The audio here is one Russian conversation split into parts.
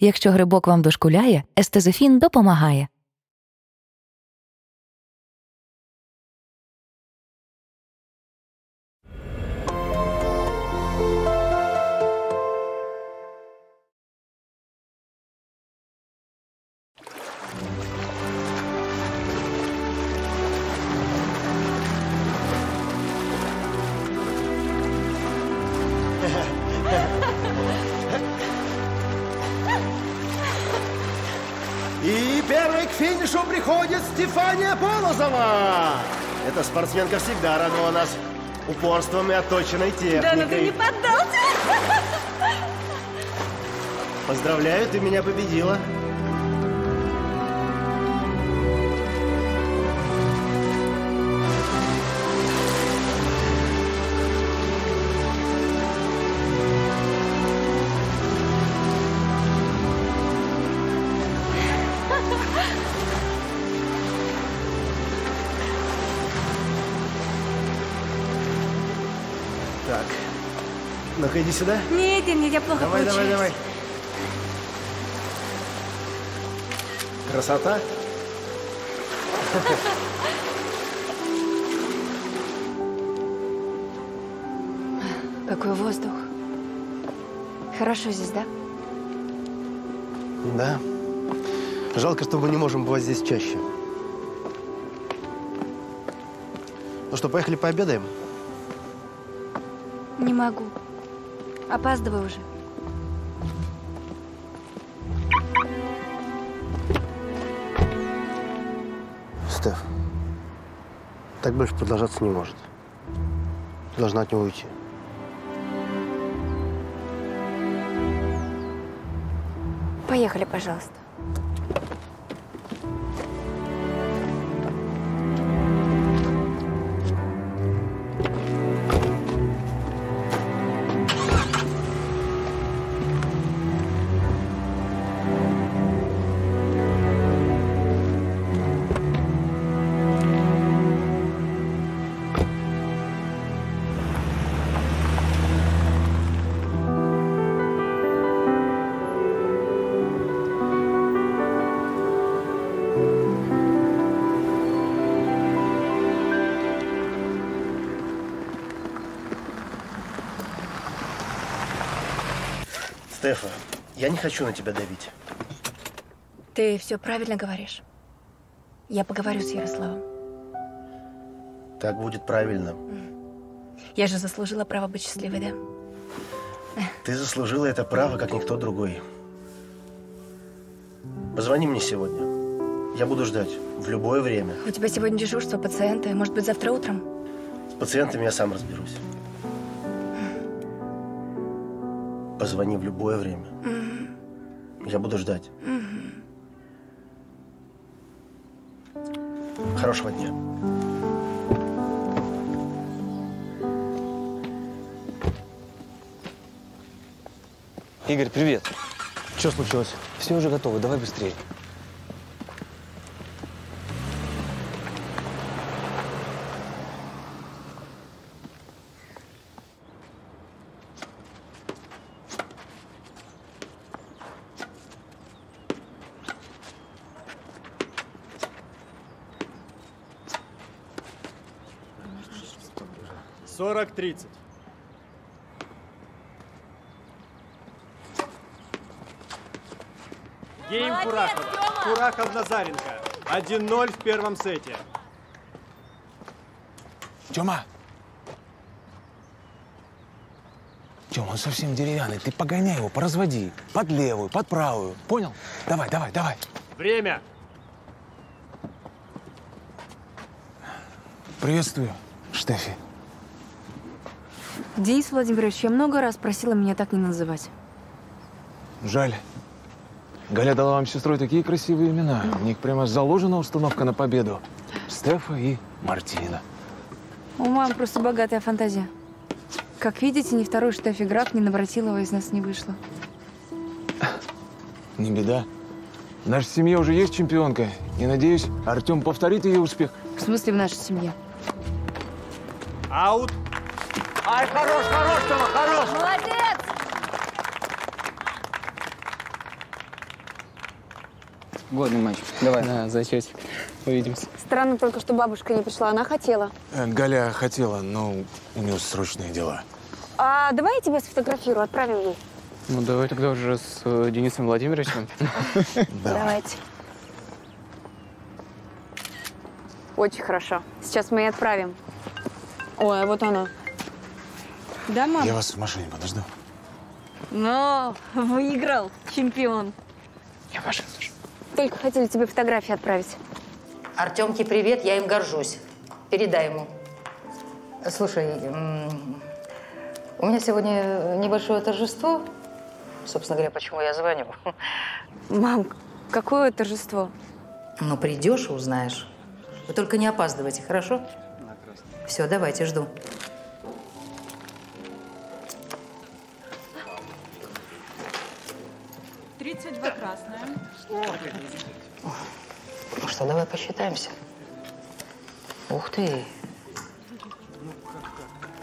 Якщо грибок вам дошкуляє, естезофін допомагає. Полозова. Эта спортсменка всегда радовала нас упорством и отточенной техникой. Да ну ты не поддался! Поздравляю, ты меня победила. Иди сюда. Нет, нет, нет, я плохо Давай, давай, получаюсь. давай. Красота. Какой воздух. Хорошо здесь, да? Да. Жалко, что мы не можем бывать здесь чаще. Ну что, поехали пообедаем? Не могу. Опаздываю уже. Стеф, так больше продолжаться не может. Ты должна от него уйти. Поехали, пожалуйста. Стефа, я не хочу на тебя давить. Ты все правильно говоришь. Я поговорю с Ярославом. Так будет правильно. Я же заслужила право быть счастливой, да? Ты заслужила это право, как никто другой. Позвони мне сегодня. Я буду ждать в любое время. У тебя сегодня дежурство пациента. Может быть, завтра утром? С пациентами я сам разберусь. Позвони в любое время. Я буду ждать. Хорошего дня. Игорь, привет. Что случилось? Все уже готово, давай быстрее. Сорок тридцать. Гейм Курахова. Курахов Назаренко. 1-0 в первом сете. Тёма! Тёма, он совсем деревянный. Ты погоняй его, поразводи. Под левую, под правую. Понял? Давай, давай, давай. Время. Приветствую, Штефи. Денис Владимирович, я много раз просила меня так не называть. Жаль. Галя дала вам с сестрой такие красивые имена. У них прямо заложена установка на победу. Стефа и Мартина. У мамы просто богатая фантазия. Как видите, ни второй Штефи Граф, ни Набратилова из нас не вышло. Не беда. В нашей семье уже есть чемпионка. И, надеюсь, Артем повторит ее успех. В смысле в нашей семье? Аут. Ай, хорош, хорош, Тома, хорош! Молодец! Годный матч. Давай. Да, зачетик. Увидимся. Странно только, что бабушка не пришла. Она хотела. Э, Галя хотела, но у нее срочные дела. А давай я тебя сфотографирую, отправим ей. Ну, давай тогда уже с э, Денисом Владимировичем. Давайте. Очень хорошо. Сейчас мы и отправим. Ой, а вот она. Да, мам? Я вас в машине подожду. Ну, выиграл, чемпион. Я машину слышу. Только хотели тебе фотографии отправить. Артемке привет, я им горжусь. Передай ему. Слушай, у меня сегодня небольшое торжество. Собственно говоря, почему я звоню. Мам, какое торжество? Ну, придешь и узнаешь. Вы только не опаздывайте, хорошо? Все, давайте, жду. Ну что, давай посчитаемся. Ух ты.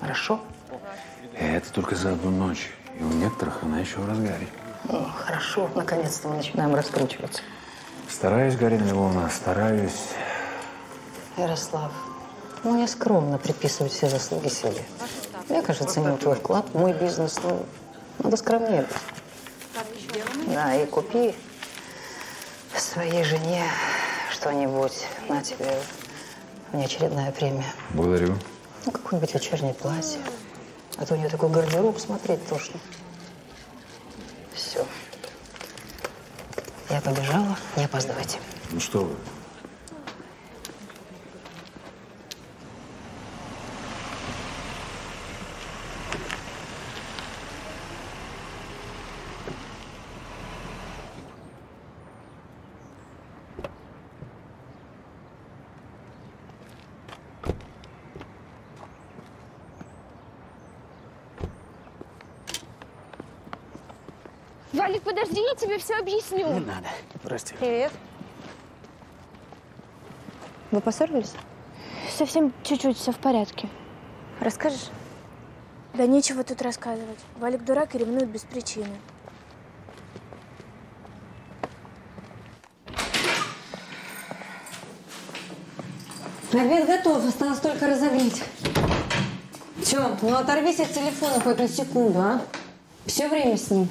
Хорошо? Это только за одну ночь. И у некоторых она еще в разгаре. О, хорошо, наконец-то мы начинаем раскручиваться. Стараюсь, Галина Львовна, стараюсь. Ярослав, ну не скромно приписывать все заслуги себе. Я, кажется, ценю твой вклад мой бизнес, но надо скромнее быть. Да, и купи своей жене что-нибудь. На тебе внеочередная премия. Благодарю. Ну, какое-нибудь вечернее платье. А то у нее такой гардероб смотреть тошно. Все. Я побежала, не опаздывайте. Ну что вы? Валик, подожди, я тебе все объясню. Не надо. Прости. Привет. Вы поссорились? Совсем чуть-чуть все в порядке. Расскажешь? Да нечего тут рассказывать. Валик дурак и ревнует без причины. Обед готов, осталось только разогреть. Тём, ну оторвись от телефона хоть на секунду, а? Все время с ним.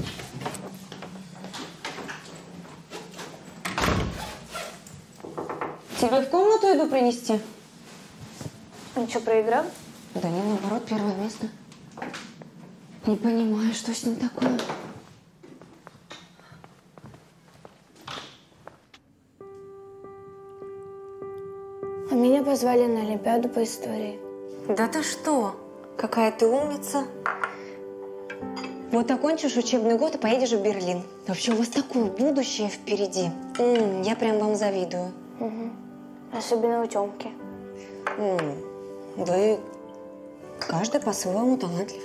Тебе в комнату еду принести? Он что, проиграл? Да не, наоборот, первое место. Не понимаю, что с ним такое. А меня позвали на Олимпиаду по истории. Да ты что? Какая ты умница. Вот окончишь учебный год и поедешь в Берлин. Вообще, у вас такое будущее впереди. М, я прям вам завидую. Угу. Особенно у Тёмки. Вы каждый по-своему талантлив.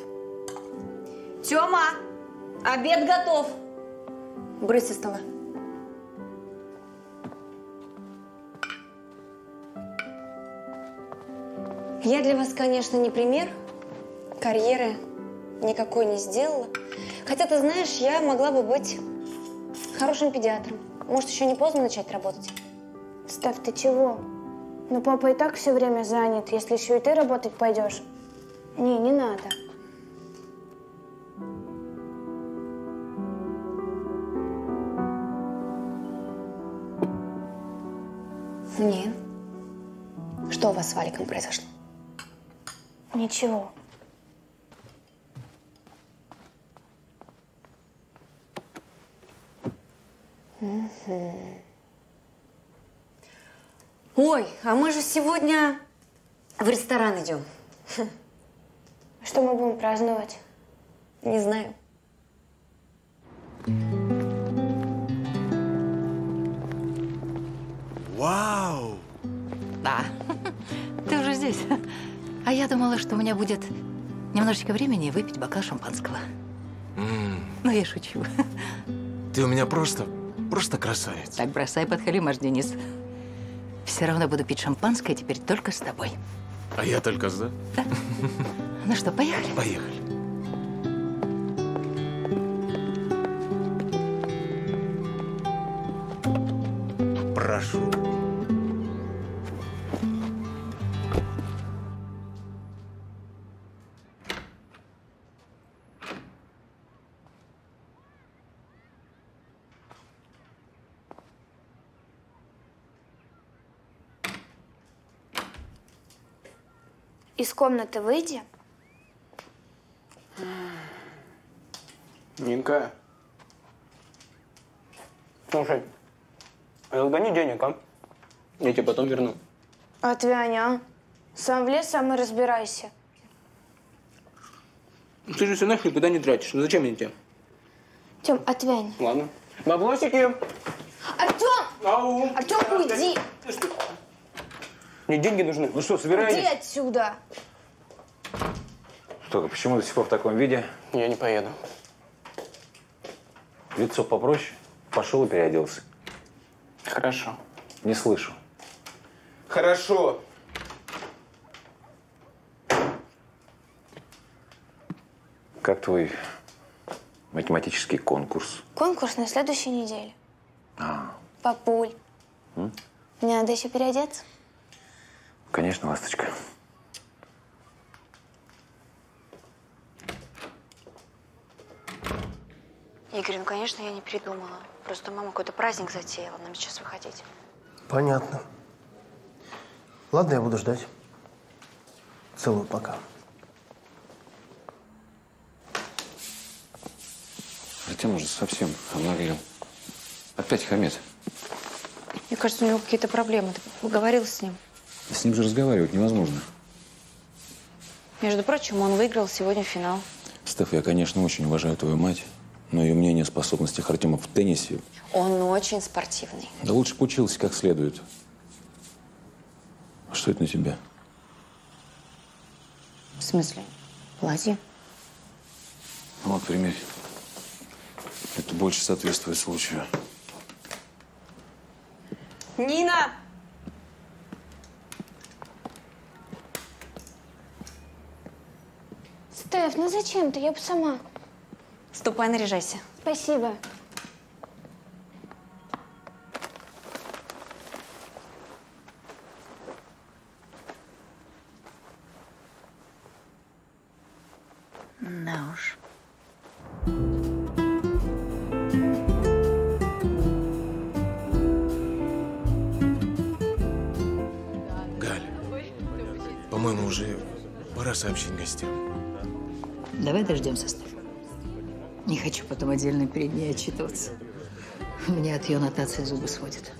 Тёма, обед готов. Брысь со стола. Я для вас, конечно, не пример. Карьеры никакой не сделала. Хотя, ты знаешь, я могла бы быть хорошим педиатром. Может, еще не поздно начать работать? Став, ты чего? Ну, папа и так все время занят. Если еще и ты работать пойдешь. Не, не надо. Нет. Что у вас с Валиком произошло? Ничего. Мгм. Ой, а мы же сегодня в ресторан идем. Что мы будем праздновать? Не знаю. Вау! Да, ты уже здесь. А я думала, что у меня будет немножечко времени выпить бокал шампанского. М, Ну, я шучу. Ты у меня просто, просто красавица. Так, бросай под халимаш, Денис. Все равно буду пить шампанское теперь только с тобой. А я только за. Ну что, поехали? Поехали. Прошу. Комнаты выйди. Нинка. Слушай, разгони денег, а? Я тебе потом верну. Отвянь, а? Сам в лес, сам и разбирайся. Ты же все нахуй никуда не тратишь. Ну зачем мне тебе? Тем, отвянь. Ладно. Баблосики. Артем! Ау. Артем, уйди! Мне деньги нужны. Ну что, собираетесь? отсюда! Что, почему до сих пор в таком виде? Я не поеду. Лицо попроще. Пошел и переоделся. Хорошо. Не слышу. Хорошо. Как твой математический конкурс? Конкурс на следующей неделе. А, Папуль, м? мне надо еще переодеться. конечно, ласточка. Игорь, ну, конечно, я не передумала. Просто мама какой-то праздник затеяла. Нам сейчас выходить. Понятно. Ладно, я буду ждать. Целую пока. Артем уже совсем обнаглел. Опять хамит. Мне кажется, у него какие-то проблемы. Ты поговорил с ним? С ним же разговаривать невозможно. Между прочим, он выиграл сегодня финал. Стеф, я, конечно, очень уважаю твою мать, но ее мнение о способностях Артема в теннисе, Он очень спортивный. да лучше бы учился как следует. А что это на тебе? В смысле? Платье? Ну, Вот, примерь. Это больше соответствует случаю. Нина! Стеф, ну зачем ты? Я бы сама. Ступай, наряжайся. Спасибо. Да уж. Галь, по-моему, уже пора сообщить гостям. Давай дождемся, Стеф. Не хочу потом отдельно перед ней отчитываться. У меня от ее нотации зубы сводят.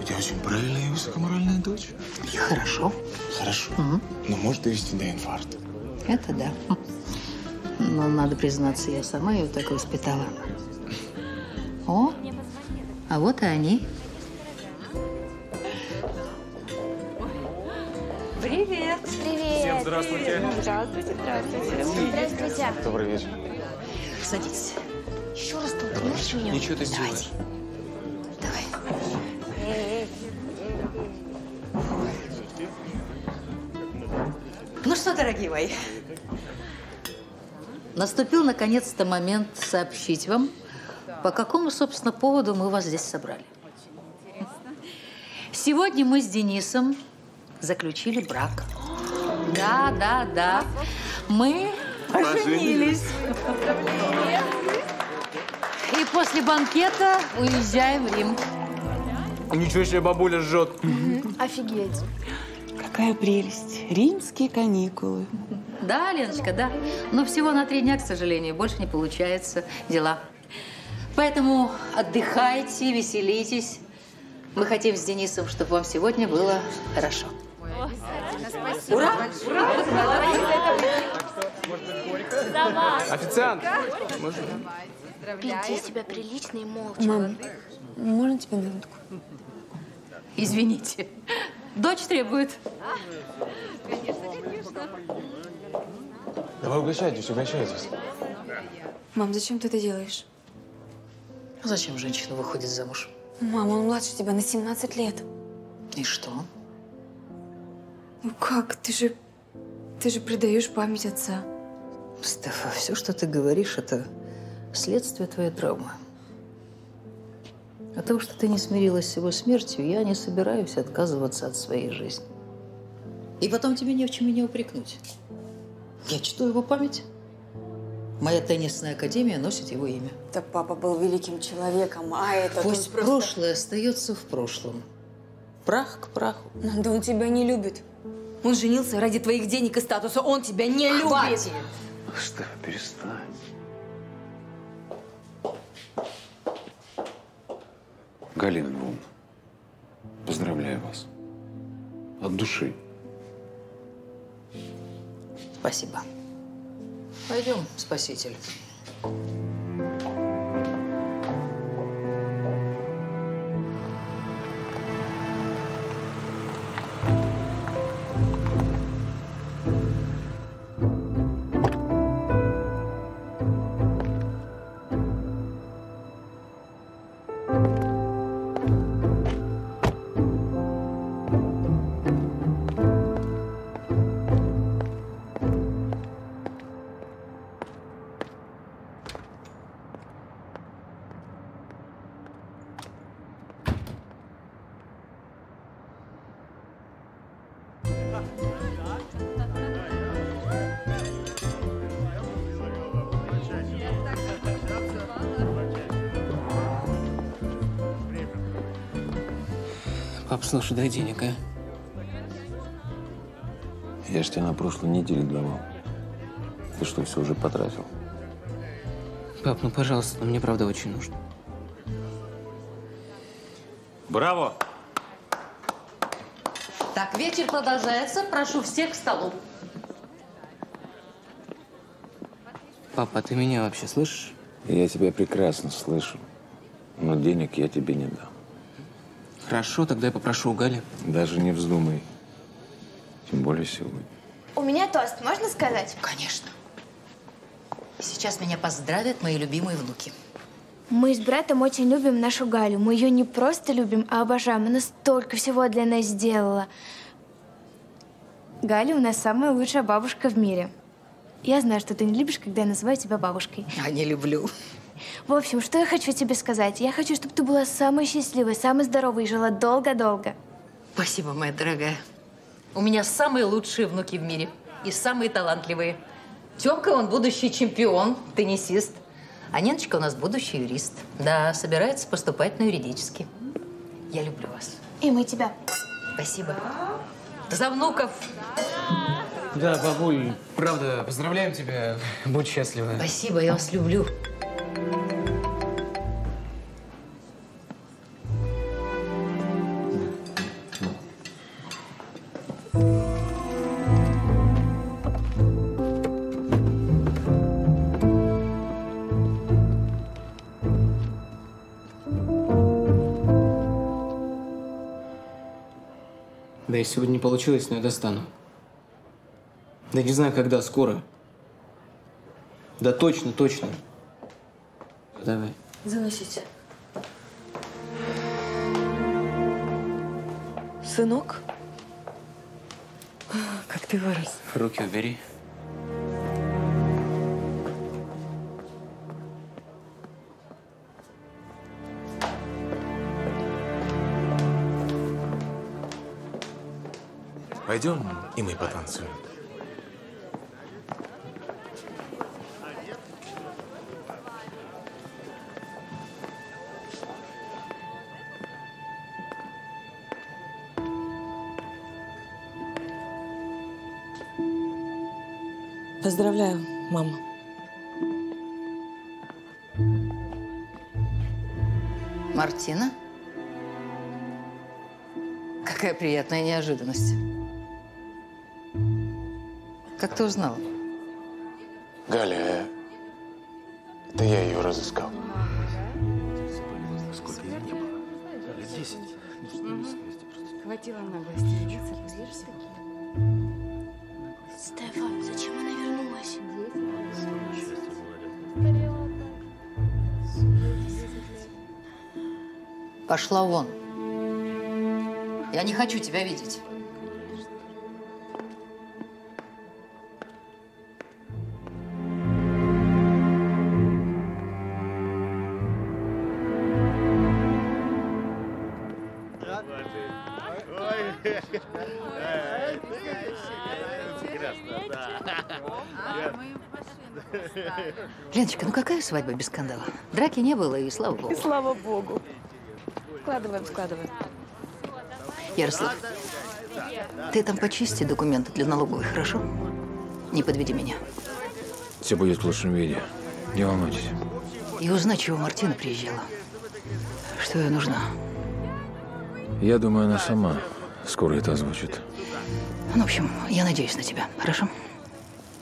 У тебя очень правильная и высокоморальная дочь. И хорошо. Хорошо. Мгм. Но может довести до инфаркта. Это да. Но, надо признаться, я сама ее так воспитала. О, а вот и они. Привет. Привет. Всем здравствуйте. Здравствуйте, здравствуйте. Здравствуйте. Добрый вечер. Садитесь. Еще раз толкнешь меня? Ничего ты сделаешь. Давай. Ну что, дорогие мои, наступил наконец-то момент сообщить вам, по какому, собственно, поводу мы вас здесь собрали. Сегодня мы с Денисом заключили брак. Да, да, да. Мы поженились. И после банкета уезжаем в Рим. Ничего себе бабуля жжет. Офигеть. Какая прелесть. Римские каникулы. Да, Леночка, да. Но всего на три дня, к сожалению. Больше не получается. Дела. Поэтому отдыхайте, веселитесь. Мы хотим с Денисом, чтобы вам сегодня было хорошо. Ура! Официант! Веди себя прилично и молча. Мам, можно тебе минутку? Извините. Дочь требует. Давай угощайтесь, угощайтесь. Мам, зачем ты это делаешь? Зачем женщина выходит замуж? Мам, он младше тебя на 17 лет. И что? Ну как? Ты же... Ты же предаешь память отца. Стефа, все, что ты говоришь, это следствие твоей травмы. От того, что ты не смирилась с его смертью, я не собираюсь отказываться от своей жизни. И потом тебе не в чем меня упрекнуть. Я чту его память. Моя теннисная академия носит его имя. Так папа был великим человеком, а это Пусть прошлое остается в прошлом. Прах к праху. Да он тебя не любит. Он женился ради твоих денег и статуса. Он тебя не любит. Стефа, перестань. Галина Львовна, поздравляю вас. От души. Спасибо. Пойдем, спаситель. Пап, слушай, дай денег, а? Я ж тебе на прошлой неделе давал. Ты что, все уже потратил? Пап, ну пожалуйста, ну, мне правда очень нужно. Браво! Так, вечер продолжается. Прошу всех к столу. Папа, ты меня вообще слышишь? Я тебя прекрасно слышу. Но денег я тебе не дам. Хорошо, тогда я попрошу у Гали. Даже не вздумай. Тем более сегодня. У меня тост, можно сказать? Конечно. Сейчас меня поздравят мои любимые внуки. Мы с братом очень любим нашу Галю. Мы ее не просто любим, а обожаем. Она столько всего для нас сделала. Галя у нас самая лучшая бабушка в мире. Я знаю, что ты не любишь, когда я называю тебя бабушкой. А не люблю. В общем, что я хочу тебе сказать? Я хочу, чтобы ты была самой счастливой, самой здоровой и жила долго-долго. Спасибо, моя дорогая. У меня самые лучшие внуки в мире. И самые талантливые. Тёмка, он будущий чемпион, теннисист. А Ниночка у нас будущий юрист. Да, собирается поступать на юридический. Я люблю вас. И мы тебя. Спасибо. За внуков. Да, бабуль, правда, поздравляем тебя. Будь счастлива. Спасибо, я вас люблю. Да, и сегодня не получилось, но я достану. Да не знаю, когда, скоро. Да точно, точно. Давай. Заносите. Сынок? Как ты вырос. Руки убери. Пойдем, и мы потанцуем. Поздравляю, мама. Мартина? Какая приятная неожиданность. Как ты узнала? Галя, это я ее разыскал. Сколько ее не было? Лет десять. Хватило наглости явиться? Стефан, зачем она вернулась? Пошла вон. Я не хочу тебя видеть. Леночка, ну какая свадьба без скандала? Драки не было, и слава богу. И слава богу. Складываем, складываем. Ярослав, ты там почисти документы для налоговой, хорошо? Не подведи меня. Все будет в лучшем виде. Не волнуйтесь. И узнай, чего Мартина приезжала. Что ей нужна. Я думаю, она сама скоро это озвучит. Ну, в общем, я надеюсь на тебя, хорошо?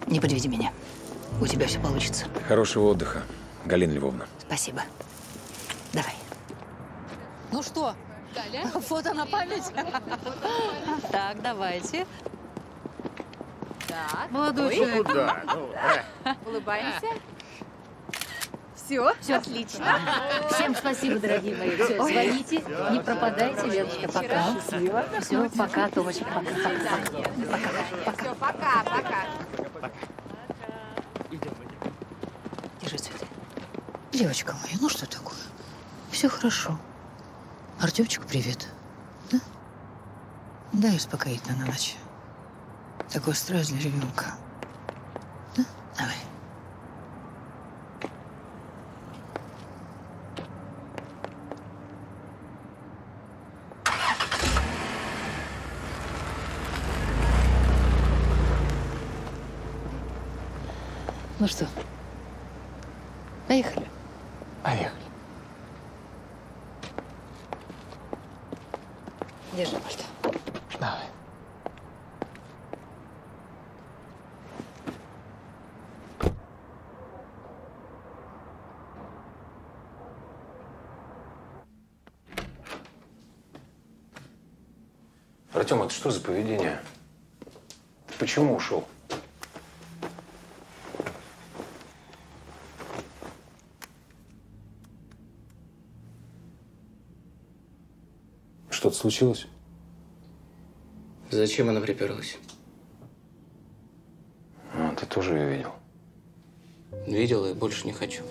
Не подведи меня. У тебя все получится. Хорошего отдыха, Галина Львовна. Спасибо. Давай. Ну что, фото на память? Так, давайте. Так. Молодой Ой. человек. Ну, э. Улыбаемся. Все, Все отлично. Всем спасибо, дорогие мои. Все, звоните, не пропадайте, Леночка, пока. Счастливо. Все, пока, Томочка, пока, пока. Все, пока, пока. Держи цветы. Девочка моя, ну что такое? Все хорошо. Артемчику привет. Да? Дай успокоительно на ночь. Такой стресс для ребенка. Да? Давай. Ну что, поехали? Поехали. Держи, Мальта. Давай. Артем, это что за поведение? Ты почему ушел? Что-то случилось? Зачем она приперлась? А, ты тоже ее видел? Видел и больше не хочу.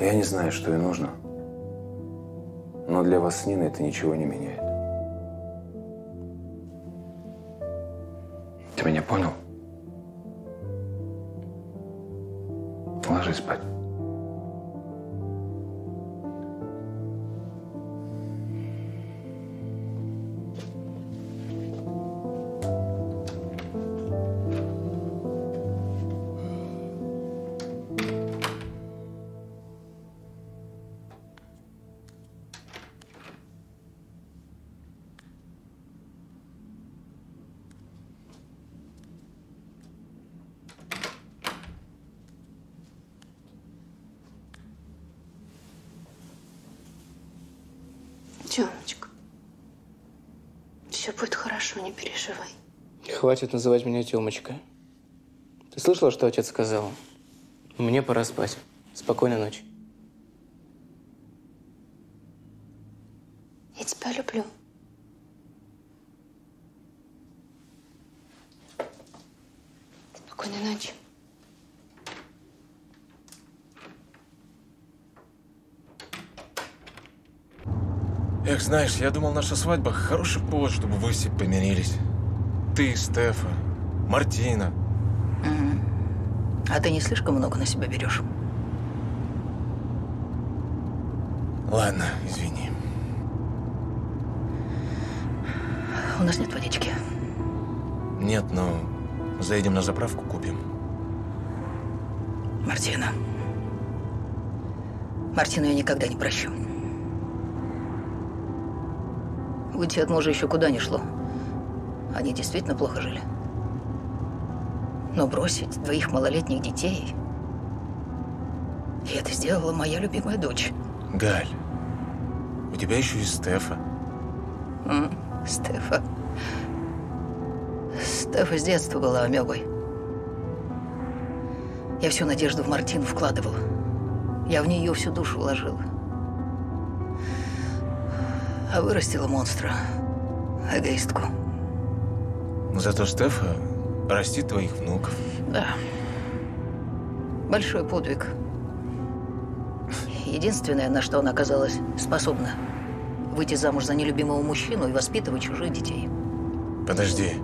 Я не знаю, что ей нужно. Но для вас с Ниной это ничего не меняет. Ты меня Хватит называть меня Тёмочкой. Ты слышала, что отец сказал? Мне пора спать. Спокойной ночи. Я тебя люблю. Спокойной ночи. Эх, знаешь, я думал, наша свадьба – хороший повод, чтобы вы все помирились. Ты, Стефа, Мартина. А ты не слишком много на себя берешь? Ладно, извини. У нас нет водички. Нет, но заедем на заправку, купим. Мартина. Мартину я никогда не прощу. Уйти от мужа еще куда ни шло. Они действительно плохо жили. Но бросить двоих малолетних детей... И это сделала моя любимая дочь. Галь, у тебя еще и Стефа. М, Стефа. Стефа с детства была амебой. Я всю надежду в Мартину вкладывала. Я в нее всю душу вложила. А вырастила монстра. Эгоистку. Зато Стефа растит твоих внуков. Да. Большой подвиг. Единственное, на что она оказалась способна – выйти замуж за нелюбимого мужчину и воспитывать чужих детей. Подожди.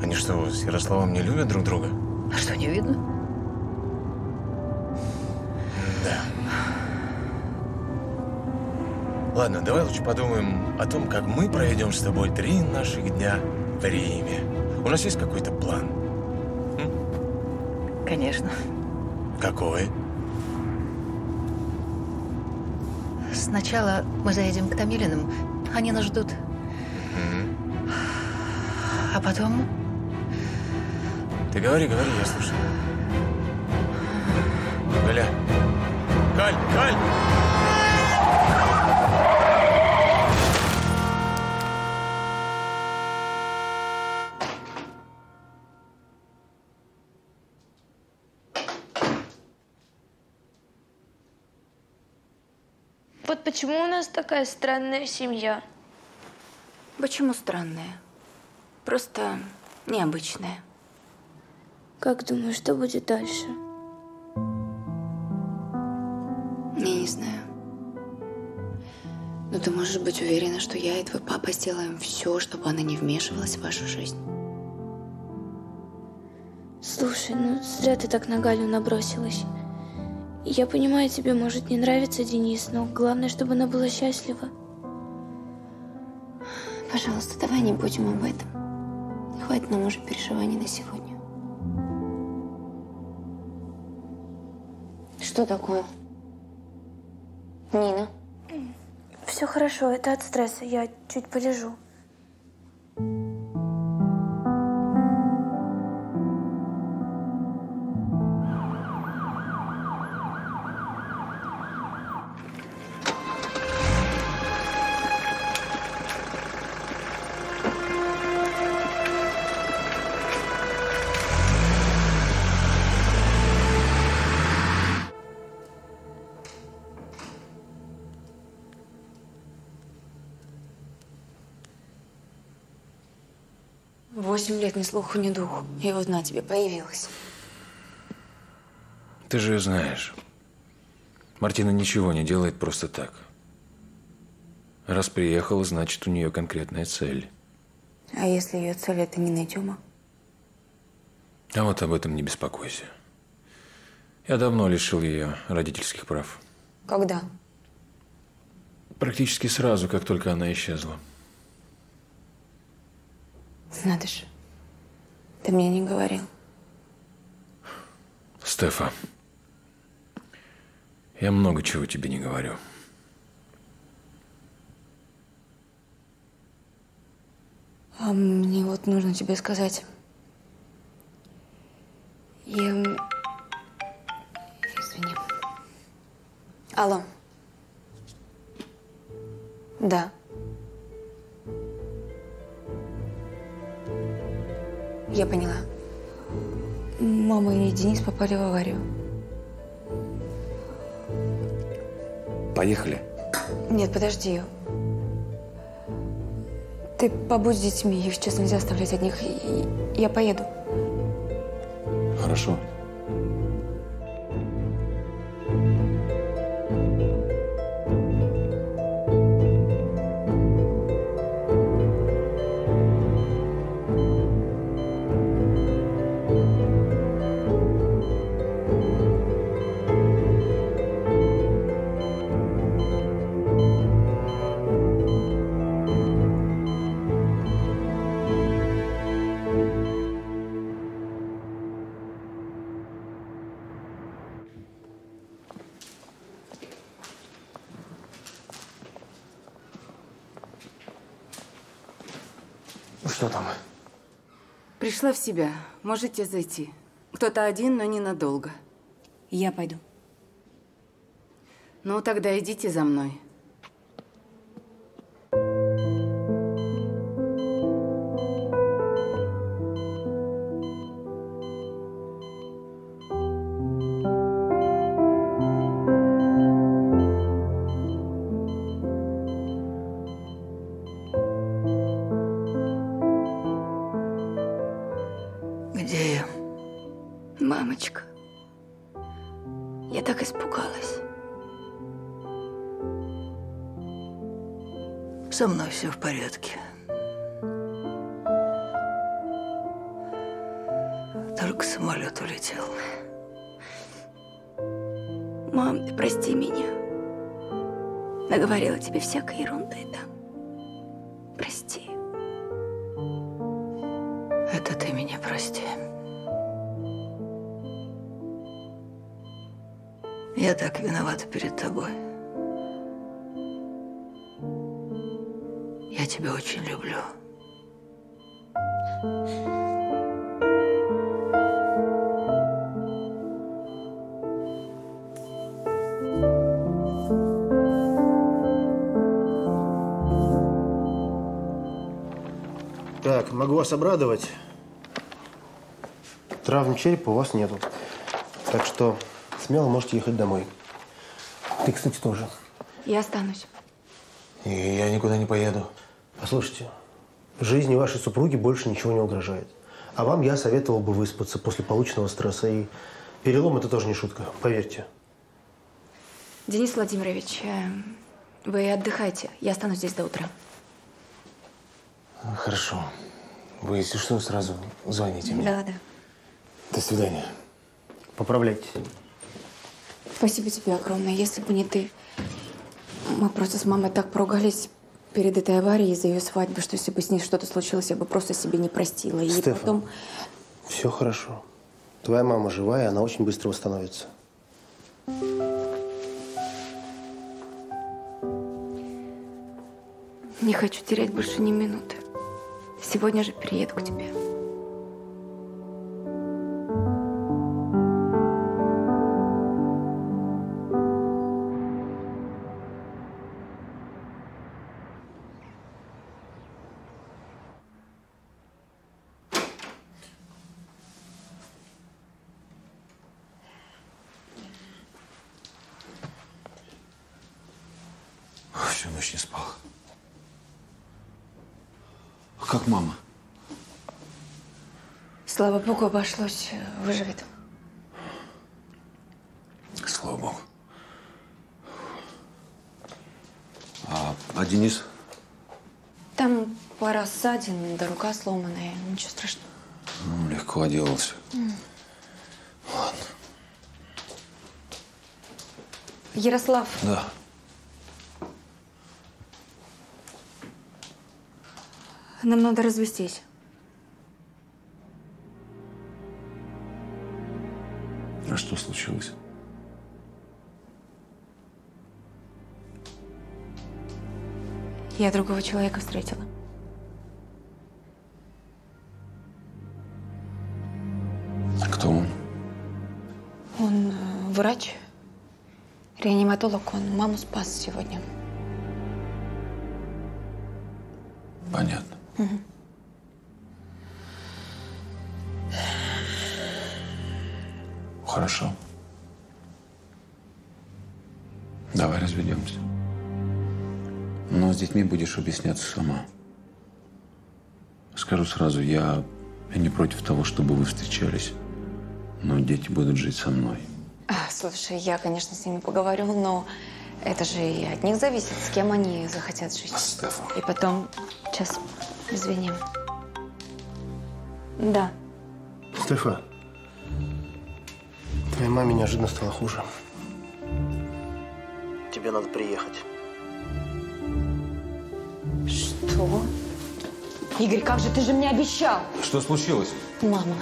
Они что, с Ярославом не любят друг друга? А что, не видно? Да. Ладно, давай лучше подумаем о том, как мы проведем с тобой три наших дня в Риме. У нас есть какой-то план? Конечно. Какой? Сначала мы заедем к Томилиным. Они нас ждут. А потом Ты говори, говори, я слушаю. Галя. Галь, Галь! Почему у нас такая странная семья? Почему странная? Просто необычная. Как думаешь, что будет дальше? Я не знаю. Но ты можешь быть уверена, что я и твой папа сделаем все, чтобы она не вмешивалась в вашу жизнь. Слушай, ну зря ты так на Галю набросилась. Я понимаю, тебе может не нравиться Денис, но главное, чтобы она была счастлива. Пожалуйста, давай не будем об этом. Хватит нам уже переживаний на сегодня. Что такое? Нина? Все хорошо, это от стресса. Я чуть полежу. Восемь лет ни слуху, ни духу. И вот на тебе появилась. Ты же знаешь. Мартина ничего не делает просто так. Раз приехала, значит, у нее конкретная цель. А если ее цель это не Тёма? А вот об этом не беспокойся. Я давно лишил ее родительских прав. Когда? Практически сразу, как только она исчезла. Же. Ты мне не говорил. Стефа, я много чего тебе не говорю. А мне вот нужно тебе сказать. Я... Извини. Алло. Да. Я поняла. Мама и Денис попали в аварию. Поехали. Нет, подожди. Ты побудь с детьми, их сейчас нельзя оставлять одних. Я поеду. Хорошо. Пришла в себя. Можете зайти. Кто-то один, но ненадолго. Я пойду. Ну, тогда идите за мной. Тебе всякой ерунды, да? Прости. Это ты меня прости. Я так виновата перед тобой. Я тебя очень люблю. Вас обрадовать. Травм черепа у вас нету. Так что смело можете ехать домой. Ты, кстати, тоже. Я останусь. И я никуда не поеду. Послушайте, жизни вашей супруги больше ничего не угрожает. А вам я советовал бы выспаться после полученного стресса. И перелом – это тоже не шутка, поверьте. Денис Владимирович, э, вы отдыхайте. Я останусь здесь до утра. Хорошо. Вы, если что, сразу звоните мне. Да, да. До свидания. Поправляйтесь. Спасибо тебе огромное. Если бы не ты, мы просто с мамой так поругались перед этой аварией из-за ее свадьбы, что если бы с ней что-то случилось, я бы просто себе не простила. И Стефан. потом... Все хорошо. Твоя мама живая, она очень быстро восстановится. Не хочу терять больше ни минуты. Сегодня же перееду к тебе. Обошлось. Выживет. Слава богу. А, а Денис? Там пара ссадин, да рука сломанная. Ничего страшного. Ну, легко отделался. Ярослав, Да. нам надо развестись. Я другого человека встретила. Кто он? Он э, врач, реаниматолог. Он маму спас сегодня. Понятно. Мгм. Хорошо. Давай разведемся. Но с детьми будешь объясняться сама. Скажу сразу, я, я не против того, чтобы вы встречались. Но дети будут жить со мной. А, слушай, я, конечно, с ними поговорю, но это же и от них зависит, с кем они захотят жить. Стефан. И потом, сейчас, извини. Да. Стефа, твоей маме неожиданно стало хуже. Тебе надо приехать. Игорь, как же ты же мне обещал? Что случилось? Мама.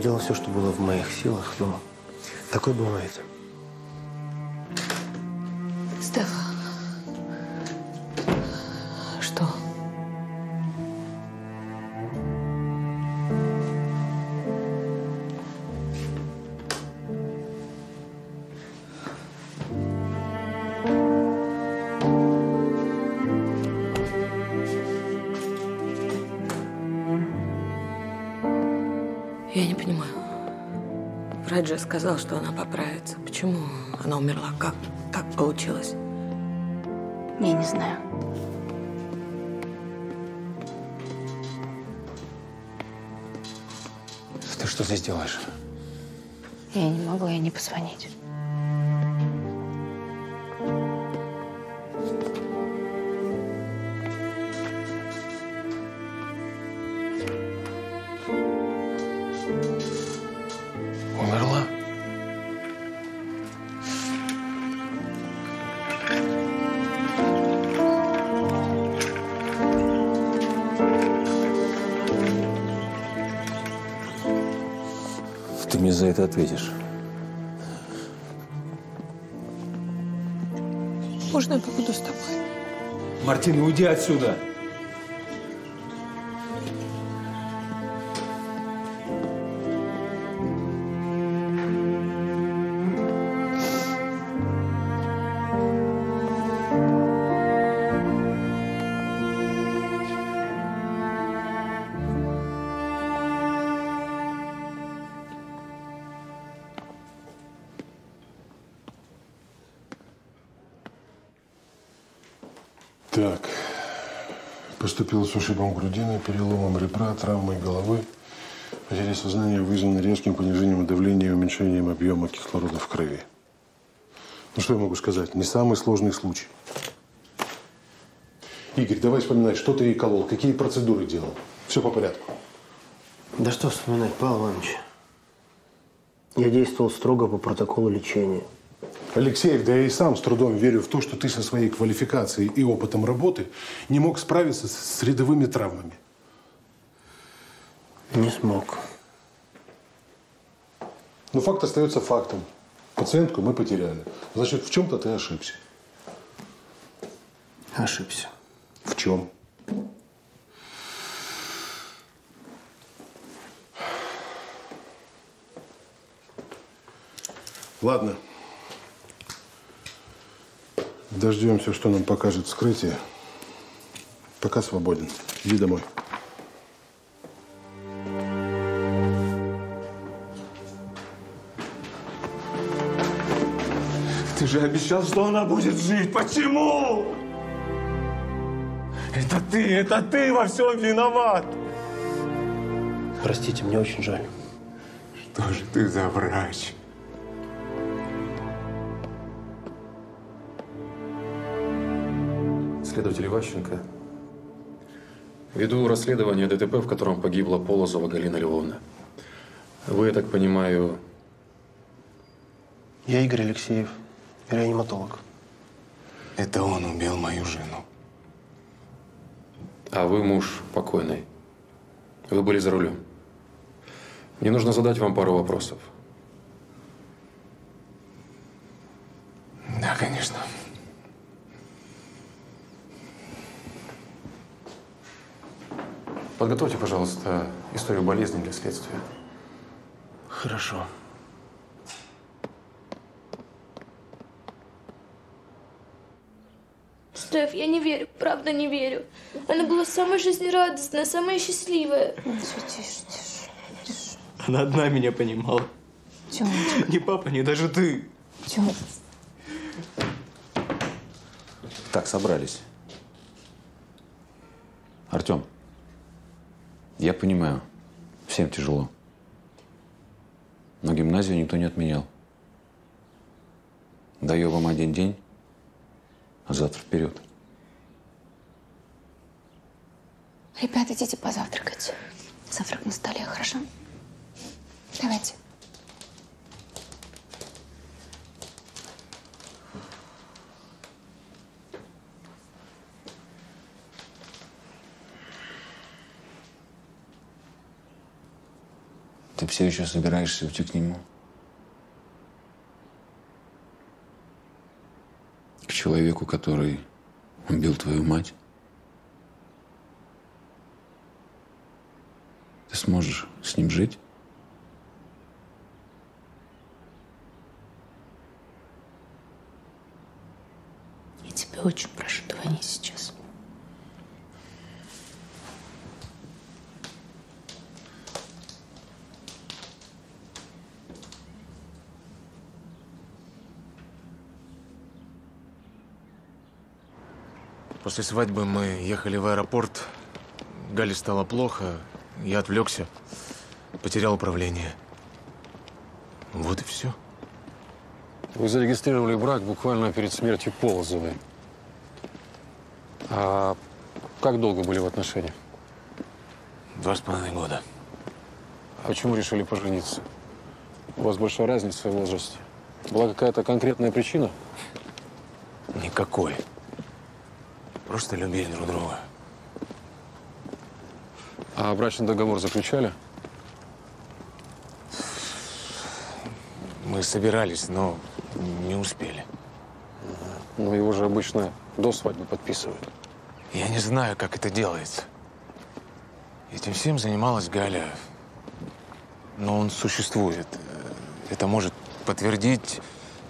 Я делал все, что было в моих силах, но такое бывает. Сказал, что она поправится. Почему она умерла? Как так получилось? Я не знаю. Ты что здесь делаешь? Я не могла ей не позвонить. Это ответишь. Можно я побуду с тобой? Мартин, уйди отсюда. С ушибом грудины, переломом ребра, травмой головы. Потеря сознания вызвана резким понижением давления и уменьшением объема кислорода в крови. Ну что я могу сказать? Не самый сложный случай. Игорь, давай вспоминать, что ты ей колол, какие процедуры делал. Все по порядку. Да что вспоминать, Павел Иванович. Я действовал строго по протоколу лечения. Алексеев, да я и сам с трудом верю в то, что ты со своей квалификацией и опытом работы не мог справиться с, рядовыми травмами. Не смог. Но факт остается фактом. Пациентку мы потеряли. Значит, в чем-то ты ошибся. Ошибся. В чем? Ладно. Дождемся, что нам покажет вскрытие. Пока свободен. Иди домой. Ты же обещал, что она будет жить. Почему? Это ты, это ты во всем виноват. Простите, мне очень жаль. Что же ты за врач? Следователь Иващенко. Веду расследование ДТП, в котором погибла Полозова Галина Львовна. Вы, я так понимаю, Я Игорь Алексеев, реаниматолог. Это он убил мою жену. а вы муж покойной. Вы были за рулем. Мне нужно задать вам пару вопросов. Да, конечно. Подготовьте, пожалуйста, историю болезни для следствия. Хорошо. Стеф, я не верю, правда не верю. Она была самая жизнерадостная, самая счастливая. Все, тише, тише, тише. Она одна меня понимала. Тёмочка. Ни папа, ни даже ты. Тём, Так, собрались. Артем, я понимаю, всем тяжело. Но гимназию никто не отменял. Даю вам один день, а завтра вперед. ребята, идите позавтракать. Завтрак на столе, хорошо? Давайте. Ты все еще собираешься уйти к нему? К человеку, который убил твою мать? Ты сможешь с ним жить? Я тебя очень прошу, давай не сейчас. После свадьбы мы ехали в аэропорт. Гале стало плохо. Я отвлекся. Потерял управление. Вот и все. Вы зарегистрировали брак буквально перед смертью Полозовой. А как долго были в отношениях? Два с половиной года. А почему решили пожениться? У вас большая разница в возрасте. Была какая-то конкретная причина? Никакой. Просто любили друг друга. А брачный договор заключали? Мы собирались, но не успели. Ну, его же обычно до свадьбы подписывают. Я не знаю, как это делается. Этим всем занималась Галя. Но он существует. Это может подтвердить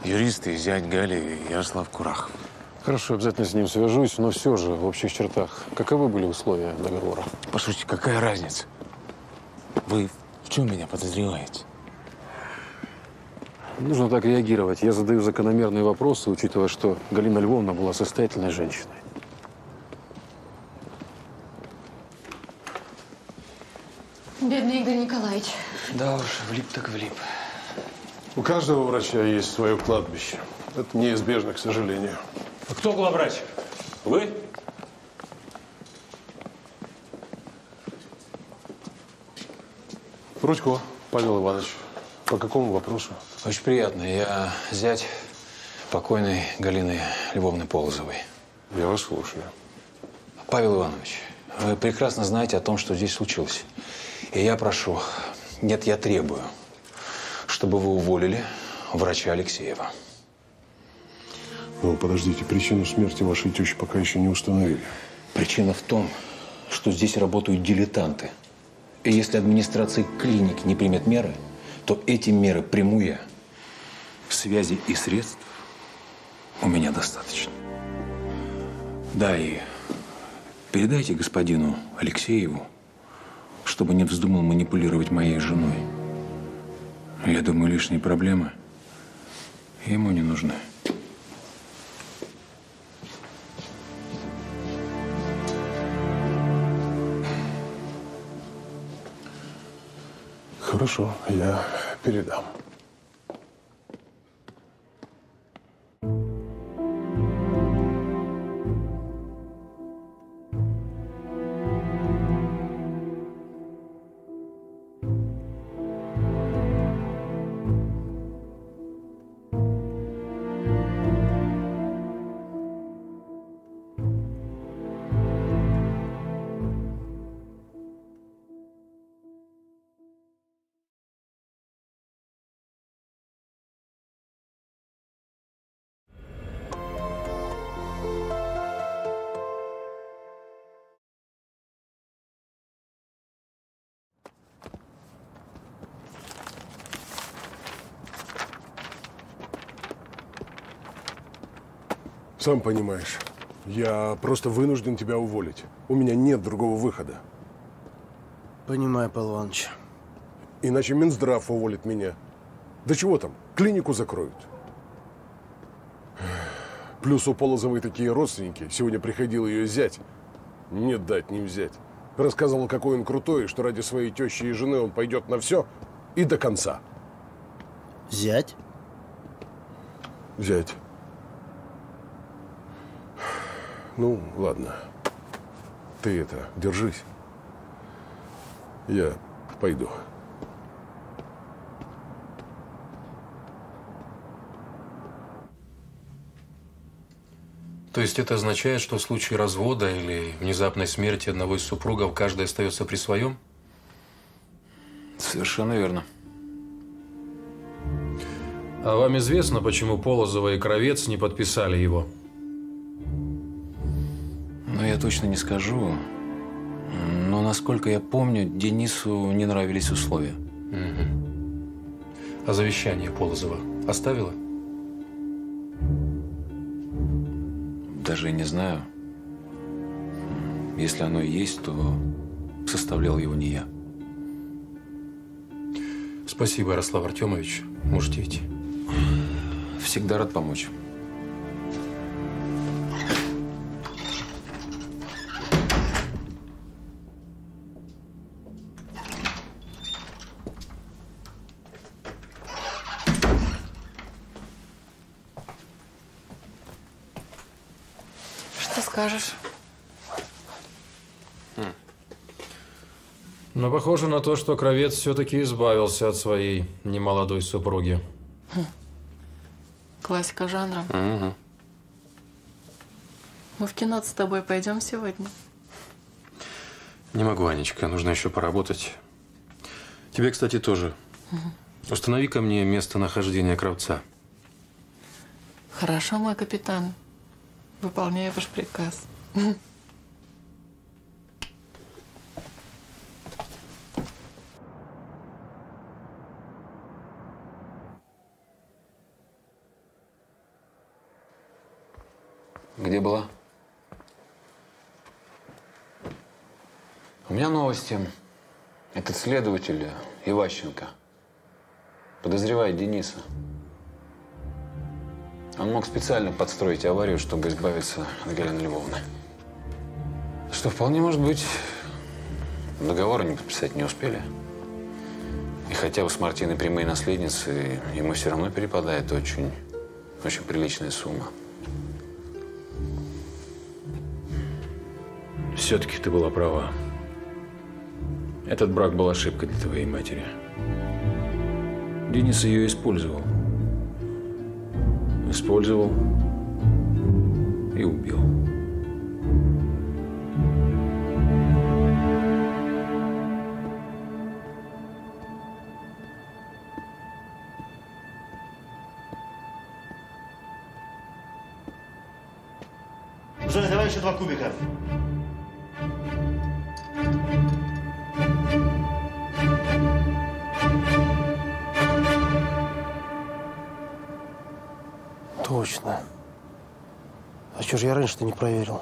юрист и зять Гали Ярослав Курахов. Хорошо, обязательно с ним свяжусь, но все же, в общих чертах, каковы были условия договора? По сути, какая разница? Вы в чем меня подозреваете? Нужно так реагировать. Я задаю закономерные вопросы, учитывая, что Галина Львовна была состоятельной женщиной. Бедный Игорь Николаевич. Да уж, влип так влип. У каждого врача есть свое кладбище. Это неизбежно, к сожалению. А кто главврач? Вы? Рудько, Павел Иванович, по какому вопросу? Очень приятно. Я зять покойной Галины Львовны Полозовой. Я вас слушаю. Павел Иванович, вы прекрасно знаете о том, что здесь случилось. И я прошу, нет, я требую, чтобы вы уволили врача Алексеева. Ну, подождите, причину смерти вашей тещи пока еще не установили. Причина в том, что здесь работают дилетанты. И если администрация клиники не примет меры, то эти меры приму я. Связи и средств у меня достаточно. Да, и передайте господину Алексееву, чтобы не вздумал манипулировать моей женой. Я думаю, лишние проблемы ему не нужны. Хорошо, я передам. Сам понимаешь, я просто вынужден тебя уволить. У меня нет другого выхода. Понимаю, Павел Иванович. Иначе Минздрав уволит меня. Да чего там, клинику закроют. Плюс у Полозовой такие родственники. Сегодня приходил ее зять. Не дать, не взять. Рассказывал, какой он крутой, что ради своей тещи и жены он пойдет на все и до конца. Зять? Зять. Ну, ладно. Ты это, держись. Я пойду. То есть это означает, что в случае развода или внезапной смерти одного из супругов каждый остается при своем? Совершенно верно. А вам известно, почему Полозова и Кровец не подписали его? Точно не скажу. Но, насколько я помню, Денису не нравились условия. А завещание Полозова оставила? Даже не знаю. Если оно и есть, то составлял его не я. Спасибо, Ярослав Артемович. Можете идти. Всегда рад помочь. Похоже на то, что Кровец все-таки избавился от своей немолодой супруги. Классика жанра. Угу. Мы в кино с тобой пойдем сегодня. Не могу, Анечка, нужно еще поработать. Тебе, кстати, тоже. Установи ко мне местонахождение Кравца. Хорошо, мой капитан. Выполняю ваш приказ. Была? У меня новости. Этот следователь Иващенко подозревает Дениса. Он мог специально подстроить аварию, чтобы избавиться от Галины Львовны. Что вполне может быть, договор они подписать не успели. И хотя у с Мартиной прямые наследницы, ему все равно перепадает очень, очень приличная сумма. Все-таки ты была права. Этот брак был ошибкой для твоей матери. Денис ее использовал. Использовал и убил. Женя, давай еще два кубика. Точно. А что же я раньше-то не проверил?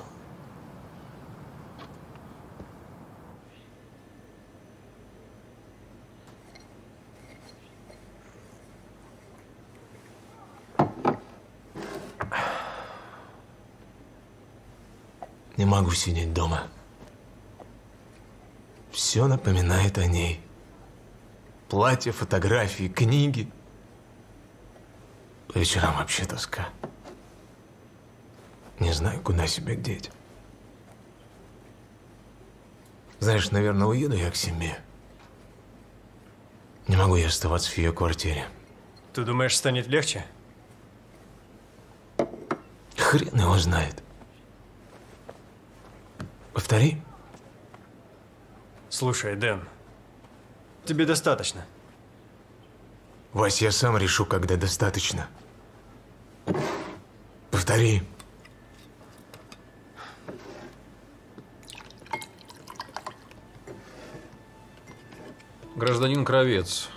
Не могу сидеть дома. Все напоминает о ней. Платья, фотографии, книги. По вечерам вообще тоска. Не знаю, куда себя деть. Знаешь, наверное, уеду я к себе. Не могу я оставаться в ее квартире. Ты думаешь, станет легче? Хрен его знает. Повтори. Слушай, Дэн, тебе достаточно. Вась, я сам решу, когда достаточно. Повтори. Гражданин Кровец,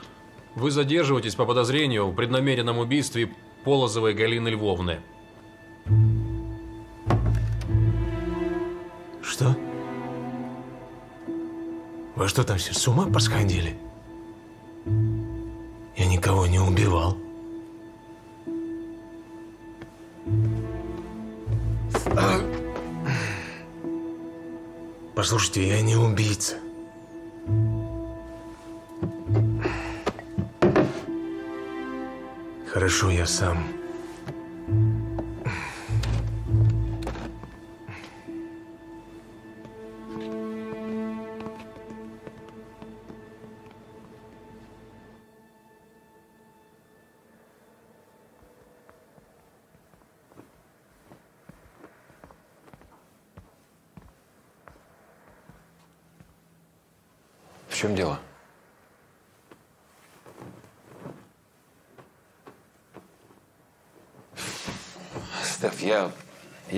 вы задерживаетесь по подозрению в преднамеренном убийстве Полозовой Галины Львовны. Что? Вы что там все с ума посходили? Никого не убивал. Послушайте, я не убийца. Хорошо, я сам.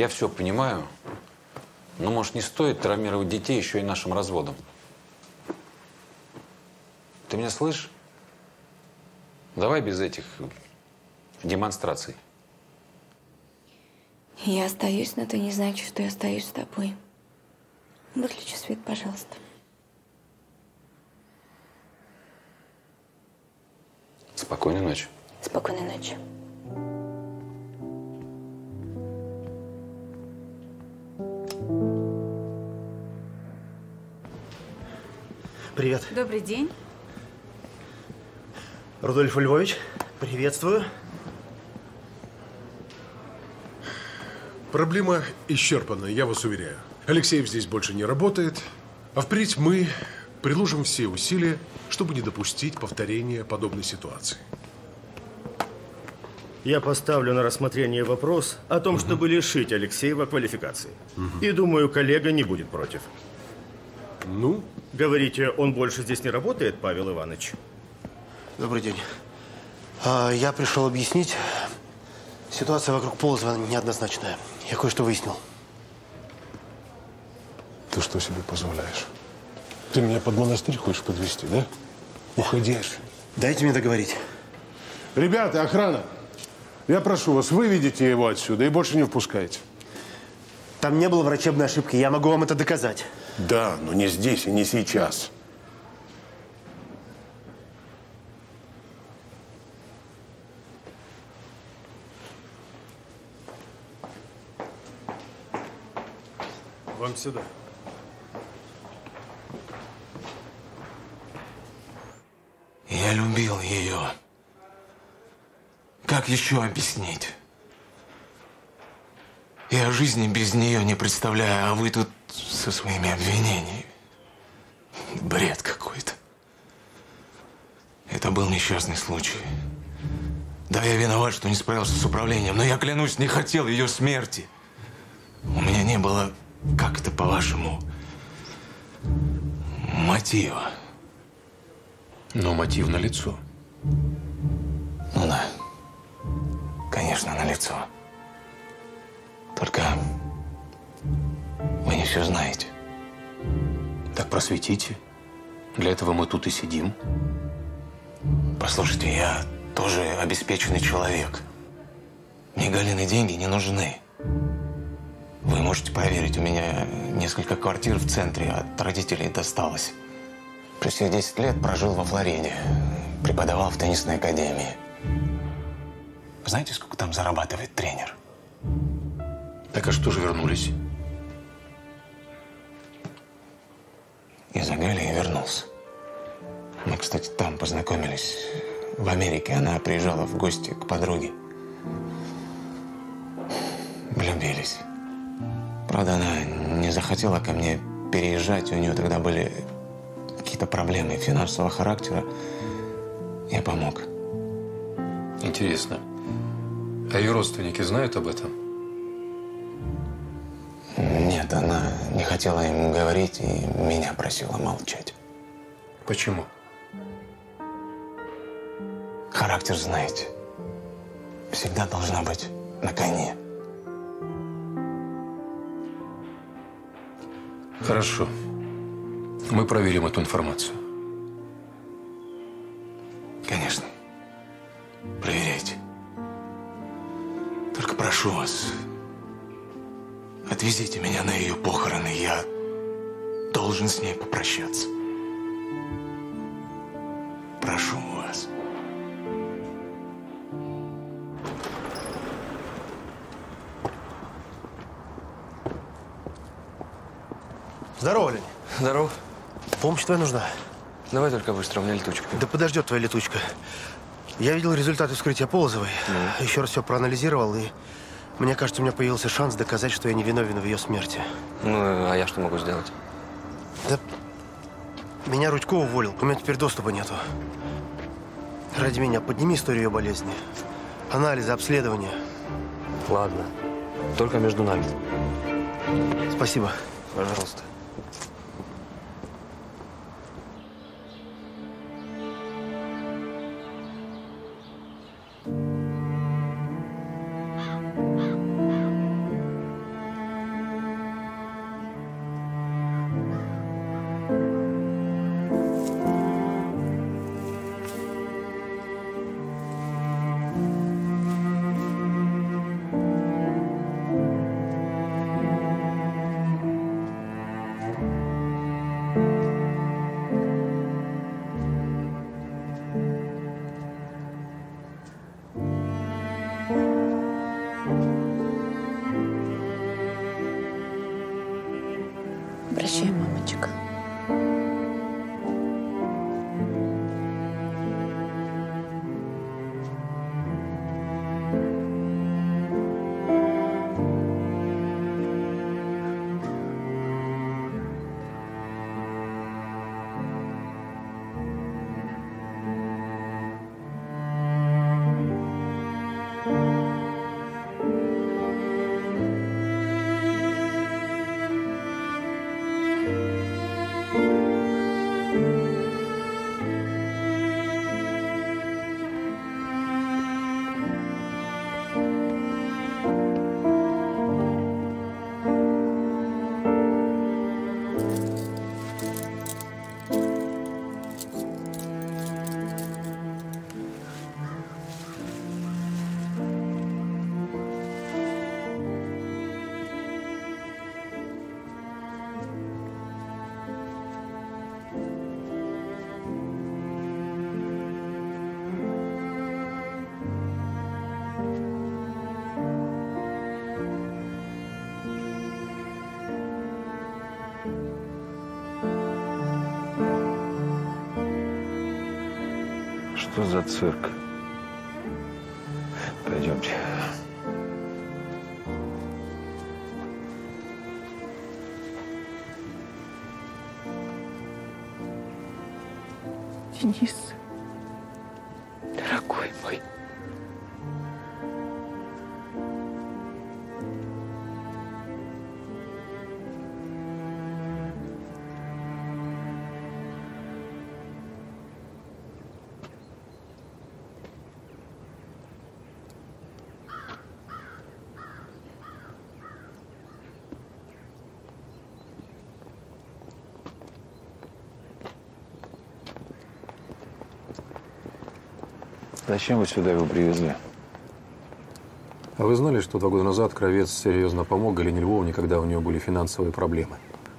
Я все понимаю, но, может, не стоит травмировать детей еще и нашим разводом. Ты меня слышишь? Давай без этих демонстраций. Я остаюсь, но ты не значит, что я остаюсь с тобой. Выключи свет, пожалуйста. Спокойной ночи. Спокойной ночи. Привет. Добрый день. Рудольф Львович, приветствую. Проблема исчерпана, я вас уверяю. Алексеев здесь больше не работает, а впредь мы приложим все усилия, чтобы не допустить повторения подобной ситуации. Я поставлю на рассмотрение вопрос о том, чтобы лишить Алексеева квалификации. И думаю, коллега не будет против. Ну? Говорите, он больше здесь не работает, Павел Иванович? Добрый день. А, я пришел объяснить. Ситуация вокруг Полозова неоднозначная. Я кое-что выяснил. Ты что себе позволяешь? Ты меня под монастырь хочешь подвести, да? Уходишь. Дайте мне договорить. Ребята, охрана! Я прошу вас, выведите его отсюда и больше не впускайте. Там не было врачебной ошибки, я могу вам это доказать. Да, но не здесь и не сейчас. Вам сюда. Я любил ее. Как еще объяснить? Я жизни без нее не представляю, а вы тут со своими обвинениями. Бред какой-то. Это был несчастный случай. Да, я виноват, что не справился с управлением, но я, клянусь, не хотел ее смерти. У меня не было, как это по-вашему, мотива. Но мотив на лицо. Ну да. Конечно, на лицо. Только вы не все знаете. Так просветите. Для этого мы тут и сидим. Послушайте, я тоже обеспеченный человек. Мне Галины деньги не нужны. Вы можете проверить, у меня несколько квартир в центре от родителей досталось. Плюс я 10 лет прожил во Флориде. Преподавал в теннисной академии. Знаете, сколько там зарабатывает тренер? Так а что же вернулись? Из-за Гали я вернулся. Мы, кстати, там познакомились. В Америке она приезжала в гости к подруге. Влюбились. Правда, она не захотела ко мне переезжать. У нее тогда были какие-то проблемы финансового характера. Я помог. Интересно. А ее родственники знают об этом? Нет, она не хотела им говорить и меня просила молчать. Почему? Характер знаете. Всегда должна быть на коне. Хорошо. Мы проверим эту информацию. Конечно. Проверяйте. Только прошу вас, отвезите меня на ее похороны. Я должен с ней попрощаться. Прошу вас. Здорово, Лень. Здорово. Помощь твоя нужна? Давай только быстро, у меня летучка. Да подождет твоя летучка. Я видел результаты вскрытия Полозовой. Еще раз все проанализировал, и мне кажется, у меня появился шанс доказать, что я не виновен в ее смерти. Ну, а я что могу сделать? Да меня Рудько уволил, у меня теперь доступа нету. Ради меня подними историю ее болезни. Анализы, обследования. Ладно. Только между нами. Спасибо. Пожалуйста. Что за цирк? Зачем вы сюда его привезли? А вы знали, что два года назад Кровец серьезно помог Галине Львовне, когда у нее были финансовые проблемы?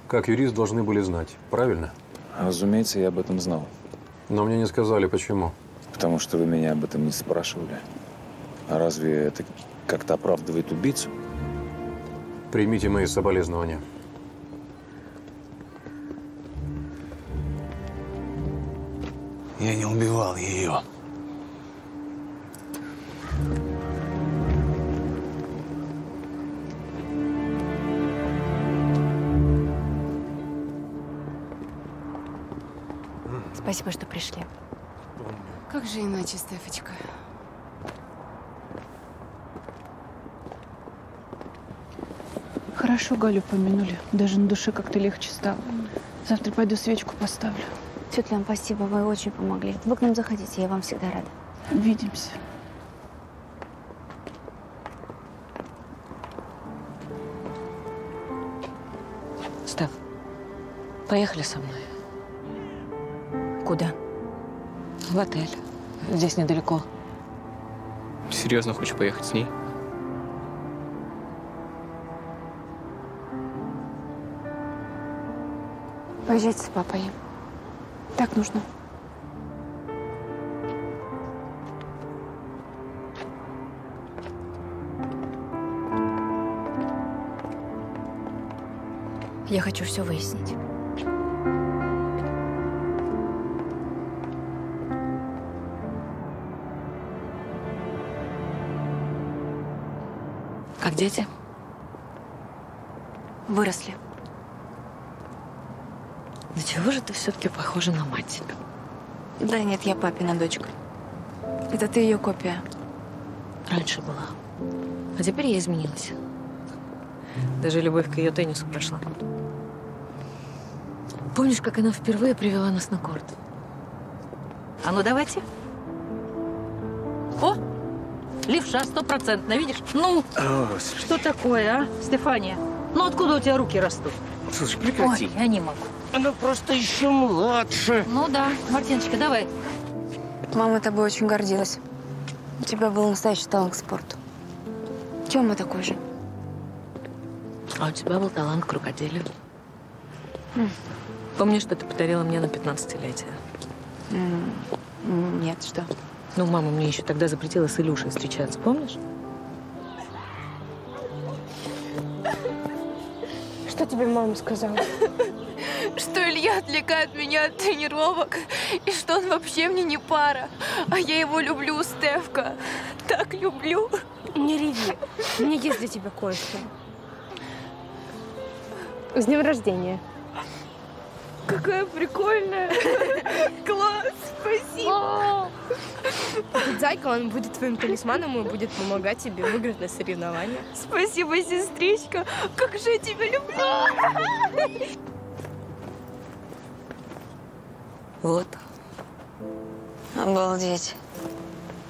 Как юрист должны были знать, правильно? Разумеется, я об этом знал. Но мне не сказали, почему. Потому что вы меня об этом не спрашивали. А разве это как-то оправдывает убийцу? Примите мои соболезнования. Галю помянули. Даже на душе как-то легче стало. Завтра пойду свечку поставлю. Тетя спасибо, вы очень помогли. Вы к нам заходите, я вам всегда рада. Увидимся. Став, поехали со мной. Куда? В отель. Здесь недалеко. Серьезно хочешь поехать с ней? Поезжайте с папой. Так нужно. Я хочу все выяснить. Как дети? Выросли. Чего же ты все-таки похожа на мать? Да нет, я папина дочка. Это ты ее копия. Раньше была. А теперь я изменилась. Даже любовь к ее теннису прошла. Помнишь, как она впервые привела нас на корт? А ну давайте. О, левша стопроцентно, видишь? Ну, что такое, а, Стефания? Ну откуда у тебя руки растут? Слушай, Ой, я не могу. Она просто еще младше. Ну да, Мартиночка, давай. Мама тобой очень гордилась. У тебя был настоящий талант к спорту. Тёма такой же. А у тебя был талант к рукоделию. Помнишь, что ты подарила мне на 15-летие? М, Нет, что? Ну, мама мне еще тогда запретила с Илюшей встречаться, помнишь? Что тебе мама сказала? Что Илья отвлекает меня от тренировок, и что он вообще мне не пара. А я его люблю, Стевка. Так люблю. Не реви. Меня есть для тебя кое-что. С днем рождения. Какая прикольная. Класс, спасибо. Этот зайка, он будет твоим талисманом и будет помогать тебе выиграть на соревнованиях. Спасибо, сестричка. Как же я тебя люблю. Вот. Обалдеть.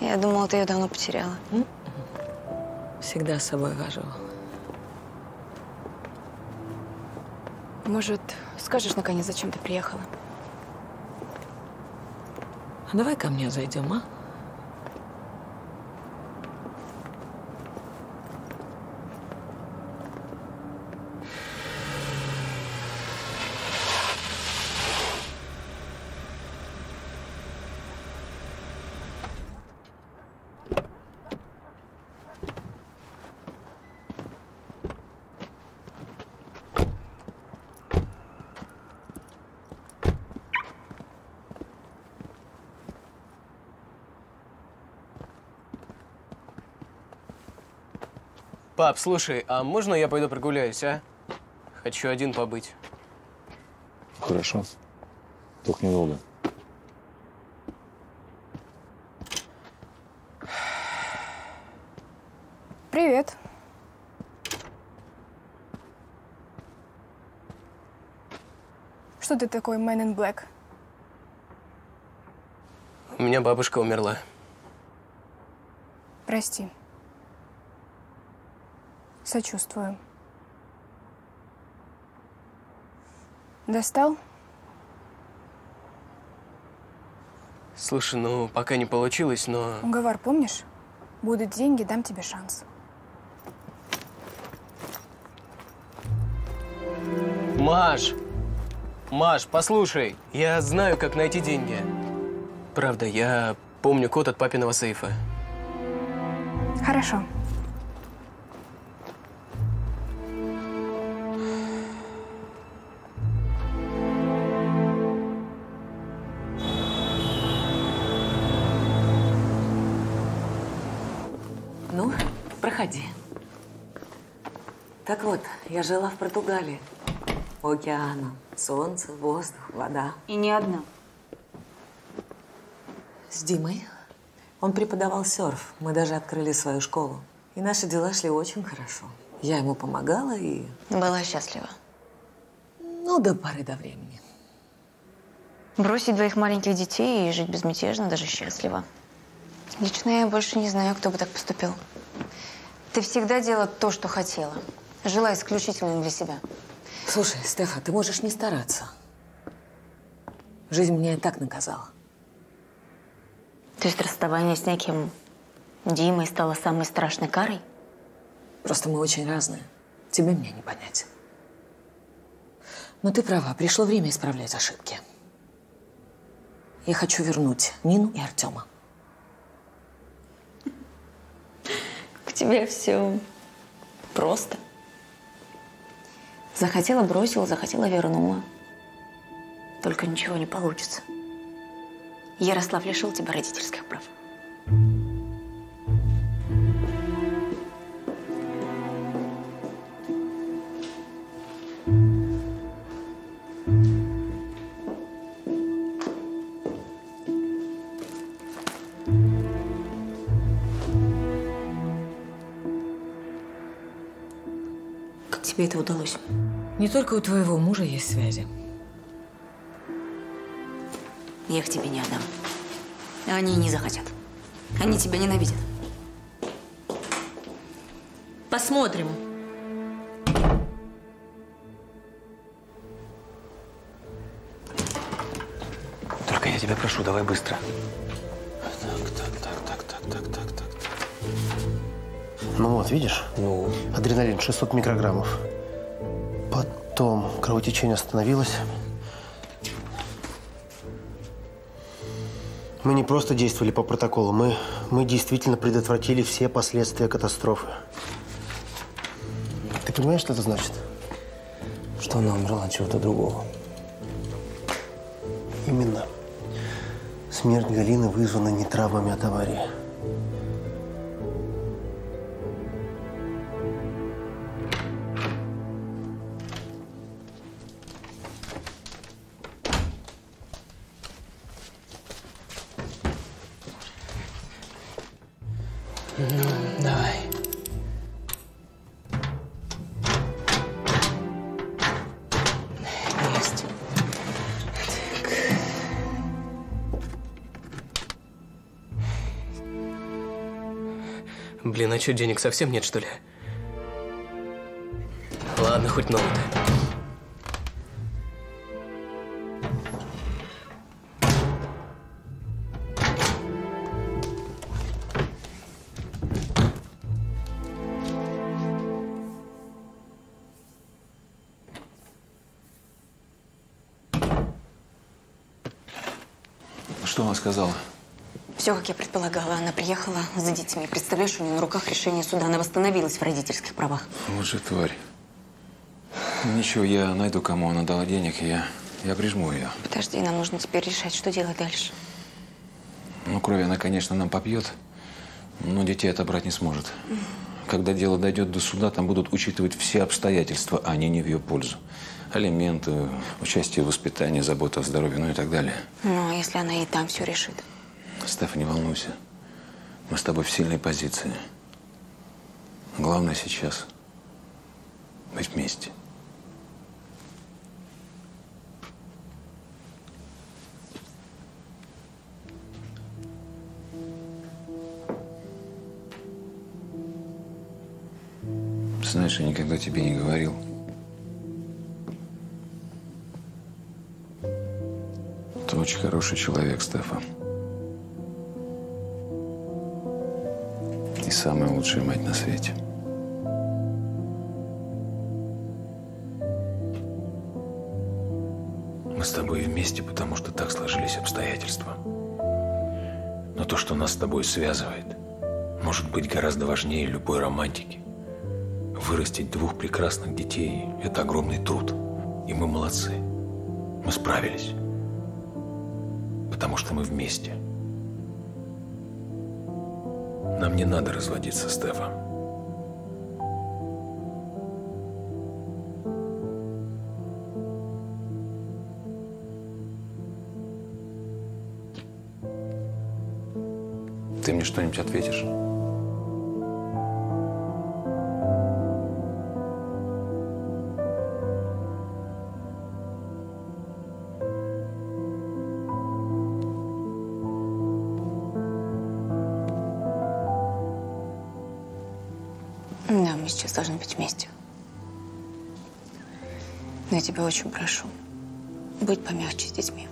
Я думала, ты ее давно потеряла. Всегда с собой вожу. Может, скажешь, наконец, зачем ты приехала? А давай ко мне зайдем, а? Пап, слушай, а можно я пойду прогуляюсь, а? Хочу один побыть. Хорошо. Только недолго. Привет. Что ты такой Man in Black? У меня бабушка умерла. Прости. Сочувствую. Достал? Слушай, ну пока не получилось, но... Уговор помнишь? Будут деньги, дам тебе шанс. Маш! Маш, послушай, я знаю, как найти деньги. Правда, я помню код от папиного сейфа. Хорошо. Я жила в Португалии. У океана. Солнце, воздух, вода. И не одна. С Димой. Он преподавал серф. Мы даже открыли свою школу. И наши дела шли очень хорошо. Я ему помогала и... Была счастлива. Ну, до поры до времени. Бросить двоих маленьких детей и жить безмятежно, даже счастливо. Лично я больше не знаю, кто бы так поступил. Ты всегда делала то, что хотела. Жила исключительно для себя. Слушай, Стефа, ты можешь не стараться. Жизнь меня и так наказала. То есть расставание с неким Димой стало самой страшной карой? Просто мы очень разные. Тебе меня не понять. Но ты права, пришло время исправлять ошибки. Я хочу вернуть Нину и Артема. У тебя все просто. Захотела, бросила, захотела, вернула. Только ничего не получится. Ярослав лишил тебя родительских прав. Тебе это удалось? Не только у твоего мужа есть связи. Я их тебе не отдам. Они не захотят. Они тебя ненавидят. Посмотрим. Только я тебя прошу, давай быстро. Ну вот, видишь? Ну? Адреналин 600 микрограммов. Потом кровотечение остановилось. Мы не просто действовали по протоколу, мы, мы действительно предотвратили все последствия катастрофы. Ты понимаешь, что это значит? Что она умерла от чего-то другого. Именно. Смерть Галины вызвана не травмами от аварии. Ну, давай. Есть. Блин, а что, денег совсем нет, что ли? Ладно, хоть ноут. Сказала? Все, как я предполагала. Она приехала за детьми. Представляешь, у нее на руках решение суда. Она восстановилась в родительских правах. Вот же тварь. Ничего, я найду, кому она дала денег, и я, я прижму ее. Подожди, нам нужно теперь решать, что делать дальше. Ну, крови она, конечно, нам попьет, но детей отобрать не сможет. Когда дело дойдет до суда, там будут учитывать все обстоятельства, а они не в ее пользу. Алименты, участие в воспитании, забота о здоровье, ну и так далее. Ну, а если она и там все решит? Стефа, не волнуйся. Мы с тобой в сильной позиции. Главное сейчас быть вместе. Знаешь, я никогда тебе не говорил. Очень хороший человек, Стефан. И самая лучшая мать на свете. Мы с тобой вместе, потому что так сложились обстоятельства. Но то, что нас с тобой связывает, может быть гораздо важнее любой романтики. Вырастить двух прекрасных детей – это огромный труд. И мы молодцы. Мы справились. Потому что мы вместе. Нам не надо разводиться, Стефан. Ты мне что-нибудь ответишь? Быть вместе. Но я тебя очень прошу, будь помягче с детьми.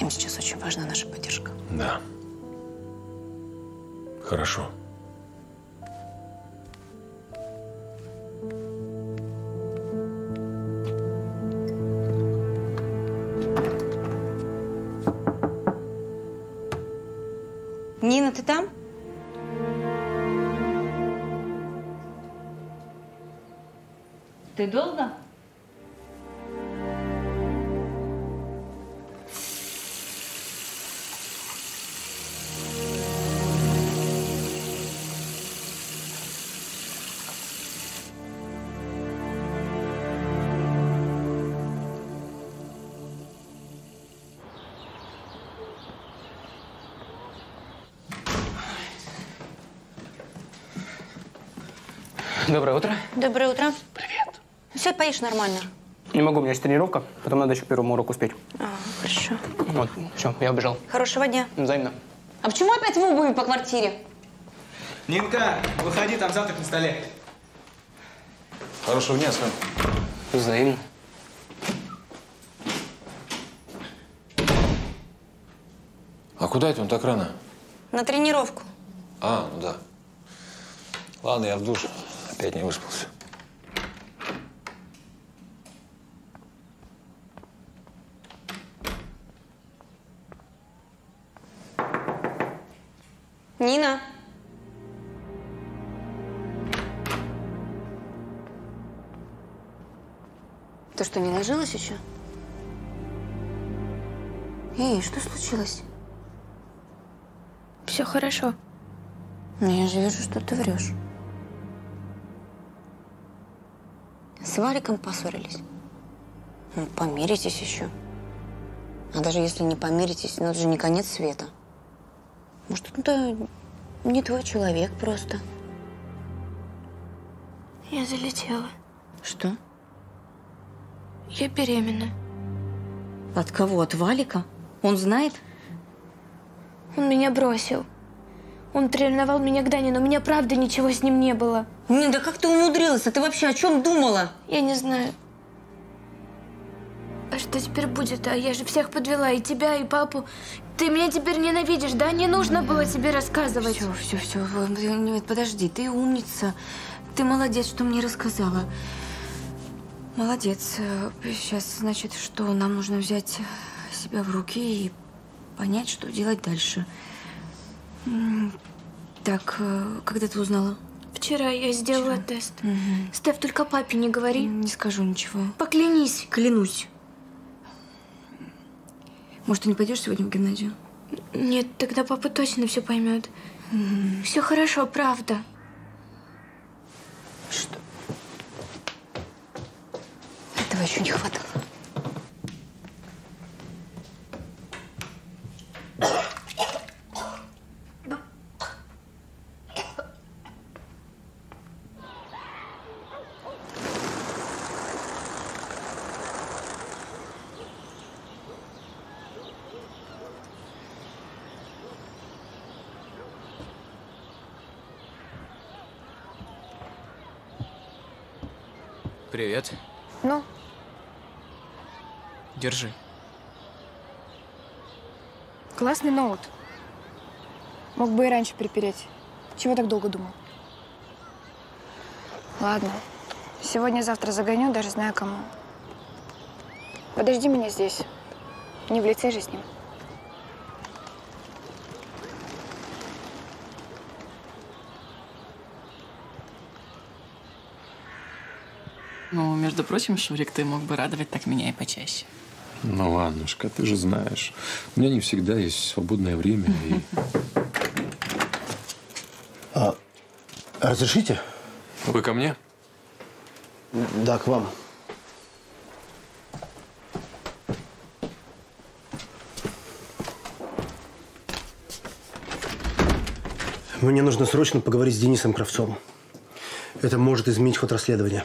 Им сейчас очень важна наша поддержка. Да. Хорошо. Доброе утро. Доброе утро. Привет. Все, поешь нормально. Не могу, у меня есть тренировка, потом надо еще к первому уроку успеть. А, хорошо. Вот, все, я убежал. Хорошего дня. Взаимно. А почему опять в обуви по квартире? Нинка, выходи, там завтрак на столе. Хорошего дня, Сань. Взаимно. А куда это он так рано? На тренировку. А, ну да. Ладно, я в душ. Опять не выспался. Нина. Ты что, не ложилась еще? Эй, что случилось? Все хорошо. Ну, я же вижу, что ты врешь. С Валиком поссорились? Ну, помиритесь еще. А даже если не помиритесь, ну это же не конец света. Может, это не твой человек просто. Я залетела. Что? Я беременна. От кого? От Валика? Он знает? Он меня бросил. Он тренировал меня к Дане, но у меня правда ничего с ним не было. Ну, да как ты умудрилась? А ты вообще о чем думала? Я не знаю. А что теперь будет? А я же всех подвела, и тебя, и папу. Ты меня теперь ненавидишь, да? Не нужно было тебе рассказывать. Все, все, все. Подожди, ты умница. Ты молодец, что мне рассказала. Молодец. Сейчас, значит, что нам нужно взять себя в руки и понять, что делать дальше. Так, э, когда ты узнала? Вчера я сделала Вчера? тест. Угу. Стеф, только папе не говори. Не скажу ничего. Поклянись. Клянусь. Может, ты не пойдешь сегодня в гимназию? Нет, тогда папа точно все поймет. Угу. Все хорошо, правда. Что? Этого еще не хватало. Привет. Ну, Держи. классный ноут. Мог бы и раньше припереть. Чего так долго думал? Ладно. Сегодня-завтра загоню, даже знаю кому. Подожди меня здесь. Не в лице же с ним. Ну, между прочим, Шурик, ты мог бы радовать так меня и почаще. Ну, Аннушка, ты же знаешь, у меня не всегда есть свободное время. И... А, разрешите? Вы ко мне? Да, к вам. Мне нужно срочно поговорить с Денисом Кравцовым. Это может изменить ход расследования.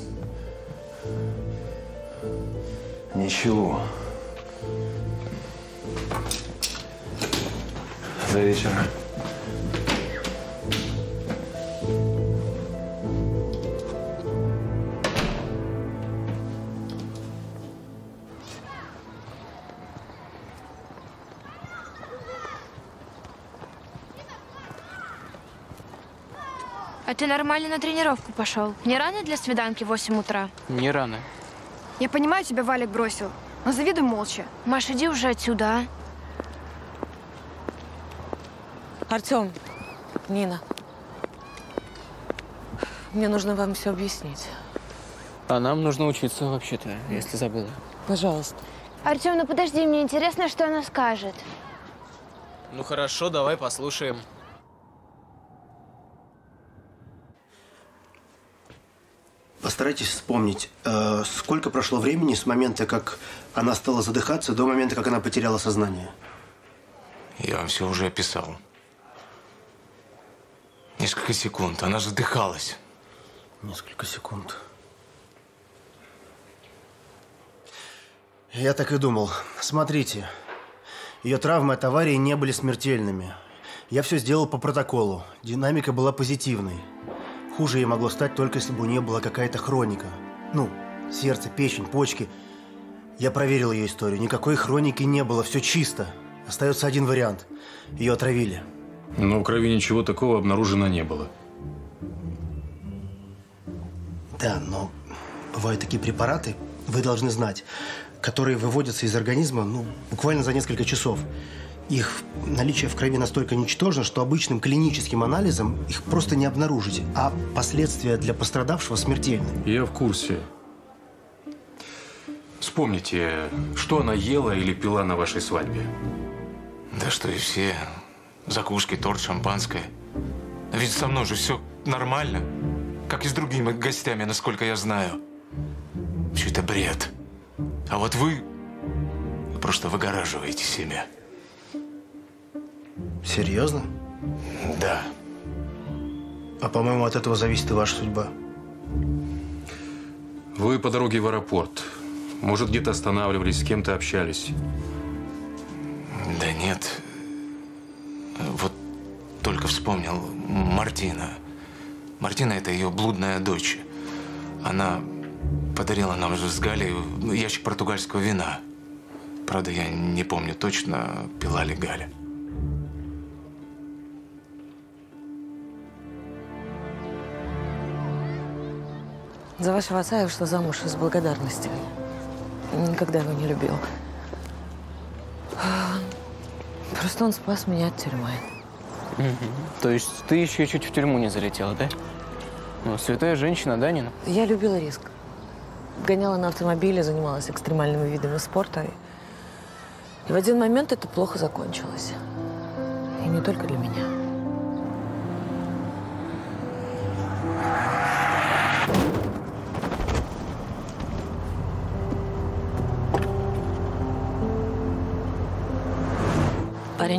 ты нормально на тренировку пошел? Не рано для свиданки в 8 утра? Не рано. Я понимаю, тебя Валик бросил, но завидуй молча. Маш, иди уже отсюда, а? Артем, Нина, мне нужно вам все объяснить. А нам нужно учиться вообще-то, если забыла. Пожалуйста. Артем, ну подожди, мне интересно, что она скажет. Ну хорошо, давай послушаем. Постарайтесь вспомнить, э, сколько прошло времени с момента, как она стала задыхаться, до момента, как она потеряла сознание. Я вам все уже описал. Несколько секунд. Она задыхалась. Несколько секунд. Я так и думал. Смотрите, ее травмы от аварии не были смертельными. Я все сделал по протоколу. Динамика была позитивной. Хуже ей могло стать только если бы у нее была какая-то хроника. Ну, сердце, печень, почки. Я проверил ее историю. Никакой хроники не было. Все чисто. Остается один вариант. Ее отравили. Но в крови ничего такого обнаружено не было. Да, но бывают такие препараты, вы должны знать, которые выводятся из организма ну, буквально за несколько часов. Их наличие в крови настолько ничтожно, что обычным клиническим анализом их просто не обнаружить, а последствия для пострадавшего смертельны. Я в курсе. Вспомните, что она ела или пила на вашей свадьбе. Да что и все. Закуски, торт, шампанское. Ведь со мной же все нормально. Как и с другими гостями, насколько я знаю. Все это бред. А вот вы, вы просто выгораживаете себя. Серьезно? Да. А по-моему, от этого зависит и ваша судьба. Вы по дороге в аэропорт. Может, где-то останавливались, с кем-то общались. Да нет. Вот только вспомнил. Мартина. Мартина – это ее блудная дочь. Она подарила нам же с Галей ящик португальского вина. Правда, я не помню точно, пила ли Галя. За вашего отца я вышла замуж из благодарности. Никогда его не любил. Просто он спас меня от тюрьмы. То есть ты еще чуть в тюрьму не залетела, да? Ну, святая женщина, да, Нина? Я любила риск. Гоняла на автомобиле, занималась экстремальными видами спорта. И в один момент это плохо закончилось. И не только для меня.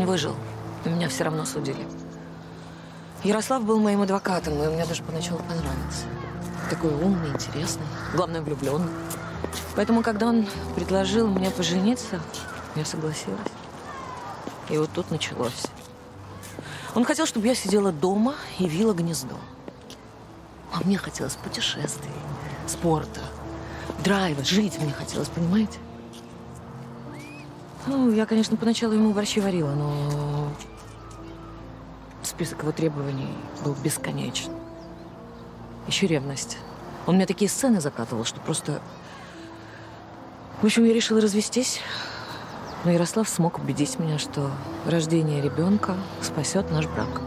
Парень выжил, но меня все равно судили. Ярослав был моим адвокатом, и мне даже поначалу понравился. Такой умный, интересный, главное, влюбленный. Поэтому, когда он предложил мне пожениться, я согласилась. И вот тут началось. Он хотел, чтобы я сидела дома и вила гнездо. А мне хотелось путешествий, спорта, драйва, жить мне хотелось, понимаете? Ну, я, конечно, поначалу ему борщи варила, но список его требований был бесконечен. Еще ревность. Он мне такие сцены закатывал, что просто... В общем, я решила развестись. Но Ярослав смог убедить меня, что рождение ребенка спасет наш брак.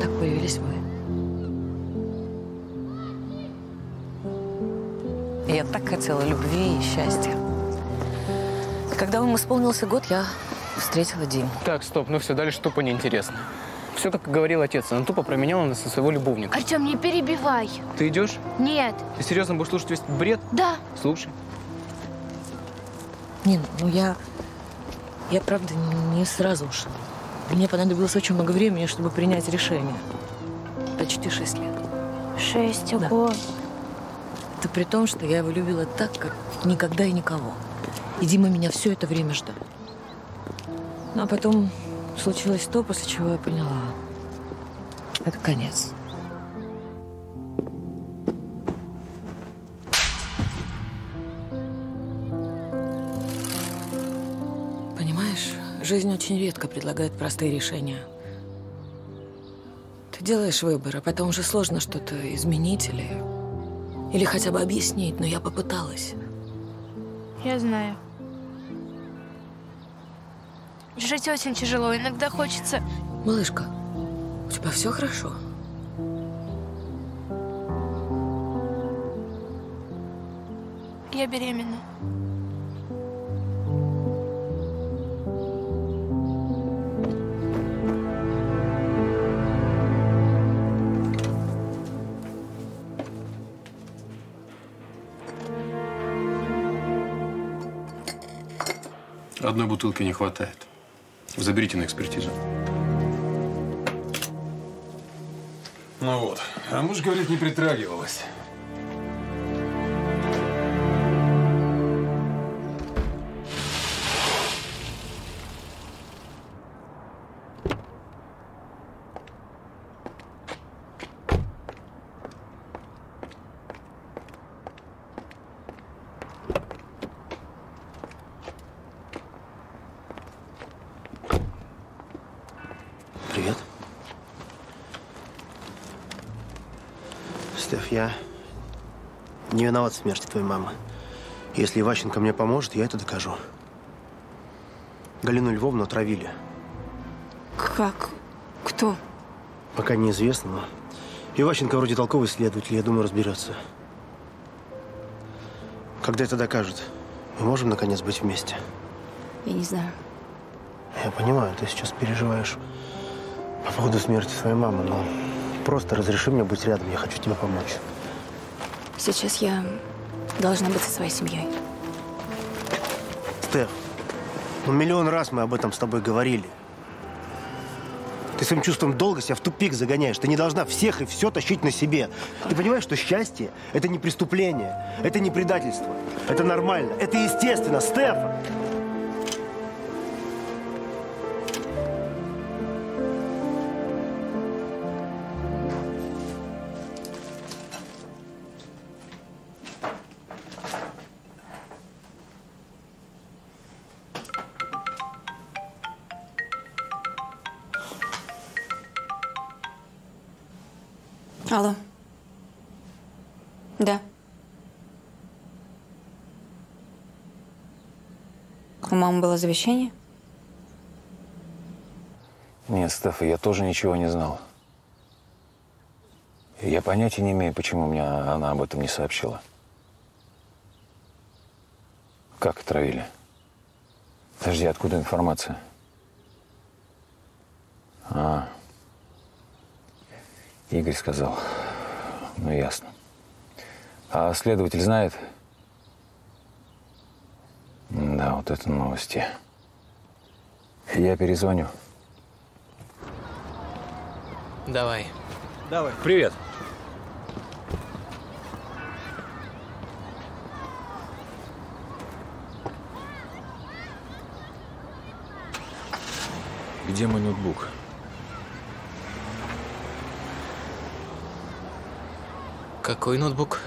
Так появились вы. Я так хотела любви и счастья. Когда вам исполнился год, я встретила Диму. Так, стоп, ну все, дальше тупо неинтересно. Все, как говорил отец, она тупо променяла нас на своего любовника. Артем, не перебивай. Ты идешь? Нет. Ты серьезно будешь слушать весь этот бред? Да. Слушай. Нин, ну я... Я, правда, не сразу ушла. Мне понадобилось очень много времени, чтобы принять решение. Почти шесть лет. Шесть, ого. Это при том, что я его любила так, как никогда и никого. И Дима меня все это время ждал. Ну, а потом случилось то, после чего я поняла. Это конец. Понимаешь, жизнь очень редко предлагает простые решения. Ты делаешь выбор, а потом уже сложно что-то изменить или... Или хотя бы объяснить, но я попыталась. Я знаю. Жить очень тяжело. Иногда хочется... Малышка, у тебя все хорошо? Я беременна. Одной бутылки не хватает. Заберите на экспертизу. Ну вот. А муж, говорит, не притрагивалась. Виноват в смерти твоей мамы. Если Иващенко мне поможет, я это докажу. Галину Львовну отравили. Как? Кто? Пока неизвестно, но Иващенко вроде толковый следователь, я думаю, разберется. Когда это докажет, мы можем, наконец, быть вместе? Я не знаю. Я понимаю, ты сейчас переживаешь по поводу смерти своей мамы, но просто разреши мне быть рядом, я хочу тебе помочь. Сейчас я должна быть со своей семьей. Стеф, ну миллион раз мы об этом с тобой говорили. Ты своим чувством долга себя в тупик загоняешь. Ты не должна всех и все тащить на себе. Ты понимаешь, что счастье – это не преступление, это не предательство. Это нормально, это естественно, Стефа. У мамы было завещание? Нет, Стефа, я тоже ничего не знал. Я понятия не имею, почему мне она об этом не сообщила. Как отравили? Подожди, откуда информация? А, Игорь сказал. Ну, ясно. А следователь знает? Да, вот это новости. Я перезвоню. Давай. Давай. Привет. Где мой ноутбук? Какой ноутбук?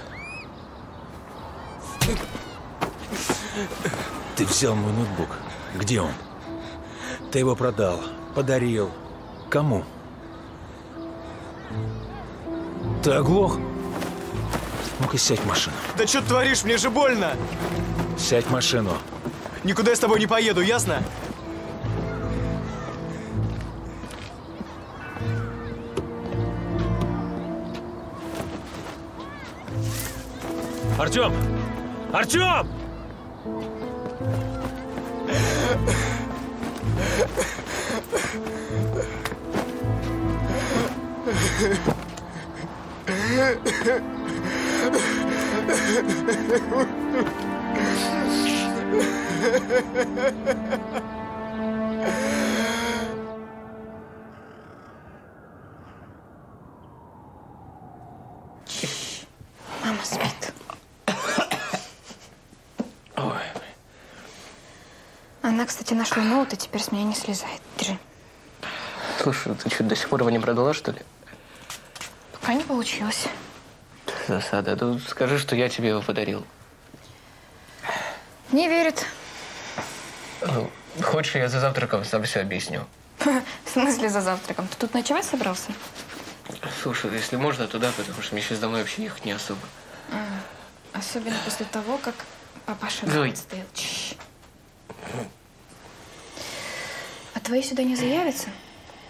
Ты взял мой ноутбук. Где он? Ты его продал, подарил. Кому? Ты оглох? Ну-ка, сядь в машину. Да что ты творишь? Мне же больно! Сядь в машину. Никуда я с тобой не поеду, ясно? Артем! Артем! Мама спит. Ой. Она, кстати, нашла ноут и теперь с меня не слезает. Держи. Слушай, ты что, до сих пор его не продала, что ли? Получилось. Засада. Ну, скажи, что я тебе его подарил. Не верит. Ну, Хочешь, я за завтраком сам все объясню? В смысле за завтраком? Ты тут ночевать собрался? Слушай, если можно, туда, потому что мне сейчас домой вообще ехать не особо. А, особенно после того, как папаша Зой. стоял. Чш. А твои сюда не заявятся?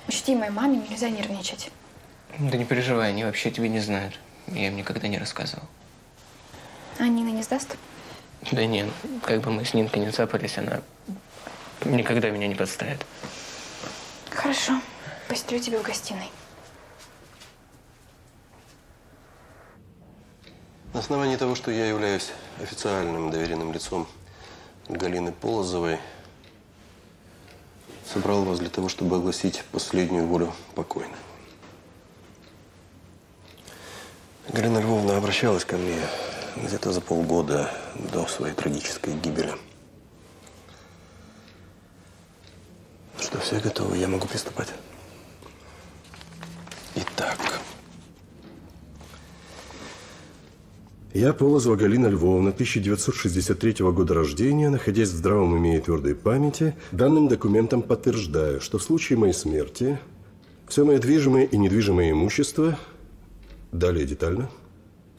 Учти, моей маме нельзя нервничать. Да не переживай, они вообще тебя не знают. Я им никогда не рассказывал. А Нина не сдаст? Да не, ну, как бы мы с Нинкой не цапались, она никогда меня не подставит. Хорошо. Постерю тебе в гостиной. На основании того, что я являюсь официальным доверенным лицом Галины Полозовой, собрал вас для того, чтобы огласить последнюю волю покойной. Галина Львовна обращалась ко мне где-то за полгода до своей трагической гибели. Что, все готовы? Я могу приступать. Итак. Я, Полозова Галина Львовна, 1963 года рождения, находясь в здравом уме и твердой памяти, данным документом подтверждаю, что в случае моей смерти все мое движимое и недвижимое имущество, далее детально,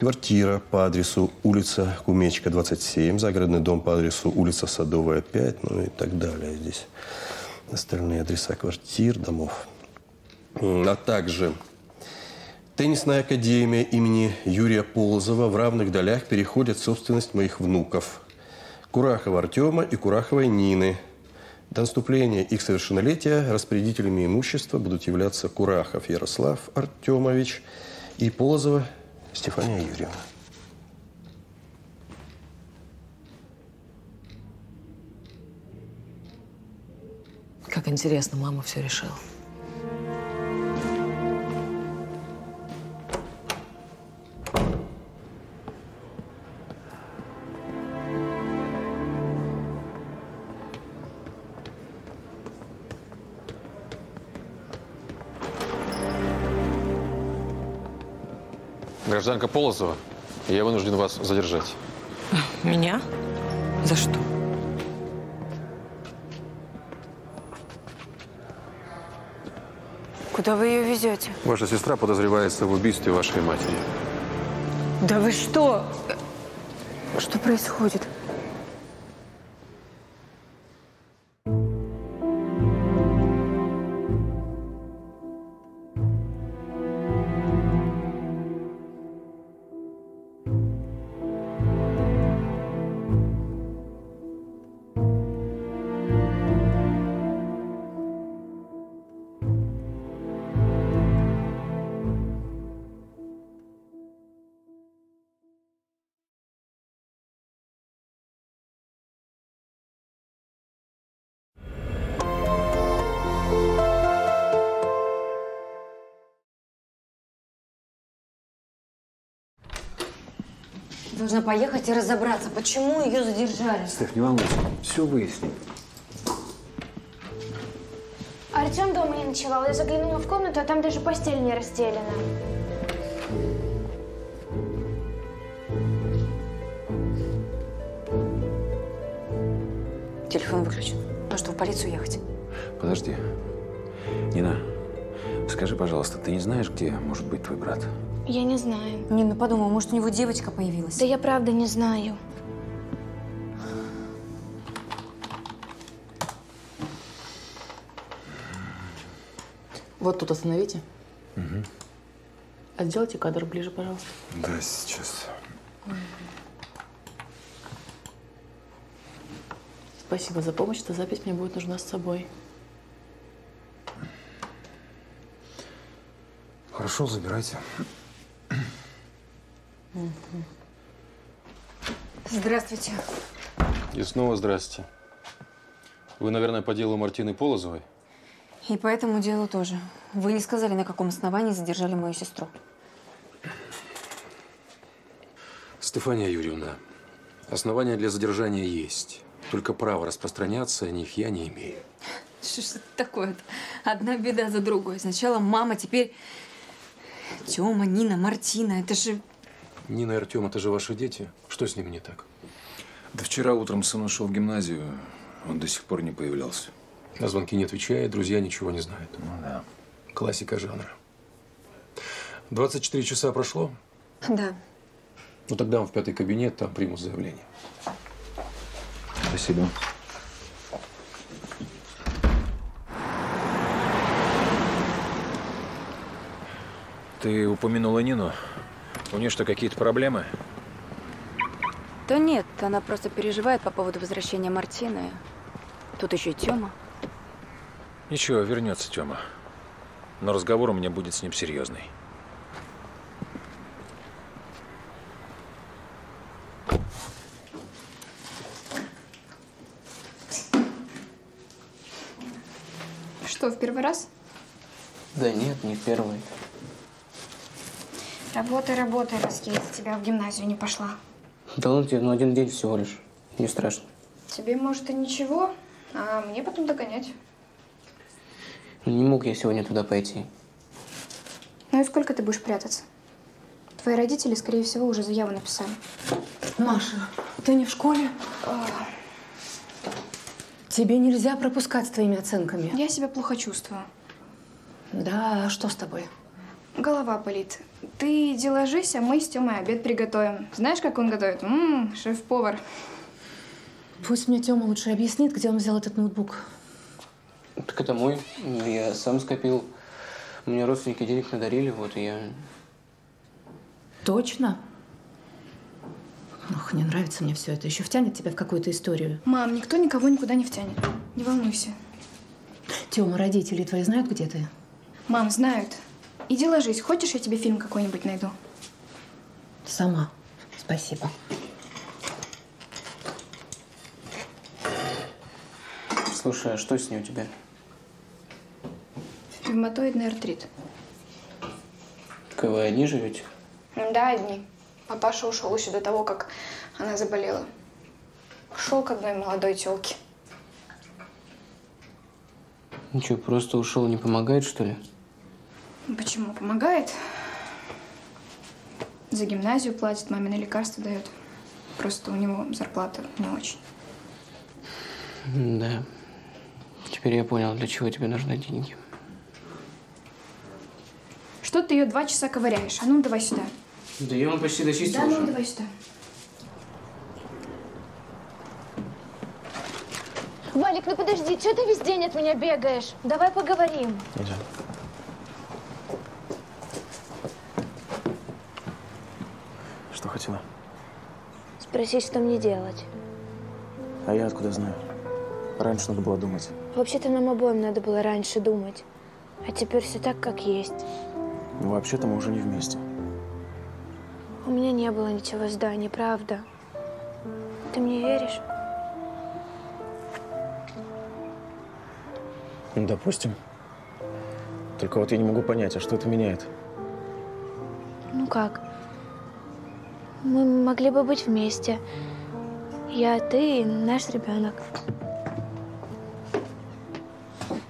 Квартира по адресу улица Кумечка, 27, загородный дом по адресу улица Садовая, 5, ну и так далее. Здесь остальные адреса квартир, домов. А также теннисная академия имени Юрия Полозова в равных долях переходит в собственность моих внуков. Курахова Артема и Кураховой Нины. До наступления их совершеннолетия распорядителями имущества будут являться Курахов Ярослав Артемович и Полозова Стефания Юрьевна. Как интересно, мама все решила. Гражданка Полозова, я вынужден вас задержать. Меня? За что? Куда вы ее везете? Ваша сестра подозревается в убийстве вашей матери. Да вы что? Что происходит? Должна поехать и разобраться, почему ее задержали. Стеф, не волнуйся, все выясним. Артем дома не ночевал. Я заглянула в комнату, а там даже постель не расстелена. Телефон выключен. Может, в полицию ехать? Подожди. Нина, скажи, пожалуйста, ты не знаешь, где может быть твой брат? Я не знаю. Не, ну подумай, может, у него девочка появилась? Да я правда не знаю. Вот тут остановите. Угу. А сделайте кадр ближе, пожалуйста. Да, сейчас. Спасибо за помощь. Эта запись мне будет нужна с собой. Хорошо, забирайте. Здравствуйте. И снова здрасте. Вы, наверное, по делу Мартины Полозовой? И по этому делу тоже. Вы не сказали, на каком основании задержали мою сестру. Стефания Юрьевна, основания для задержания есть. Только право распространяться о них я не имею. Что ж это такое-то? Одна беда за другой. Сначала мама, теперь Тёма, Нина, Мартина. Это же… Нина и Артем, это же ваши дети. Что с ними не так? Да вчера утром сын ушел в гимназию. Он до сих пор не появлялся. На звонки не отвечает, друзья ничего не знают. Ну да. Классика жанра. 24 часа прошло? Да. Ну тогда он в пятый кабинет, там примут заявление. Спасибо. Ты упомянула Нину. У нее что, какие-то проблемы? Да нет, она просто переживает по поводу возвращения Мартины. Тут еще и Тёма. Ничего, вернется Тёма. Но разговор у меня будет с ним серьезный. Что, в первый раз? Да нет, не первый. Работай, работай, раз я из тебя в гимназию не пошла. Да ладно тебе, ну один день всего лишь. Не страшно. Тебе, может, и ничего, а мне потом догонять. Ну, Не мог я сегодня туда пойти. Ну и сколько ты будешь прятаться? Твои родители, скорее всего, уже заяву написали. Маша, ты не в школе? Тебе нельзя пропускать с твоими оценками. Я себя плохо чувствую. Да, а что с тобой? Голова болит. Ты иди ложись, а мы с Тёмой обед приготовим. Знаешь, как он готовит? Ммм, шеф-повар. Пусть мне Тёма лучше объяснит, где он взял этот ноутбук. Так это мой. Я сам скопил. Мне родственники денег надарили, вот и я... Точно? Ох, не нравится мне все это. Еще втянет тебя в какую-то историю. Мам, никто никого никуда не втянет. Не волнуйся. Тёма, родители твои знают, где ты? Мам, знают. Иди ложись. Хочешь, я тебе фильм какой-нибудь найду? Сама. Спасибо. Слушай, а что с ней у тебя? Ревматоидный артрит. Так вы одни живете? Да, одни. Папаша ушел еще до того, как она заболела. Ушел к одной молодой тёлке. Ничего, просто ушел, не помогает, что ли? Почему? Помогает. За гимназию платит, маме на лекарства дает. Просто у него зарплата не очень. Да. Теперь я понял, для чего тебе нужны деньги. Что ты ее два часа ковыряешь? А ну, давай сюда. Да я вам почти дочистил Да, уже. ну, давай сюда. Валик, ну подожди, что ты весь день от меня бегаешь? Давай поговорим. Идем. Что хотела? Спросить, что мне делать. А я откуда знаю? Раньше надо было думать. Вообще-то нам обоим надо было раньше думать. А теперь все так, как есть. Ну, вообще-то мы уже не вместе. У меня не было ничего с Даней, правда. Ты мне веришь? Ну, допустим. Только вот я не могу понять, а что это меняет? Ну как? Мы могли бы быть вместе. Я, ты и наш ребенок.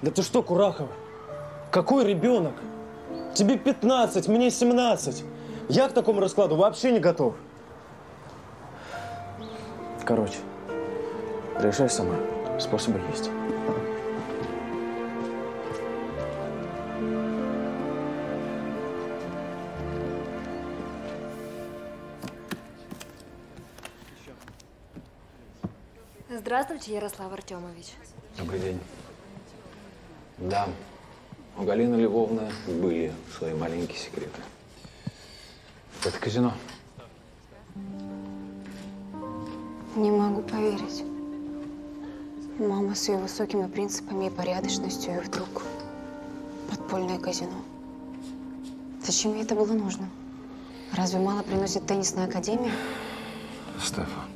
Да ты что, Курахова? Какой ребенок? Тебе 15, мне 17. Я к такому раскладу вообще не готов. Короче, решай сама. Способы есть. Здравствуйте, Ярослав Артемович. Добрый день. Да, у Галины Львовны были свои маленькие секреты. Это казино. Не могу поверить. Мама с ее высокими принципами и порядочностью, и вдруг подпольное казино. Зачем ей это было нужно? Разве мало приносит теннисная академия? Стефа,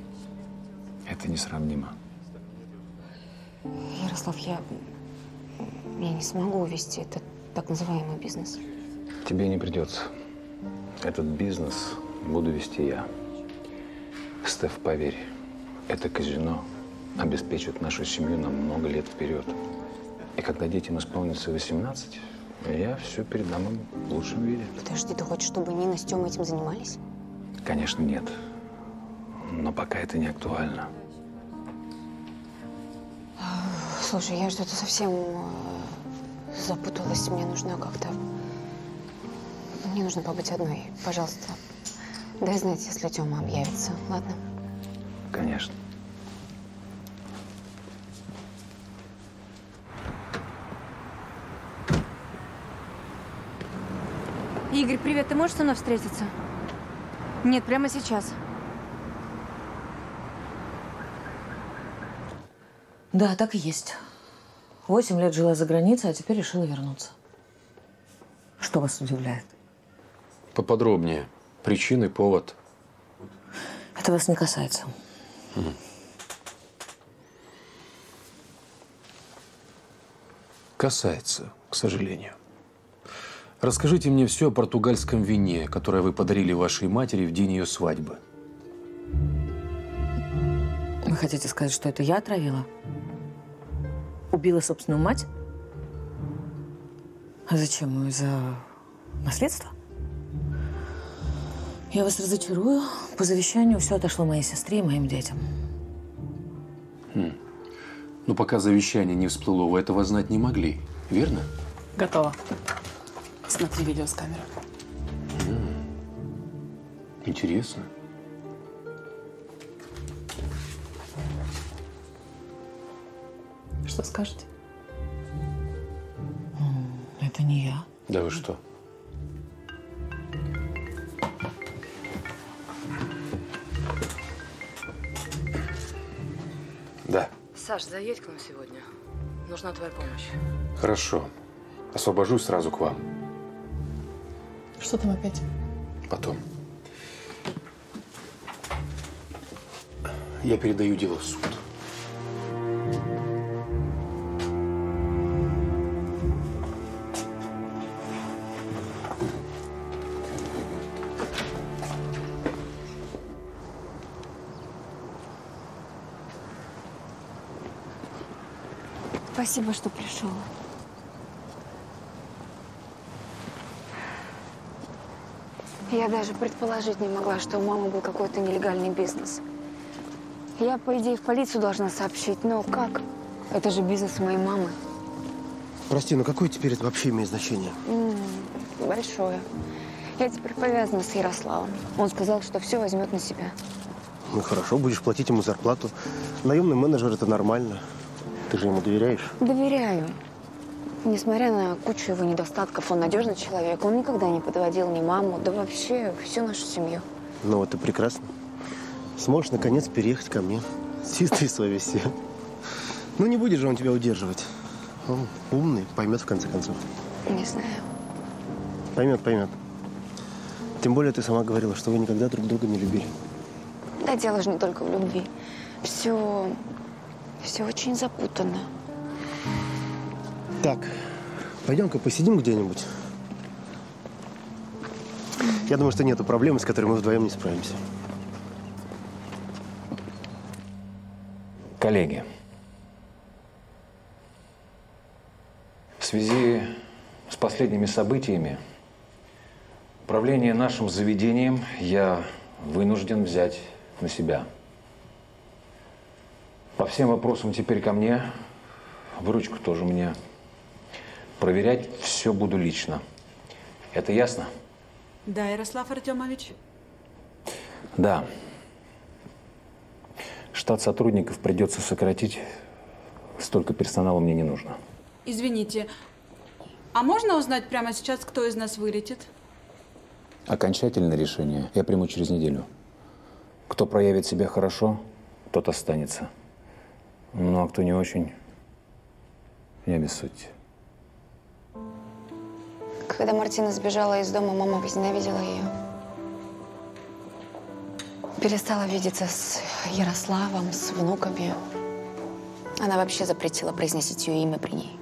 это несравнимо. Ярослав, я, я не смогу вести этот так называемый бизнес. Тебе не придется. Этот бизнес буду вести я. Стеф, поверь, это казино обеспечит нашу семью на много лет вперед. И когда детям исполнится 18, я все передам им в лучшем виде. Подожди, ты хочешь, чтобы Нина с Тёмой этим занимались? Конечно, нет. Но пока это не актуально. Слушай, я что-то совсем э, запуталась. Мне нужно как-то... Мне нужно побыть одной. Пожалуйста, дай знать, если Тёма объявится, ладно? Конечно. Игорь, привет, ты можешь со мной встретиться? Нет, прямо сейчас. Да, так и есть. Восемь лет жила за границей, а теперь решила вернуться. Что вас удивляет? Поподробнее. Причины, повод. Это вас не касается. Мгм. Касается, к сожалению. Расскажите мне все о португальском вине, которое вы подарили вашей матери в день ее свадьбы. Вы хотите сказать, что это я отравила? Убила собственную мать? А зачем? Из-за наследства? Я вас разочарую. По завещанию все отошло моей сестре и моим детям. Хм. Но пока завещание не всплыло, вы этого знать не могли, верно? Готово. Смотри видео с камеры. Интересно. Что скажете? Это не я. Да вы что? Да, Саш, заедь к нам сегодня. Нужна твоя помощь. хорошо. Освобожусь сразу к вам. Что там опять? Потом. Я передаю дело в суд. Спасибо, что пришел. Я даже предположить не могла, что у мамы был какой-то нелегальный бизнес. Я, по идее, в полицию должна сообщить, но как? Это же бизнес моей мамы. Прости, но какое теперь это вообще имеет значение? М, большое. Я теперь повязана с Ярославом. Он сказал, что все возьмет на себя. Ну хорошо, будешь платить ему зарплату. Наемный менеджер это нормально. Ты же ему доверяешь? Доверяю. Несмотря на кучу его недостатков, он надежный человек. Он никогда не подводил ни маму, да вообще всю нашу семью. Ну и прекрасно. Сможешь наконец переехать ко мне. С чистой совестью. Ну не будет же он тебя удерживать. Он умный, поймет в конце концов. Не знаю. Поймет, поймет. Тем более ты сама говорила, что вы никогда друг друга не любили. Да дело же не только в любви. Все, все очень запутанно. Так, пойдем-ка посидим где-нибудь. Я думаю, что нету проблемы, с которой мы вдвоем не справимся. Коллеги, в связи с последними событиями управление нашим заведением я вынужден взять на себя – по всем вопросам теперь ко мне, выручку тоже мне. Проверять все буду лично. Это ясно? Да, Ярослав Артемович. Да. Штат сотрудников придется сократить. Столько персонала мне не нужно. Извините, а можно узнать прямо сейчас, кто из нас вылетит? Окончательное решение я приму через неделю. Кто проявит себя хорошо, тот останется. Ну, а кто не очень, не обессудьте. Когда Мартина сбежала из дома, мама возненавидела ее. Перестала видеться с Ярославом, с внуками. Она вообще запретила произносить ее имя при ней.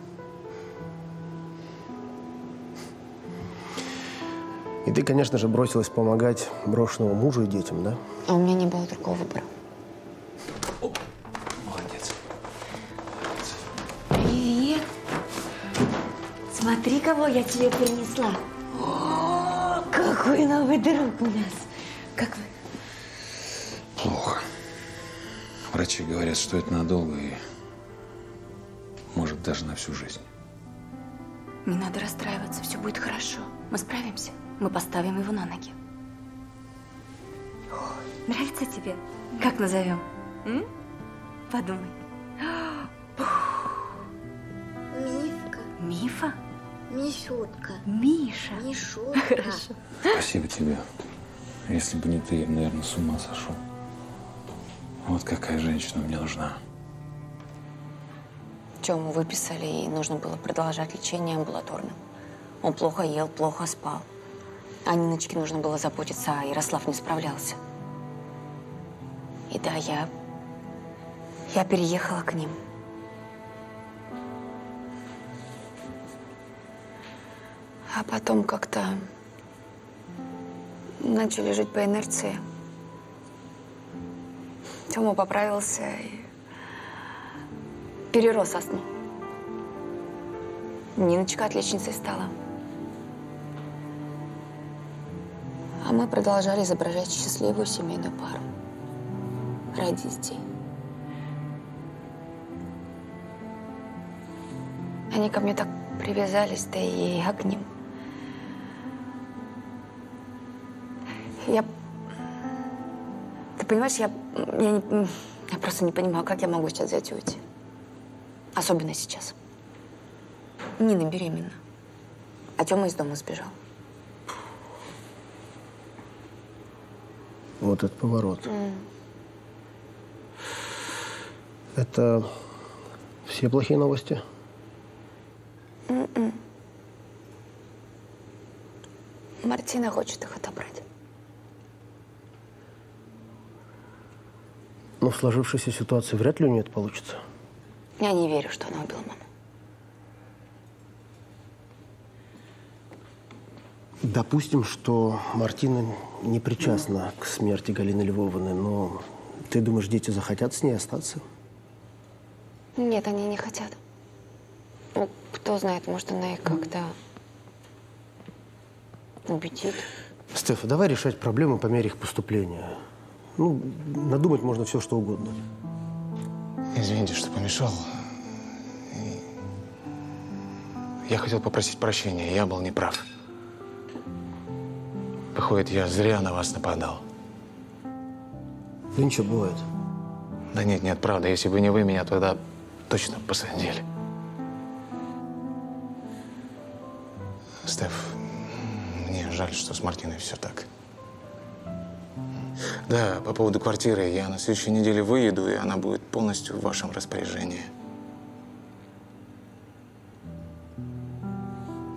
И ты, конечно же, бросилась помогать брошенному мужу и детям, да? А у меня не было другого выбора. Смотри, кого я тебе принесла. О, какой новый друг у нас. Как вы? Плохо. Врачи говорят, что это надолго и может даже на всю жизнь. Не надо расстраиваться, все будет хорошо. Мы справимся. Мы поставим его на ноги. Нравится тебе? Как назовем? М? Подумай. Мишутка. Миша. Мишутка. Хорошо. Спасибо тебе. Если бы не ты, я бы, наверное, с ума сошел. Вот какая женщина мне нужна. Тему выписали, и нужно было продолжать лечение амбулаторно. Он плохо ел, плохо спал. А Ниночке нужно было заботиться, а Ярослав не справлялся. И да, я... Я переехала к ним. А потом как-то начали жить по инерции. Тёма поправился и перерос астму. Ниночка отличницей стала. А мы продолжали изображать счастливую семейную пару. Ради детей. Они ко мне так привязались, да и я к ним. Я... Ты понимаешь, я, я, не- я просто не понимаю, как я могу сейчас взять и уйти. Особенно сейчас. Нина беременна. А Тёма из дома сбежал. Вот этот поворот. Это все плохие новости? М-м. Мартина хочет их отобрать. Но в сложившейся ситуации вряд ли у нее это получится. Я не верю, что она убила маму. Допустим, что Мартина не причастна к смерти Галины Львовны, но ты думаешь, дети захотят с ней остаться? Нет, они не хотят. Ну, кто знает, может, она их как-то убедит. Стефа, давай решать проблемы по мере их поступления. Ну, надумать можно все, что угодно. Извините, что помешал. Я хотел попросить прощения, я был неправ. Выходит, я зря на вас нападал. Да ничего, бывает. Да нет, нет, правда, если бы не вы, меня тогда точно посадили. Стеф, мне жаль, что с Мартиной все так. Да, по поводу квартиры, я на следующей неделе выеду, и она будет полностью в вашем распоряжении.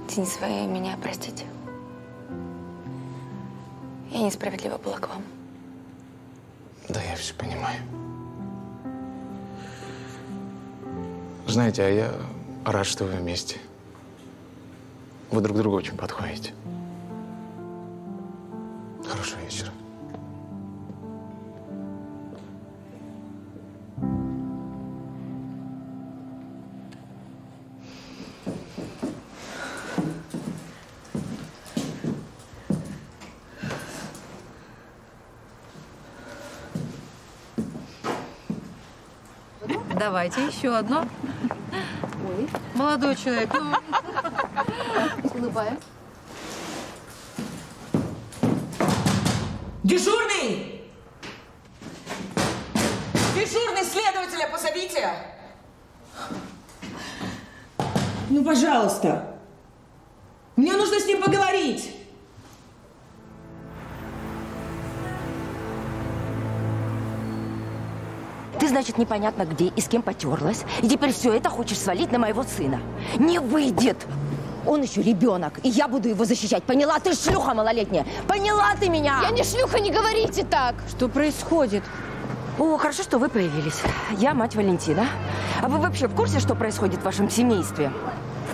Денис, вы меня простите. Я несправедлива была к вам. Да, я все понимаю. Знаете, а я рад, что вы вместе. Вы друг другу очень подходите. Хорошего вечера. Давайте еще одно. Ой. Молодой человек. ну. Улыбаюсь. Дежурный! Дежурный следователя позовите! Ну, пожалуйста. Мне нужно с ним поговорить. Ты, значит, непонятно где и с кем потерлась. И теперь все это хочешь свалить на моего сына. Не выйдет! Он еще ребенок, и я буду его защищать. Поняла? Ты шлюха малолетняя. Поняла ты меня? Я не шлюха, не говорите так. Что происходит? О, хорошо, что вы появились. Я мать Валентина. А вы вообще в курсе, что происходит в вашем семействе?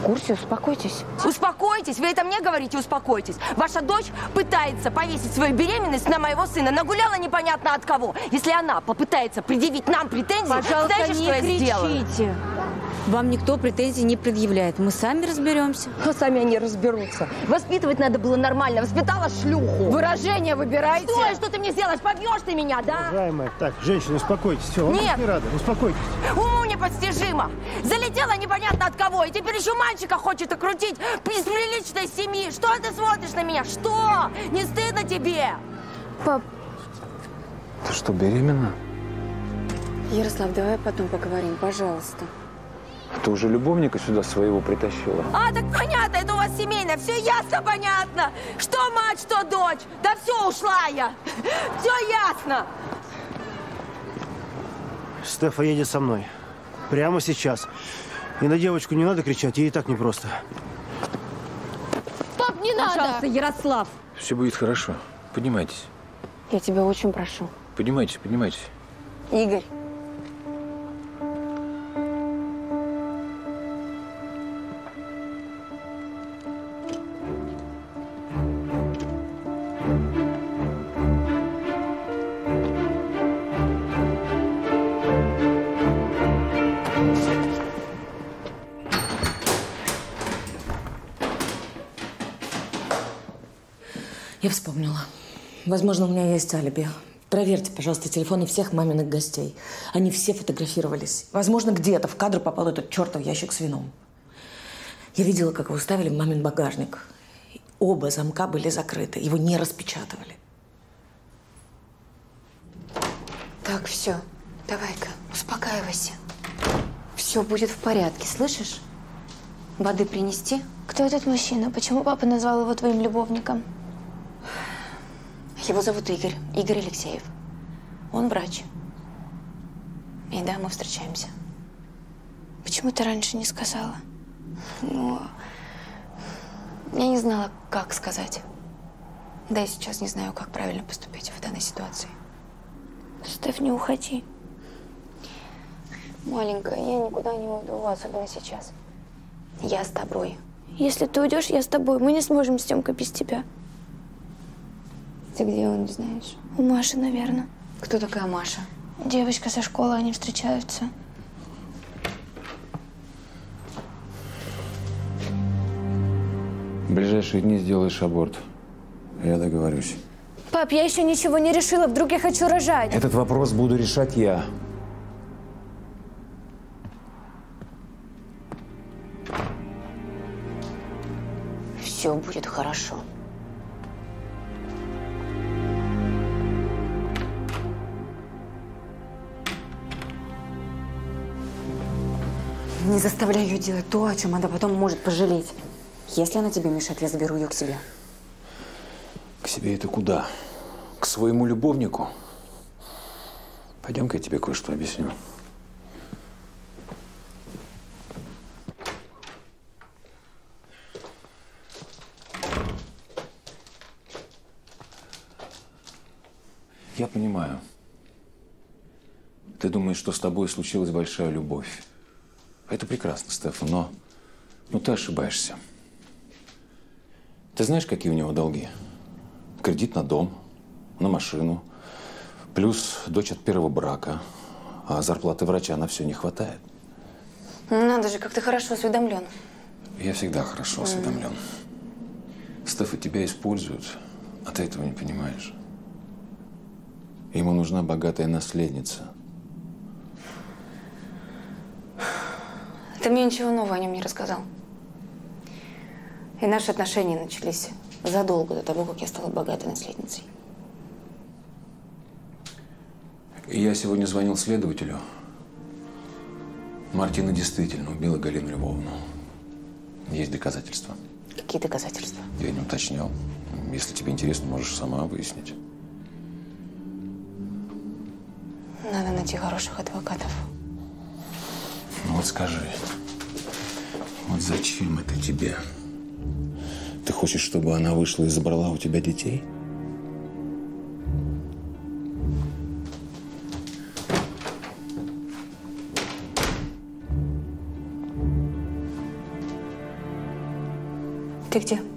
Курсе, успокойтесь. Успокойтесь, вы это мне говорите, успокойтесь. Ваша дочь пытается повесить свою беременность на моего сына. Нагуляла непонятно от кого. Если она попытается предъявить нам претензии, Пожалуйста, знаете, не что я кричите. сделаю? Вам никто претензий не предъявляет. Мы сами разберемся. А сами они разберутся. Воспитывать надо было нормально. Воспитала шлюху. Выражение выбирайте. Стой, что ты мне сделаешь? Побьешь ты меня, да? Уважаемая, так, женщина, успокойтесь. Все, вам Нет. не рада. Успокойтесь. Уму непостижимо. Залетела непонятно от кого. И теперь еще мальчика хочет окрутить из приличной семьи. Что ты смотришь на меня? Что? Не стыдно тебе? Пап, Ты что, беременна? Ярослав, давай потом поговорим, пожалуйста. Ты уже любовника сюда своего притащила? А, так понятно, это у вас семейное. Все ясно, понятно. Что мать, что дочь. Да все, ушла я. Все ясно. Стефа едет со мной. Прямо сейчас. И на девочку не надо кричать, ей и так непросто. пап, не надо. Пожалуйста, Ярослав. Все будет хорошо. Поднимайтесь. Я тебя очень прошу. Поднимайтесь, поднимайтесь. Игорь. Возможно, у меня есть алиби. Проверьте, пожалуйста, телефоны всех маминых гостей. Они все фотографировались. Возможно, где-то в кадр попал этот чертов ящик с вином. Я видела, как его ставили в мамин багажник. Оба замка были закрыты. Его не распечатывали. Так, все. Давай-ка, успокаивайся. Все будет в порядке, слышишь? Воды принести? Кто этот мужчина? Почему папа назвал его твоим любовником? Его зовут Игорь. Игорь Алексеев. Он врач. И да, мы встречаемся. Почему ты раньше не сказала? Ну, я не знала, как сказать. Да и сейчас не знаю, как правильно поступить в данной ситуации. Стеф, не уходи. Маленькая, я никуда не уйду, особенно сейчас. Я с тобой. Если ты уйдешь, я с тобой. Мы не сможем с Тёмкой без тебя. Ты где он, не знаешь? У Маши, наверное. Кто такая Маша? Девочка со школы, они встречаются. В ближайшие дни сделаешь аборт. Я договорюсь. Пап, я еще ничего не решила. Вдруг я хочу рожать. Этот вопрос буду решать я. Все будет хорошо. Не заставляй ее делать то, о чем она потом может пожалеть. Если она тебе мешает, я заберу ее к себе. К себе это куда? К своему любовнику? Пойдем-ка я тебе кое-что объясню. Я понимаю. Ты думаешь, что с тобой случилась большая любовь. Это прекрасно, Стефан, но, но ты ошибаешься. Ты знаешь, какие у него долги? Кредит на дом, на машину, плюс дочь от первого брака, а зарплаты врача на все не хватает. Надо же, как ты хорошо осведомлен. Я всегда хорошо осведомлен. Стефа тебя используют, а ты этого не понимаешь. Ему нужна богатая наследница. Ты мне ничего нового о нем не рассказал. И наши отношения начались задолго до того, как я стала богатой наследницей. Я сегодня звонил следователю. Мартина действительно убила Галину Львовну. Есть доказательства. Какие доказательства? Я не уточнял. Если тебе интересно, можешь сама выяснить. Надо найти хороших адвокатов. Ну вот скажи, вот зачем это тебе? Ты хочешь, чтобы она вышла и забрала у тебя детей? Ты где?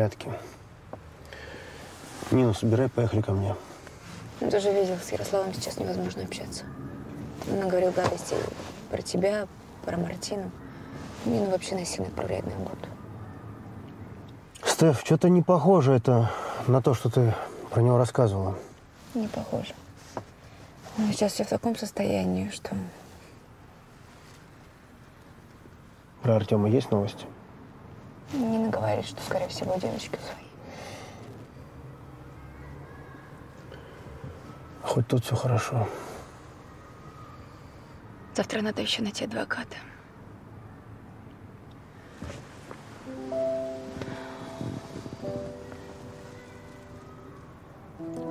Порядке. Нину, собирай, поехали ко мне. Ну, ты же видел, с Ярославом сейчас невозможно общаться. Он наговорил гадостей про тебя, про Мартину. Нину вообще насильно отправляет на МГУТ. Стеф, что-то не похоже это на то, что ты про него рассказывала. Не похоже. Он сейчас все в таком состоянии, что... Про Артема есть новости? Нина говорит, что, скорее всего, девочки свои. Хоть тут все хорошо. Завтра надо еще найти адвоката.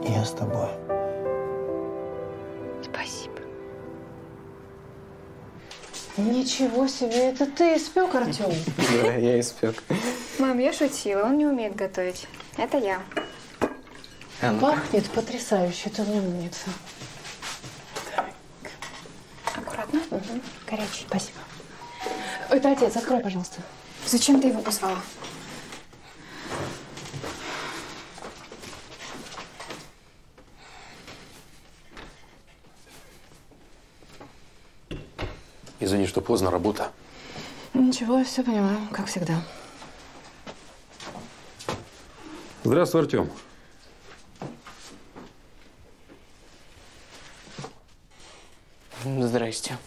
Я с тобой. Ничего себе, это ты испек, Артем? Да, я испек. Мам, я шутила, он не умеет готовить. Это я. А, ну Пахнет потрясающе, ты умница. Аккуратно. Горячий. Спасибо. Это отец, открой, пожалуйста. Зачем ты его позвала? Извини, что поздно, работа. Ничего, все понимаю, как всегда. Здравствуй, Артем. Здрасте.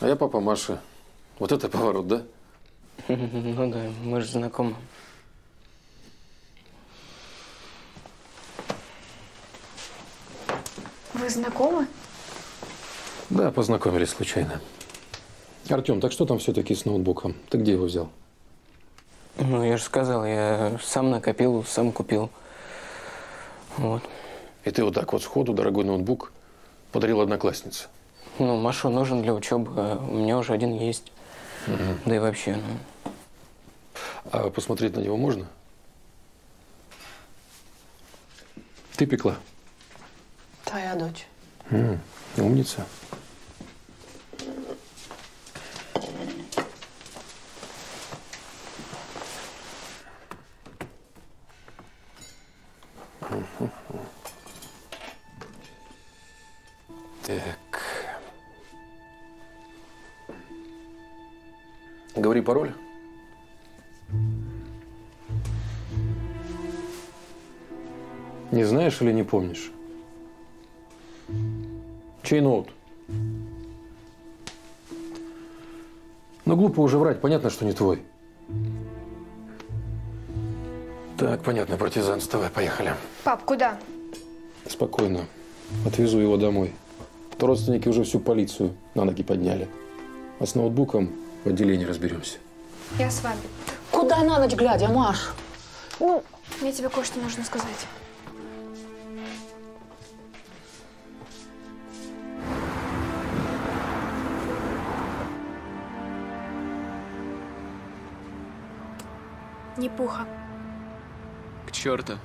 А я папа Маши. Вот это поворот, да? Ну да, мы же знакомы. Вы знакомы? Да, познакомились случайно. Артем, так что там все-таки с ноутбуком? Ты где его взял? Ну, я же сказал, я сам накопил, сам купил. Вот. И ты вот так вот сходу дорогой ноутбук подарил однокласснице? Ну, Машу нужен для учебы, а у меня уже один есть. Да и вообще, ну, А посмотреть на него можно? Ты пекла? Твоя дочь. М, умница. Так. Говори пароль. Не знаешь или не помнишь? Чей ноут? Ну, глупо уже врать, понятно, что не твой. Так, понятно, партизанство. Давай, поехали. Пап, куда? Спокойно. Отвезу его домой. То родственники уже всю полицию на ноги подняли. А с ноутбуком в отделении разберемся. Я с вами. Куда на ночь глядя, Маш? Ну, мне тебе кое-что нужно сказать. Не пуха. Черту.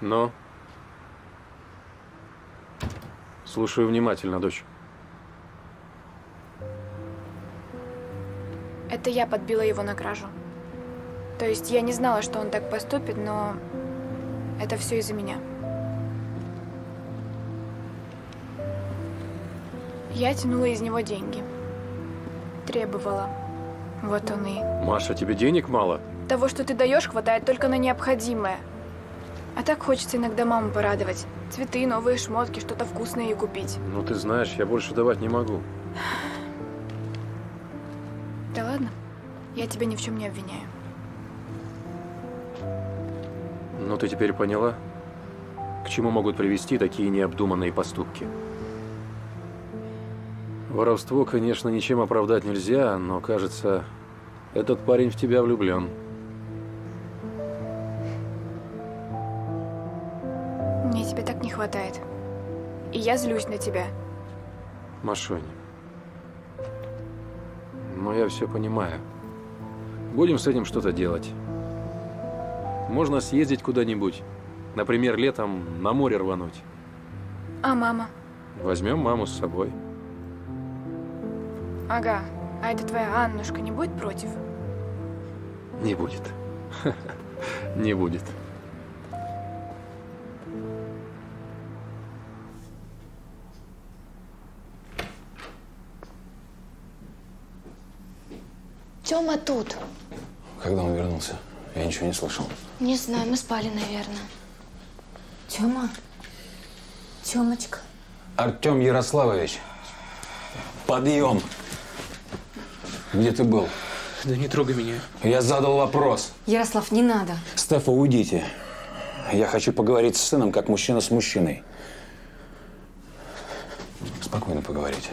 Ну? Слушаю внимательно, дочь. Это я подбила его на кражу. То есть я не знала, что он так поступит, но это все из-за меня. Я тянула из него деньги. Требовала. Вот он и... Маша, тебе денег мало? Того, что ты даешь, хватает только на необходимое. А так хочется иногда маму порадовать. Цветы, новые шмотки, что-то вкусное ей купить. Ну, ты знаешь, я больше давать не могу. Да ладно, я тебя ни в чем не обвиняю. Ну, ты теперь поняла, к чему могут привести такие необдуманные поступки? Воровство, конечно, ничем оправдать нельзя, но, кажется, этот парень в тебя влюблен. Мне тебя так не хватает. И я злюсь на тебя. Машоня. Ну, я все понимаю. Будем с этим что-то делать. Можно съездить куда-нибудь. Например, летом на море рвануть. А мама? Возьмем маму с собой. Ага. А это твоя Аннушка не будет против? Не будет. Не будет. Тёма тут. Когда он вернулся? Я ничего не слышал. Не знаю, мы спали, наверное. Тёма? Тёмочка? Артем Ярославович, подъем. Где ты был? Да не трогай меня. Я задал вопрос. Ярослав, не надо. Стефа, уйдите. Я хочу поговорить с сыном, как мужчина с мужчиной. Спокойно поговорите.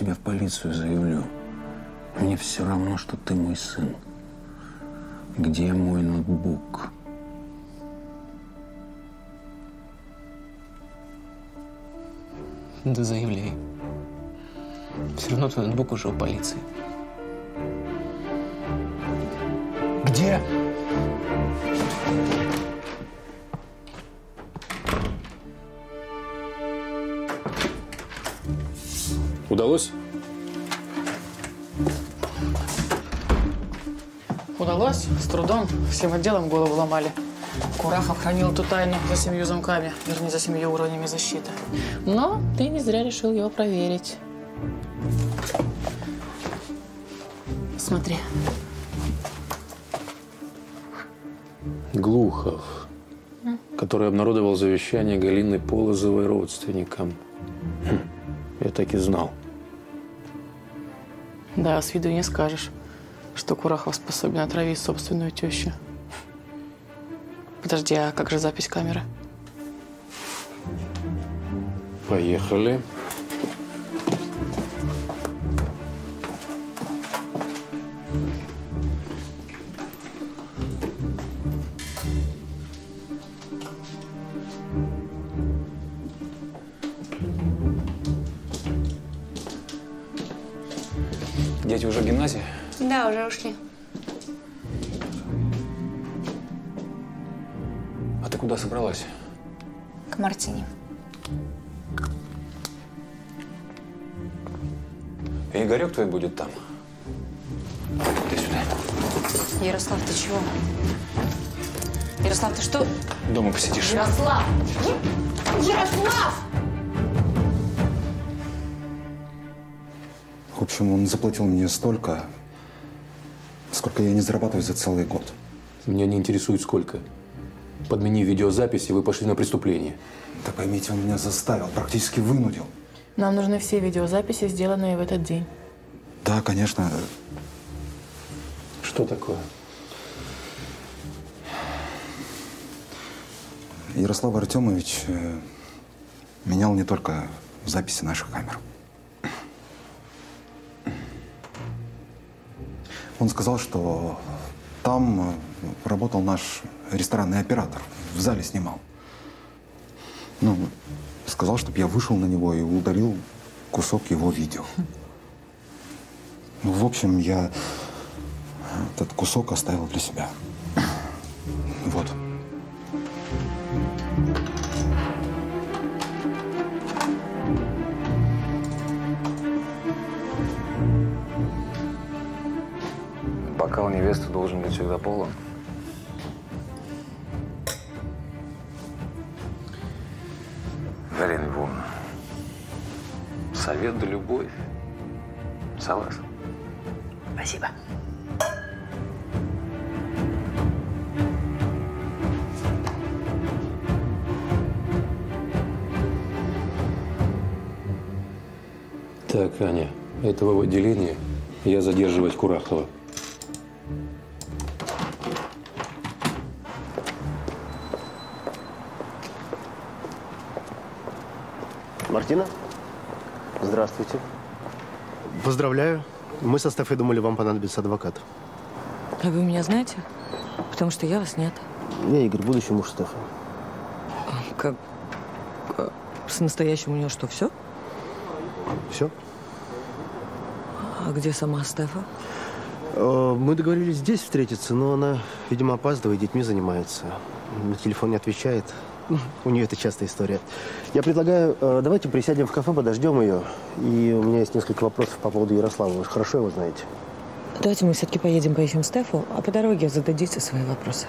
Тебя в полицию заявлю. Мне все равно, что ты мой сын. Где мой ноутбук? Да заявляй. Все равно твой ноутбук уже у полиции. Где? Удалось? Удалось? С трудом. Всем отделом голову ломали. Курахов хранил эту тайну за семью замками, вернее, за семью уровнями защиты. Но ты не зря решил его проверить. Смотри. Глухов, который обнародовал завещание Галины Полозовой родственникам. Хм, я так и знал. Да, с виду не скажешь, что Курахов способен отравить собственную тещу. Подожди, а как же запись камеры? Поехали. Дети столько, сколько я не зарабатываю за целый год. Меня не интересует сколько. Подмени видеозапись, и вы пошли на преступление. Да поймите, он меня заставил, практически вынудил. Нам нужны все видеозаписи, сделанные в этот день. Да, конечно. Что такое? Ярослав Артемович э, менял не только записи наших камер. Он сказал, что там э, работал наш ресторанный оператор, в зале снимал. Ну, сказал, чтобы я вышел на него и удалил кусок его видео. Ну, в общем, я этот кусок оставил для себя. Вот. Бокал невесты должен быть всегда полон. Галина Львовна, совет да любовь. Согласен? Спасибо. Так, Аня, этого в отделении я задерживать Курахова. Мартина? Здравствуйте. Поздравляю. Мы со Стефой думали, вам понадобится адвокат. А вы меня знаете? Потому что я вас нет. Я Игорь, будущий муж Стефы. Как... С настоящим у нее что, все? Все? А где сама Стефа? Э, Мы договорились здесь встретиться, но она, видимо, опаздывает, детьми занимается. На телефон не отвечает. У нее это частая история. Я предлагаю, э, давайте присядем в кафе, подождем ее. И у меня есть несколько вопросов по поводу Ярослава. Вы же хорошо его знаете. Давайте мы все-таки поедем поищем Стефу, а по дороге зададите свои вопросы.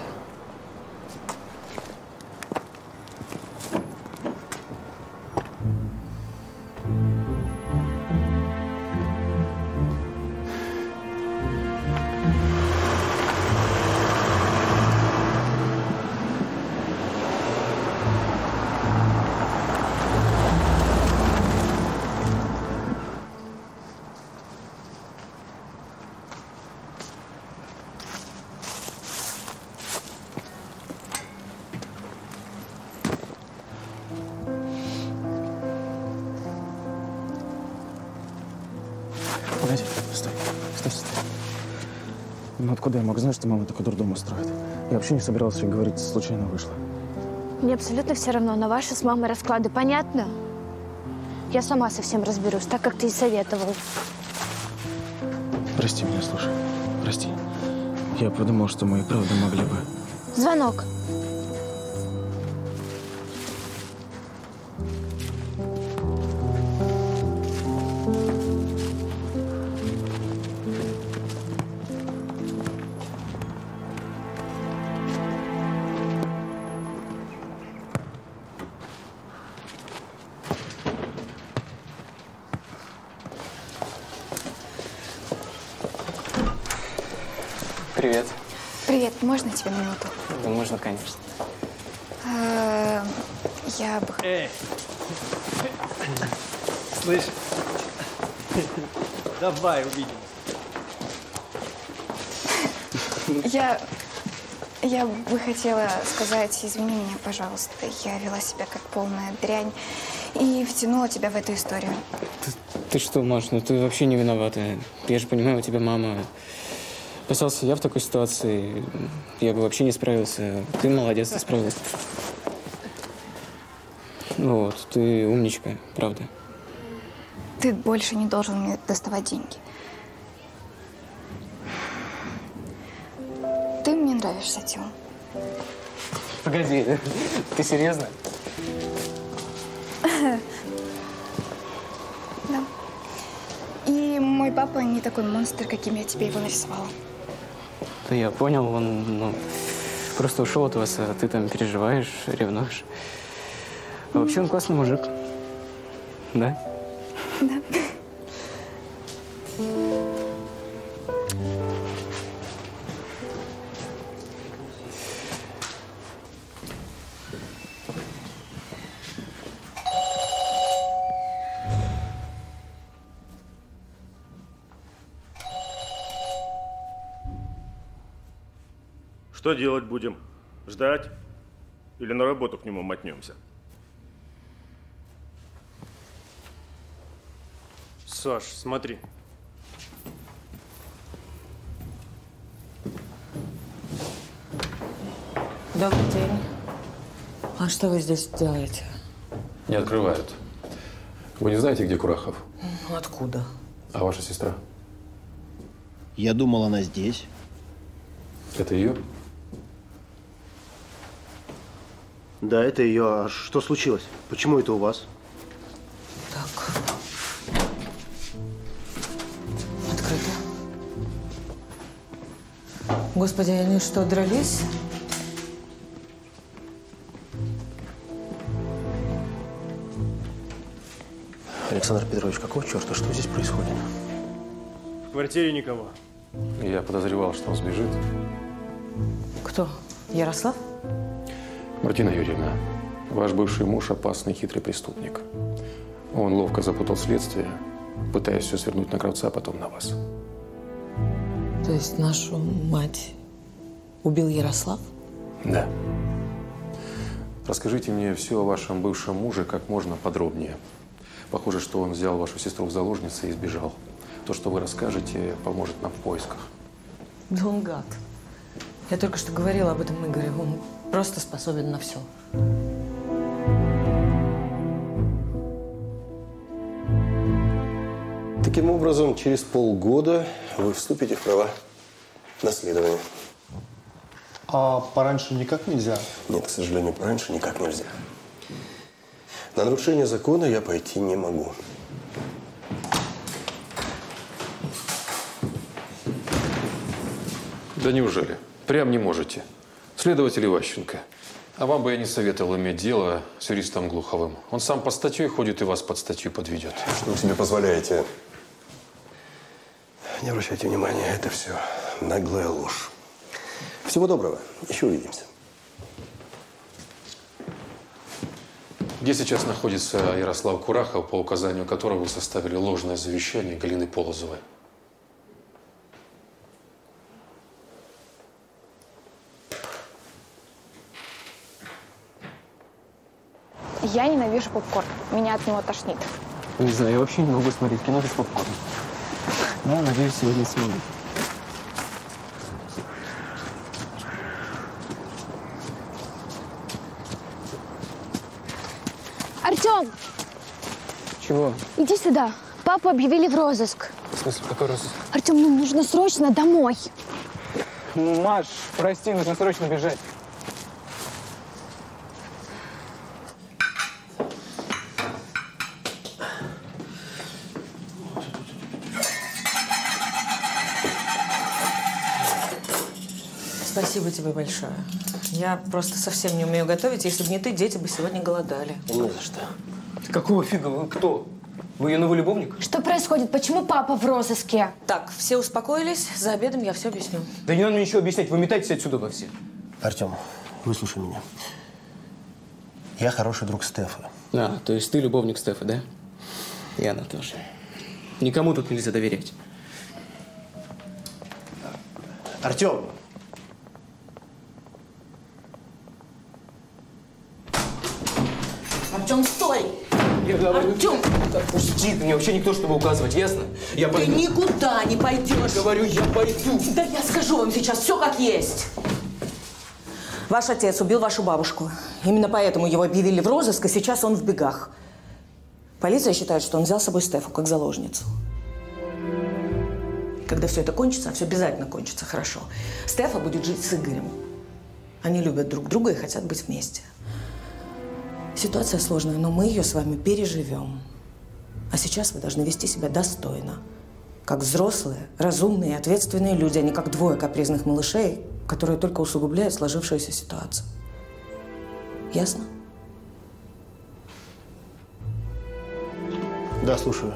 Мама такой дурдом устроит? Я вообще не собирался говорить, случайно вышло. Мне абсолютно все равно на ваши с мамой расклады. Понятно? Я сама совсем разберусь, так как ты и советовал. Прости меня, слушай. Прости. Я подумал, что мы и правда могли бы. Звонок. Можно, конечно. Эм, Я бы... Эй! Слышь, давай увидимся. Я... Я бы хотела сказать, извини меня, пожалуйста, я вела себя как полная дрянь и втянула тебя в эту историю. Ты что, Маш, ну ты вообще не виновата. Я же понимаю, у тебя мама. Оказался я в такой ситуации, я бы вообще не справился. Ты молодец, ты справилась. Ну вот, ты умничка, правда. Ты больше не должен мне доставать деньги. Ты мне нравишься, Тим. Погоди, ты серьезно? Да. И мой папа не такой монстр, каким я тебе его нарисовала. Да я понял, он ну, просто ушел от вас, а ты там переживаешь, ревнуешь. А вообще он классный мужик. Да? Да. Что делать будем? Ждать? Или на работу к нему мотнемся? Саш, смотри. Добрый день. А что вы здесь делаете? Не открывают. Вы не знаете, где Курахов? Ну, Откуда? А ваша сестра? Я думал, она здесь. Это ее? Да, это ее. А что случилось? Почему это у вас? Открыто. Господи, они что, дрались? Александр Петрович, какого черта? Что здесь происходит? В квартире никого. Я подозревал, что он сбежит. Кто? Ярослав? Мартина Юрьевна, ваш бывший муж – опасный хитрый преступник. Он ловко запутал следствие, пытаясь все свернуть на Кравца, а потом на вас. То есть нашу мать убил Ярослав? Да. Расскажите мне все о вашем бывшем муже как можно подробнее. Похоже, что он взял вашу сестру в заложницы и сбежал. То, что вы расскажете, поможет нам в поисках. Да он гад. Я только что говорила об этом Игорю. Он просто способен на все. Таким образом, через полгода вы вступите в права наследования. А пораньше никак нельзя? Нет, к сожалению, пораньше никак нельзя. На нарушение закона я пойти не могу. Да неужели? Прям не можете. Следователь Иващенко. А вам бы я не советовал иметь дело с юристом Глуховым. Он сам под статьей ходит и вас под статью подведет. Что вы себе позволяете? Не обращайте внимания, это все наглая ложь. Всего доброго. Еще увидимся. Где сейчас находится Ярослав Курахов, по указанию которого вы составили ложное завещание Галины Полозовой? Я ненавижу попкорн. Меня от него тошнит. Не знаю, я вообще не могу смотреть кино без попкорна. Но, надеюсь, сегодня смогу. Артем, Чего? иди сюда. Папу объявили в розыск. В смысле, какой раз? Артем, ну нужно срочно домой. Ну, Маш, прости, нужно срочно бежать. Спасибо тебе большое. Я просто совсем не умею готовить. Если бы не ты, дети бы сегодня голодали. Не за что. Какого фига? Вы кто? Вы ее новый любовник? Что происходит? Почему папа в розыске? Так, все успокоились. За обедом я все объясню. Да не надо мне ничего объяснять. Вы метайтесь отсюда во все. Артем, выслушай меня. Я хороший друг Стефа. А, то есть ты любовник Стефа, да? И она тоже. Никому тут нельзя доверять. Артем! Артем, стой! Я говорю, Артем! Отпусти, ты мне вообще никто, чтобы указывать, ясно? Я Ты пойду. никуда не пойдешь. Говорю, я пойду. Да я скажу вам сейчас все как есть. Ваш отец убил вашу бабушку. Именно поэтому его объявили в розыск, и сейчас он в бегах. Полиция считает, что он взял с собой Стефу как заложницу. Когда все это кончится, а все обязательно кончится хорошо, Стефа будет жить с Игорем. Они любят друг друга и хотят быть вместе. Ситуация сложная, но мы ее с вами переживем. А сейчас вы должны вести себя достойно. Как взрослые, разумные и ответственные люди, а не как двое капризных малышей, которые только усугубляют сложившуюся ситуацию. Ясно? Да, слушаю.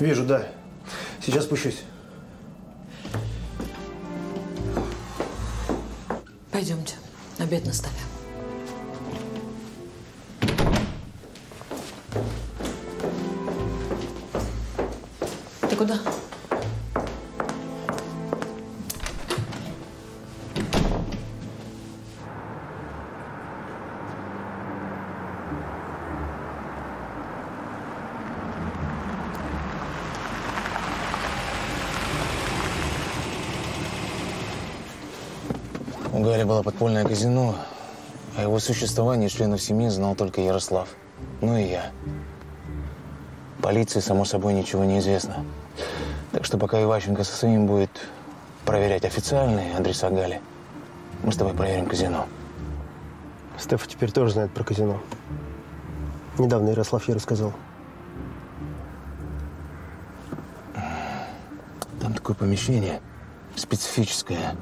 Вижу, да. Сейчас спущусь. Пойдемте. Обед на столе. Ты куда? Было подпольное казино. О его существовании членов семьи знал только Ярослав. Ну и я. Полиции, само собой, ничего не известно. Так что пока Иващенко со своим будет проверять официальные адреса Гали, мы с тобой проверим казино. Стефа теперь тоже знает про казино. Недавно Ярослав ей рассказал. Там такое помещение специфическое.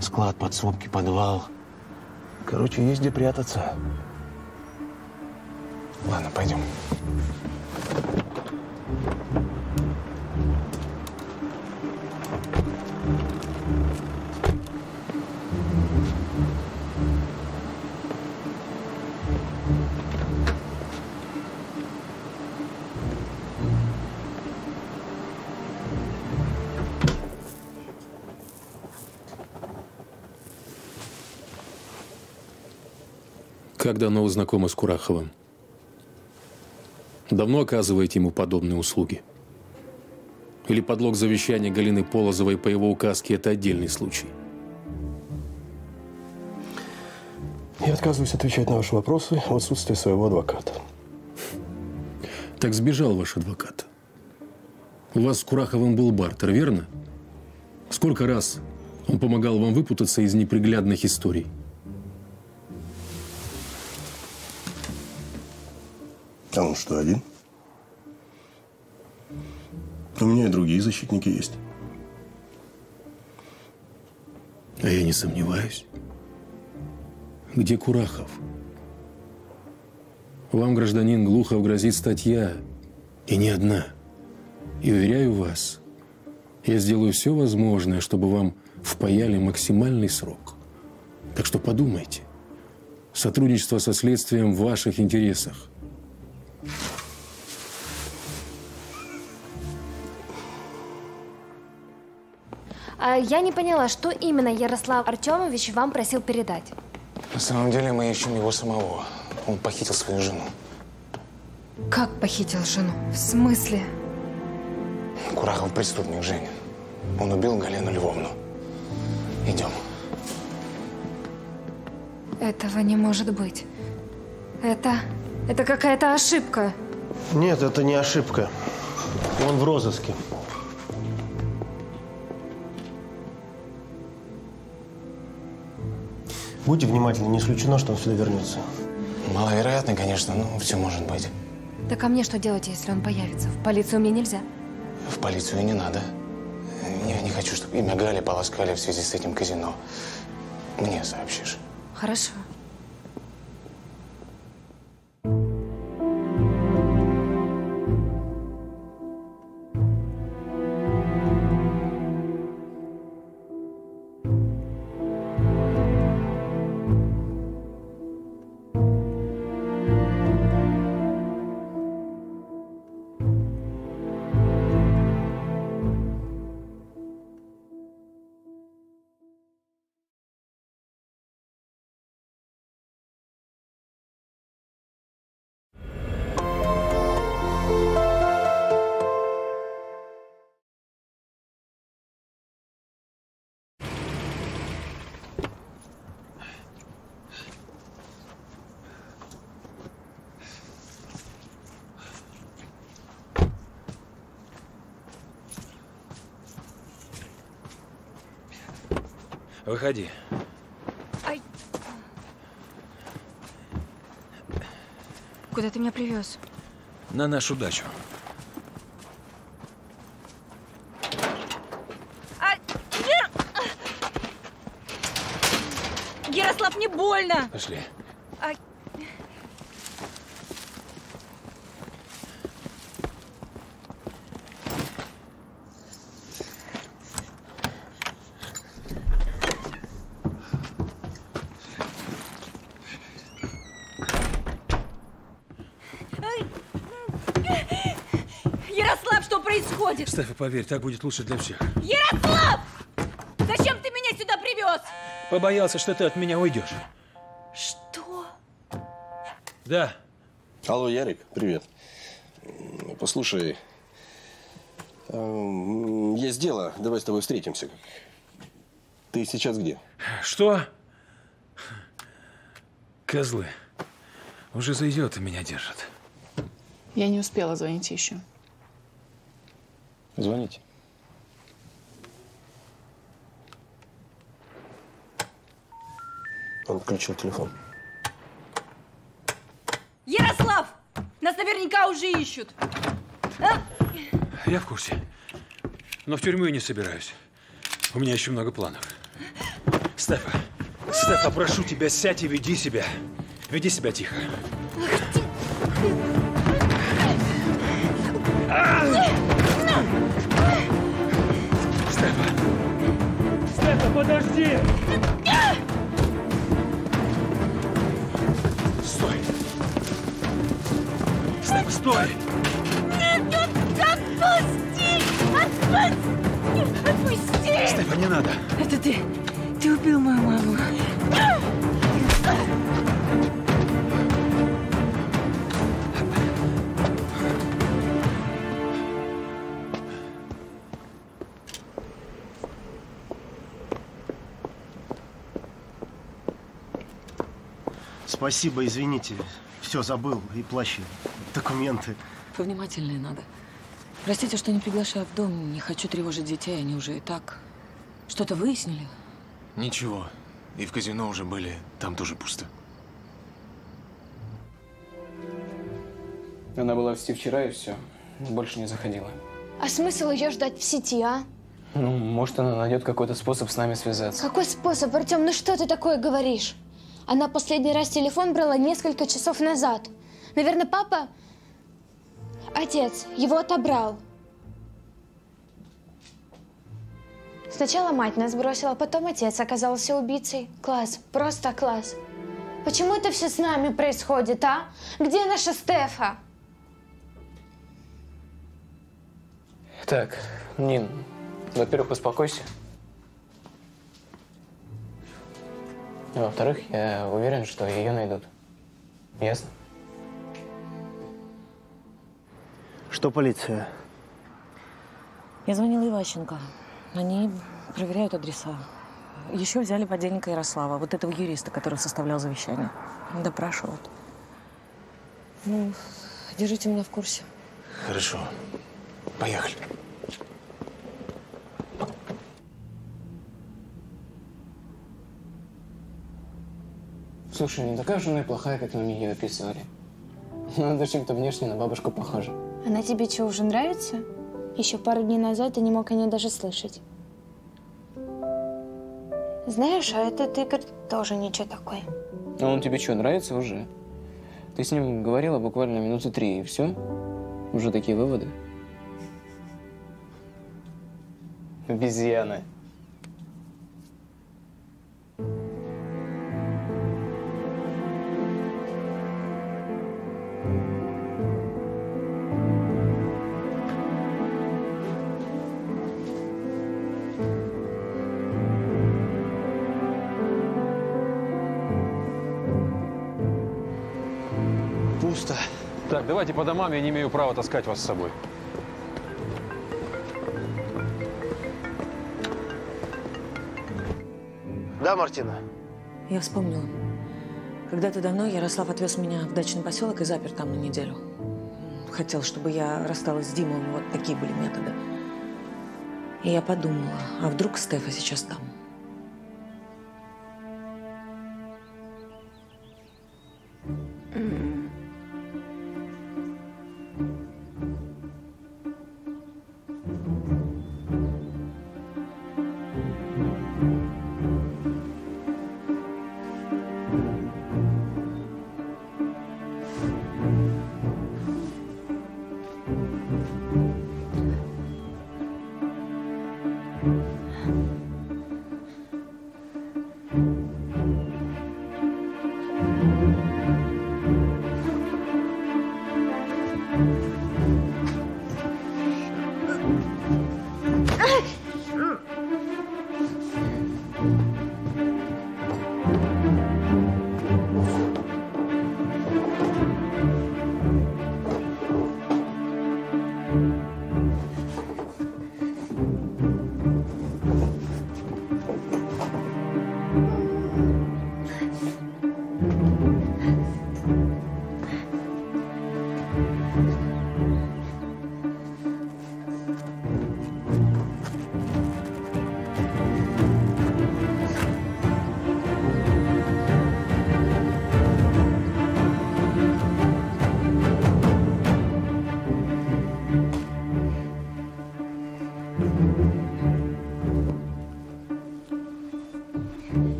Склад, подсобки, подвал. Короче, есть где прятаться. Ладно, пойдем. Как давно вы знакомы с Кураховым? Давно оказываете ему подобные услуги? Или подлог завещания Галины Полозовой по его указке – это отдельный случай? Я отказываюсь отвечать на ваши вопросы в отсутствие своего адвоката. Так сбежал ваш адвокат. У вас с Кураховым был бартер, верно? Сколько раз он помогал вам выпутаться из неприглядных историй? А он что, один? У меня и другие защитники есть. А я не сомневаюсь. Где Курахов? Вам, гражданин Глухов, грозит статья. И не одна. И уверяю вас, я сделаю все возможное, чтобы вам впаяли максимальный срок. Так что подумайте. Сотрудничество со следствием в ваших интересах. А я не поняла, что именно Ярослав Артемович вам просил передать. На самом деле мы ищем его самого. Он похитил свою жену. Как похитил жену? В смысле? Курахов преступник, Женя. Он убил Галину Львовну. Идем. Этого не может быть. Это... Это какая-то ошибка. Нет, это не ошибка. Он в розыске. Будьте внимательны, не исключено, что он сюда вернется. Маловероятно, конечно, но все может быть. Так а мне что делать, если он появится? В полицию мне нельзя. В полицию не надо. Я не хочу, чтобы имя Гали полоскали в связи с этим казино. Мне сообщишь. Хорошо. Выходи. Ай. Куда ты меня привез? На нашу дачу. А, Гер... Ярослав, не больно! Пошли. Ай. Ярослав, что происходит? Стефа, поверь, так будет лучше для всех. Ярослав! Зачем ты меня сюда привез? Побоялся, что ты от меня уйдешь. Что? Да. Алло, Ярик, привет. Послушай, эм, есть дело, давай с тобой встретимся. Ты сейчас где? Что? Козлы. Уже за идиота меня держат. Я не успела звонить еще. Звоните. Он включил телефон. Ярослав! Нас наверняка уже ищут. А? Я в курсе. Но в тюрьму я не собираюсь. У меня еще много планов. Стефа, Стефа, прошу тебя, сядь и веди себя. Веди себя тихо. Стефа! Подожди! Стой! Стой! Нет, нет, отпусти! Отпусти! Отпусти! Стефа, не надо! Это ты. Ты убил мою маму. Спасибо, извините. Все забыл. И плащ, и документы. Повнимательнее надо. Простите, что не приглашаю в дом. Не хочу тревожить детей, они уже и так. Что-то выяснили? Ничего. И в казино уже были, там тоже пусто. Она была в сети вчера и все. Больше не заходила. А смысл ее ждать в сети, а? Ну, может, она найдет какой-то способ с нами связаться. Какой способ, Артем? Ну что ты такое говоришь? Она последний раз телефон брала несколько часов назад. Наверное, папа, отец, его отобрал. Сначала мать нас бросила, потом отец оказался убийцей. Класс, просто класс. Почему это все с нами происходит, а? Где наша Стефа? Так, Нин, во-первых, успокойся. А во-вторых, я уверен, что ее найдут. Ясно? Что полиция? Я звонила Иващенко. Они проверяют адреса. Еще взяли подельника Ярослава, вот этого юриста, который составлял завещание. Допрашивают. Ну, держите меня в курсе. Хорошо. Поехали. Слушай, не такая же она и плохая, как нам ее описывали. Она даже чем-то внешне на бабушку похожа. Она тебе что, уже нравится? Еще пару дней назад ты не мог о ней даже слышать. Знаешь, а этот Игорь тоже ничего такой. А он тебе что, нравится уже? Ты с ним говорила буквально минуты три, и все? Уже такие выводы? Обезьяна. Давайте по домам, я не имею права таскать вас с собой. Да, Мартина? Я вспомнила. Когда-то давно Ярослав отвез меня в дачный поселок и запер там на неделю. Хотел, чтобы я рассталась с Димой, вот такие были методы. И я подумала, а вдруг Стефа сейчас там?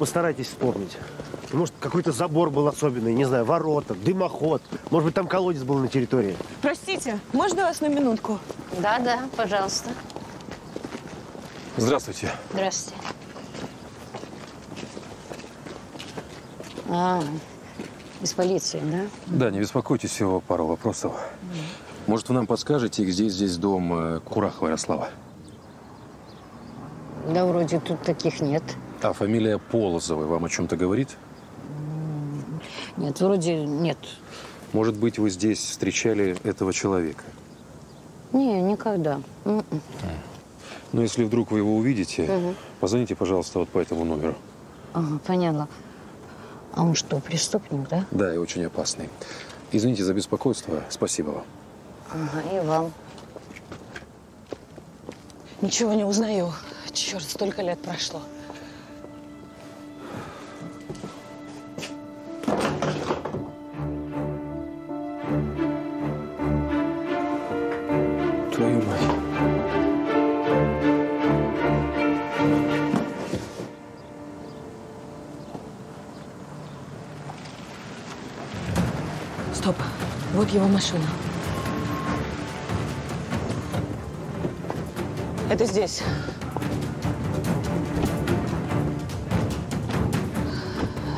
Постарайтесь вспомнить. Может, какой-то забор был особенный, не знаю, ворота, дымоход. Может быть, там колодец был на территории. Простите, можно вас на минутку? Да, да, пожалуйста. Здравствуйте. Здравствуйте. А, из полиции, да? Да, не беспокойтесь, всего пару вопросов. Может, вы нам подскажете, где здесь дом э, Курахова Ярослава? Да, вроде тут таких нет. А фамилия Полозовой вам о чем-то говорит? Нет, вроде нет. Может быть, вы здесь встречали этого человека? Не, никогда. М-м. Но если вдруг вы его увидите, Мгм. позвоните, пожалуйста, вот по этому номеру. Ага, понятно. А он что, преступник, да? Да, и очень опасный. Извините за беспокойство. Спасибо вам. Ага, и вам. Ничего не узнаю. Черт, столько лет прошло. Вот его машина. Это здесь.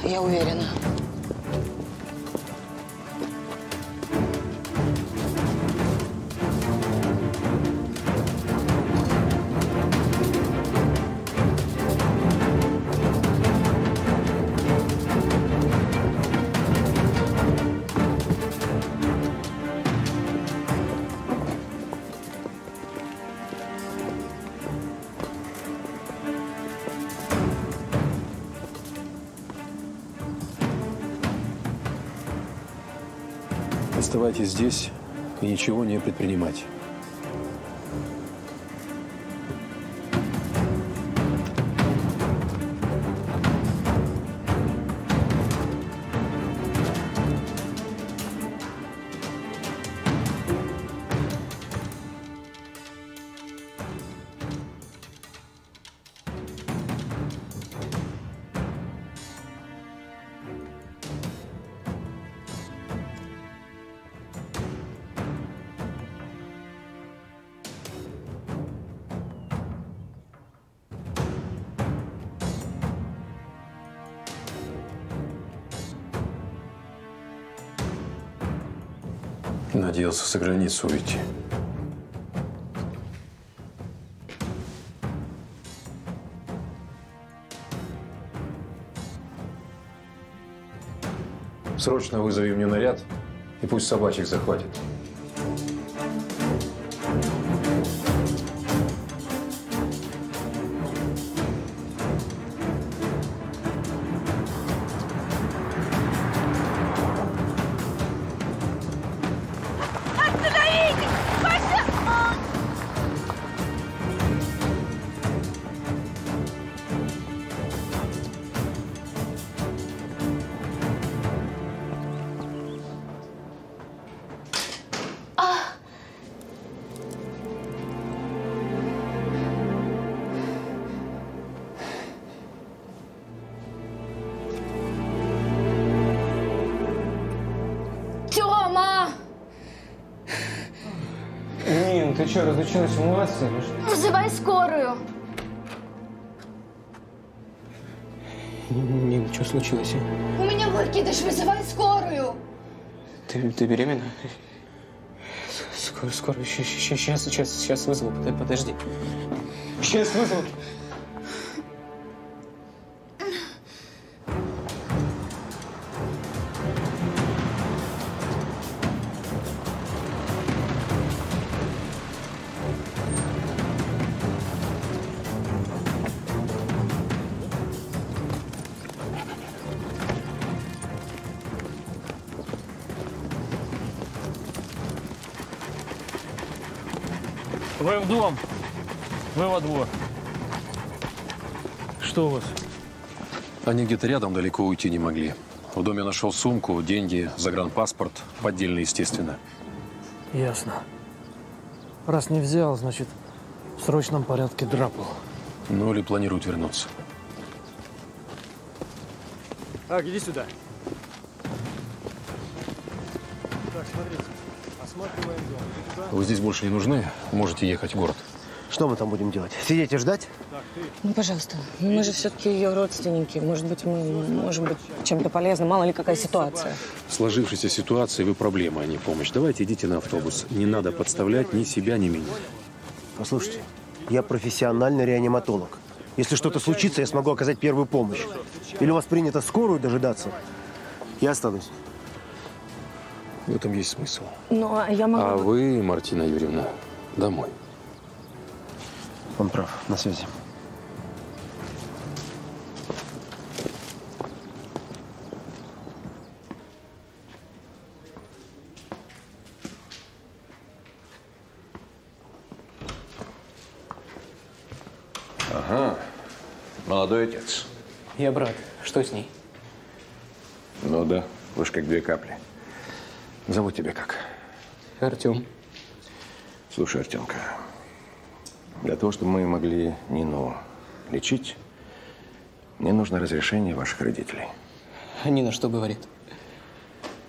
Я уверена. Оставайтесь здесь и ничего не предпринимать. Надеялся за границу уйти. Срочно вызови мне наряд и пусть собачек захватит. Что, разучилась умываться? или что? Вызывай скорую! Нин, что случилось? а? У меня выкидыш, вызывай скорую! Ты, ты беременна? Скоро, скоро, сейчас, сейчас, сейчас, вызову, Под- подожди. Сейчас вызову. Дом. Вы во двор. Что у вас? Они где-то рядом далеко уйти не могли. В доме нашел сумку, деньги, загранпаспорт, поддельный, естественно. Ясно. Раз не взял, значит, в срочном порядке драпал. Ну или планируют вернуться. Так, иди сюда. Вы здесь больше не нужны, можете ехать в город. Что мы там будем делать? Сидеть и ждать? Ну, пожалуйста, ну, мы же все-таки ее родственники. Может быть, мы можем быть чем-то полезны. Мало ли какая ситуация. В сложившейся ситуации вы проблема, а не помощь. Давайте идите на автобус. Не надо подставлять ни себя, ни меня. Послушайте, я профессиональный реаниматолог. Если что-то случится, я смогу оказать первую помощь. Или у вас принято скорую дожидаться? Я останусь. В этом есть смысл. Ну, а я могу... А вы, Мартина Юрьевна, домой. Он прав. На связи. Ага. Молодой отец. Я брат. Что с ней? Ну да, вы ж как две капли. Зовут тебя как? Артем. Слушай, Артемка, для того, чтобы мы могли Нину лечить, мне нужно разрешение ваших родителей. Нина что говорит?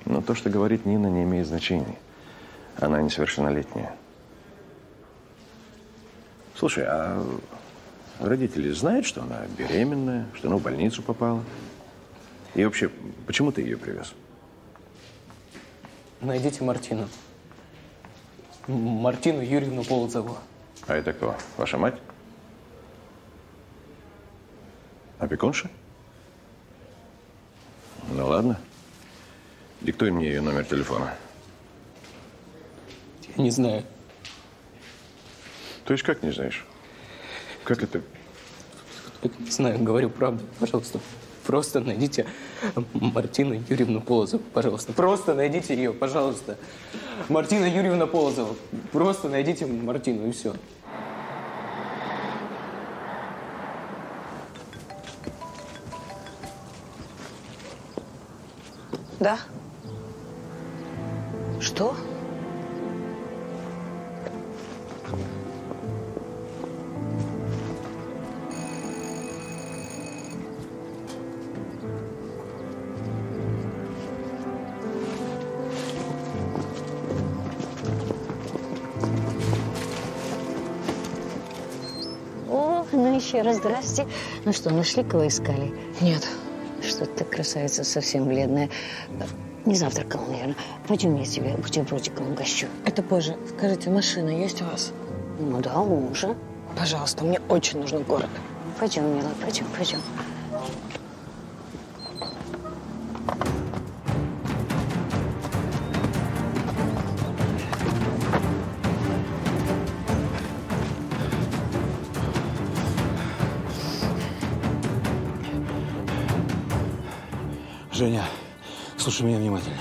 Но то, что говорит Нина, не имеет значения. Она несовершеннолетняя. Слушай, а родители знают, что она беременная, что она в больницу попала? И вообще, почему ты ее привез? Найдите Мартину. Мартину Юрьевну Полозову. А это кто? Ваша мать? Опекунша? Ну ладно. Диктуй мне ее номер телефона. Я не знаю. То есть как не знаешь? Как это? Не знаю, говорю правду. Пожалуйста, просто найдите Мартину Юрьевну Полозову. Пожалуйста, просто найдите ее, пожалуйста. Мартина Юрьевна Полозова. Просто найдите Мартину, и все. Да? Что? О, раз здрасте. Ну что, нашли, кого искали? Нет. Что ты, красавица, совсем бледная. Не завтракала, наверное. Пойдем, я тебе бутербродиком угощу. Это позже. Скажите, машина есть у вас? Ну да, у мужа. Пожалуйста, мне очень нужно в город. Пойдем, милая, пойдем, пойдем. Слушай меня внимательно.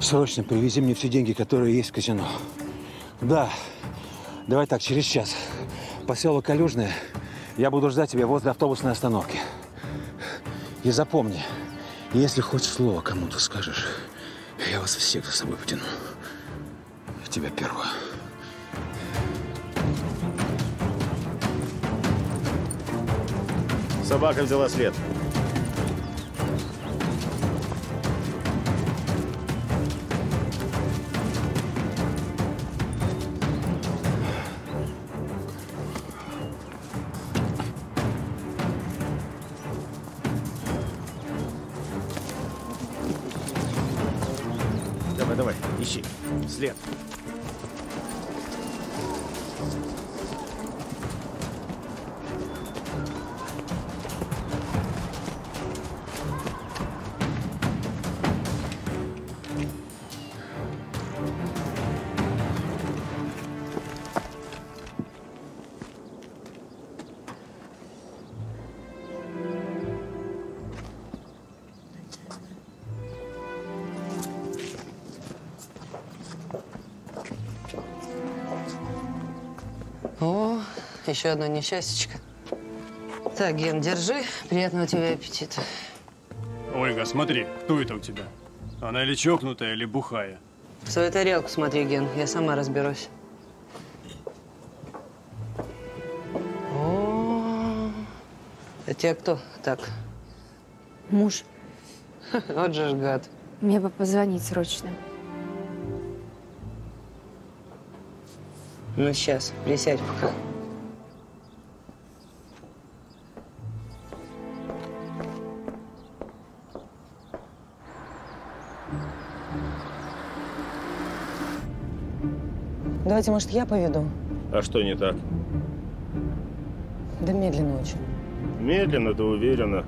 Срочно привези мне все деньги, которые есть в казино. Да, давай так, через час. Поселок Калюжное. Я буду ждать тебя возле автобусной остановки. И запомни, если хоть слово кому-то скажешь, я вас всех за собой потяну. Тебя первого. Собака взяла след. Еще одно несчастечко. Так, Ген, держи. Приятного тебе аппетита. Ольга, смотри, кто это у тебя? Она или чокнутая, или бухая. В свою тарелку смотри, Ген. Я сама разберусь. О, это тебя кто? Так. Муж. Вот же ж гад. Мне бы позвонить срочно. Ну, сейчас, присядь пока. Давайте, может, я поведу? А что не так? Да медленно очень. Медленно, да уверенно.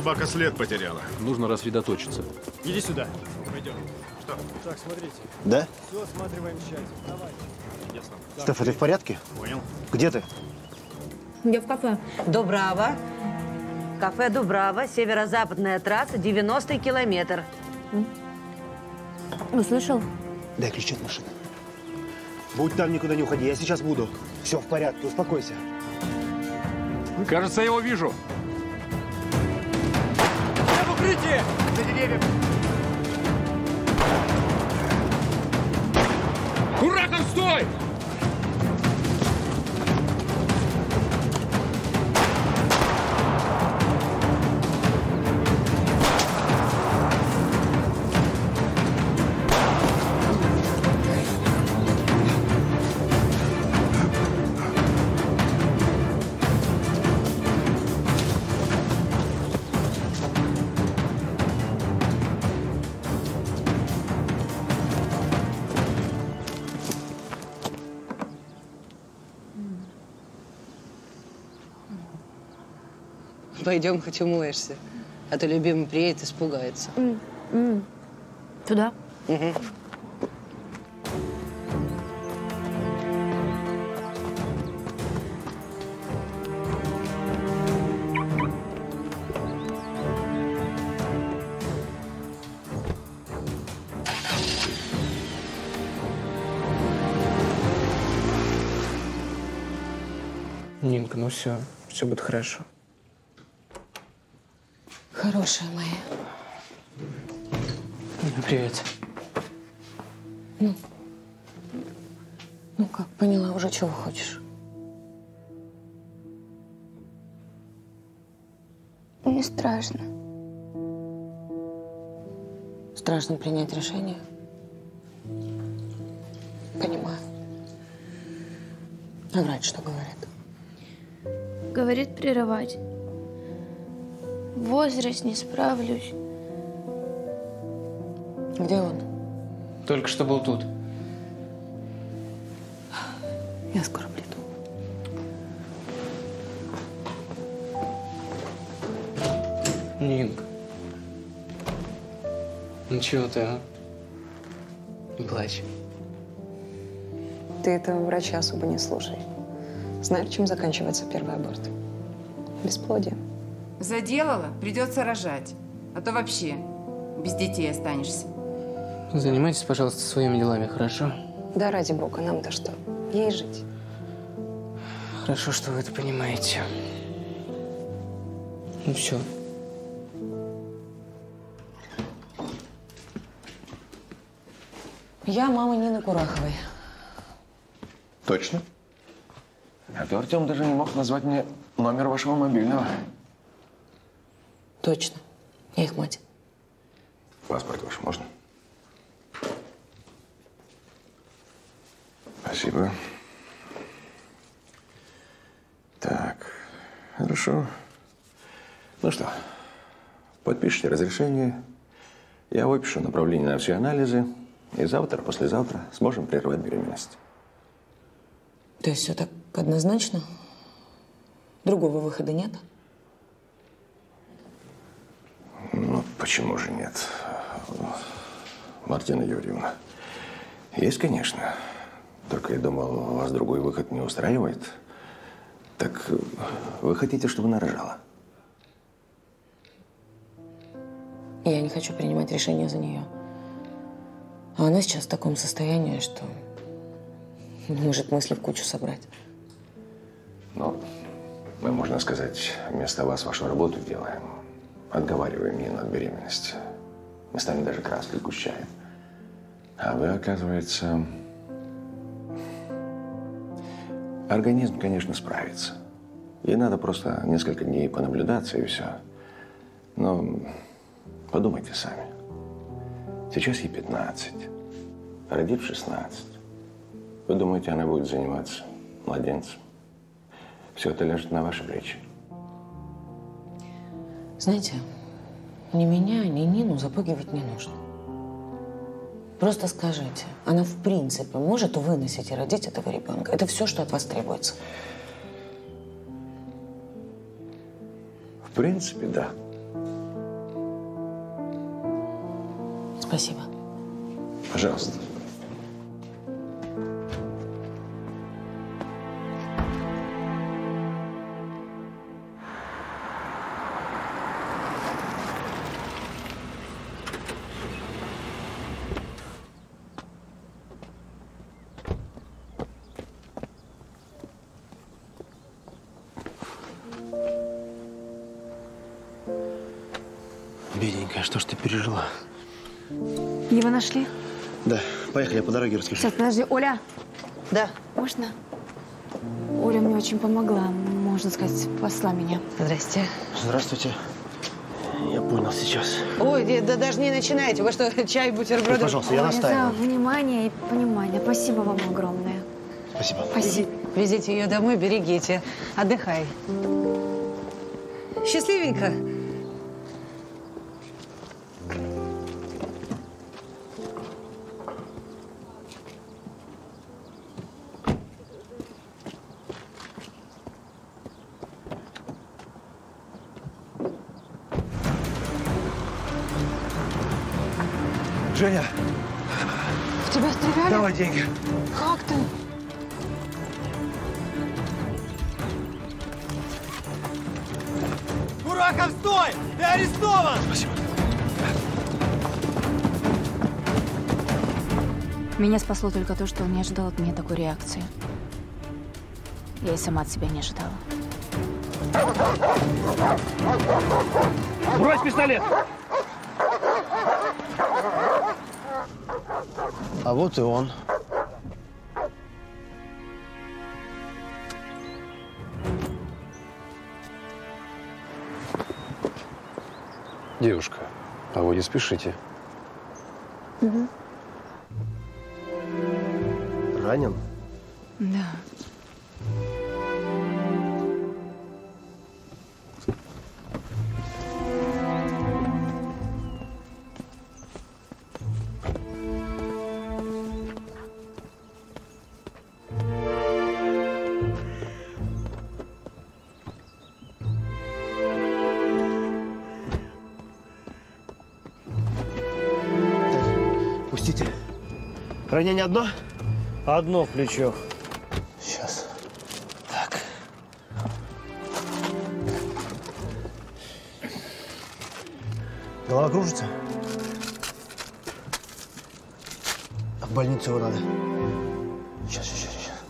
Собака след потеряла. Нужно рассредоточиться. Иди сюда. Пойдем. Что? Так, смотрите. Да? Все осматриваем тщательно. Давай. Ясно. Стефа, ты в порядке? Понял. Где ты? Я в кафе. Дубрава. Кафе Дубрава, северо-западная трасса, 90 километр. Услышал? Дай ключи от машины. Будь там, никуда не уходи. Я сейчас буду. Все в порядке, успокойся. Кажется, я его вижу. Укрытии! За деревьям! Пойдем, хоть умоешься. А то любимый приедет, испугается. Туда? Угу. Нинка, ну все, все будет хорошо. Хорошая моя. Нина, привет. Ну, ну как, поняла уже, чего хочешь? Не страшно. Страшно принять решение? Понимаю. А врач что говорит? Говорит, прерывать. Возраст не справлюсь. Где он? Только что был тут. Я скоро приду. Нинка. Ну чего ты, а? Не плачь. Ты этого врача особо не слушай. Знаешь, чем заканчивается первый аборт? Бесплодие. Заделала, придется рожать. А то вообще без детей останешься. Занимайтесь, пожалуйста, своими делами, хорошо? Да ради бога, нам-то что? Ей жить. Хорошо, что вы это понимаете. Ну все. Я мама Нины Кураховой. Точно? А то Артем даже не мог назвать мне номер вашего мобильного. Точно. Я их мать. Паспорт ваш можно? Спасибо. Так, хорошо. Ну что, подпишите разрешение. Я выпишу направление на все анализы. И завтра, послезавтра сможем прервать беременность. То есть все так однозначно? Другого выхода нет? Ну, почему же нет? Мартина Юрьевна, есть, конечно. Только я думал, вас другой выход не устраивает. Так вы хотите, чтобы она рожала? Я не хочу принимать решение за нее. А она сейчас в таком состоянии, что не может мысли в кучу собрать. Ну, мы, можно сказать, вместо вас вашу работу делаем. Отговариваем Нину от беременности. Местами даже краской гущаем. А вы, оказывается... Организм, конечно, справится. Ей надо просто несколько дней понаблюдаться, и все. Но подумайте сами. Сейчас ей 15, родит в 16. Вы думаете, она будет заниматься младенцем? Все это ляжет на ваши плечи. Знаете, ни меня, ни Нину запугивать не нужно. Просто скажите, она в принципе может выносить и родить этого ребенка? Это все, что от вас требуется. В принципе, да. Спасибо. Пожалуйста. Его нашли? Да, поехали, я по дороге расскажу. Сейчас, подожди, Оля. Да. Можно? Оля мне очень помогла, можно сказать, спасла меня. Здрасте. Здравствуйте. Я понял сейчас. Ой, да, да даже не начинайте. Вы что, чай, бутерброды? Ой, пожалуйста, я Оля, настаиваю. за внимание и понимание. Спасибо вам огромное. Спасибо. Спасибо. Везите ее домой, берегите. Отдыхай. Счастливенько. Меня спасло только то, что он не ожидал от меня такой реакции. Я и сама от себя не ожидала. Брось пистолет! А вот и он. Девушка, а вы не спешите. Ранен? Да. Пустите. Ранение одно? Одно плечо. Сейчас. Так. Голова кружится? А В больницу его надо. Сейчас, сейчас, сейчас.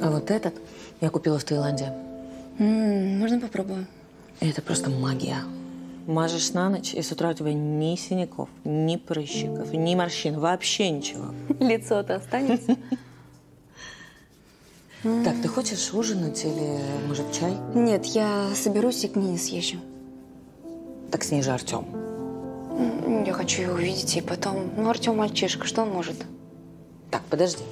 А вот этот я купила в Таиланде. М, можно попробую? Это просто магия. Мажешь на ночь, и с утра у тебя ни синяков, ни прыщиков, ни морщин, вообще ничего. Лицо-то останется. Так, ты хочешь ужинать или, может, чай? Нет, я соберусь и к Нине съезжу. Так с ней же Артем. Я хочу ее увидеть, и потом... Ну, Артем мальчишка, что он может? Так, подожди.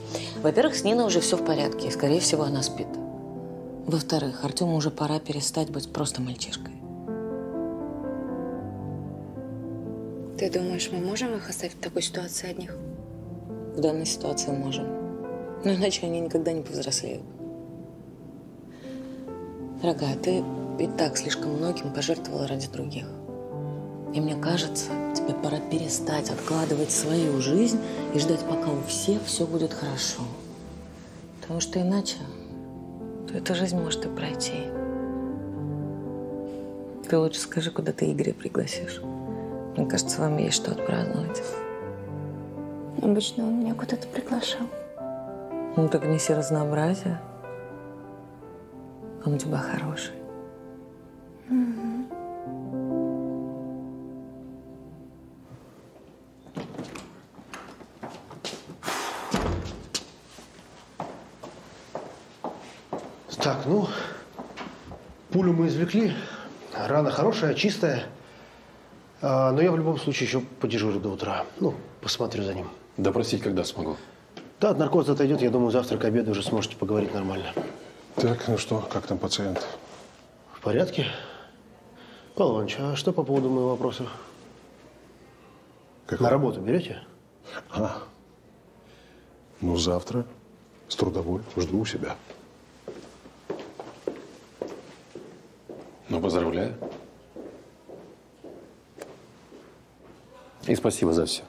Во-первых, с Ниной уже все в порядке, и, скорее всего, она спит. Во-вторых, Артему уже пора перестать быть просто мальчишкой. Ты думаешь, мы можем их оставить в такой ситуации одних? В данной ситуации можем. Но иначе они никогда не повзрослеют. Дорогая, ты и так слишком многим пожертвовала ради других. И мне кажется, тебе пора перестать откладывать свою жизнь и ждать, пока у всех все будет хорошо. Потому что иначе то эта жизнь может и пройти. Ты лучше скажи, куда ты Игоря пригласишь. Мне кажется, вам есть что отпраздновать. Обычно он меня куда-то приглашал. Ну так неси разнообразие. Он у тебя хороший. Так, ну, пулю мы извлекли. Рана хорошая, чистая. А, но я в любом случае еще подежурю до утра. Ну, посмотрю за ним. Допросить когда смогу? Да, наркоз отойдет. Я думаю, завтра к обеду уже сможете поговорить нормально. Так, ну что, как там пациент? В порядке? Павел Иванович, а что по поводу моего вопроса? На работу берете? А, ну завтра с трудовой жду у себя. Ну, поздравляю. И спасибо за все.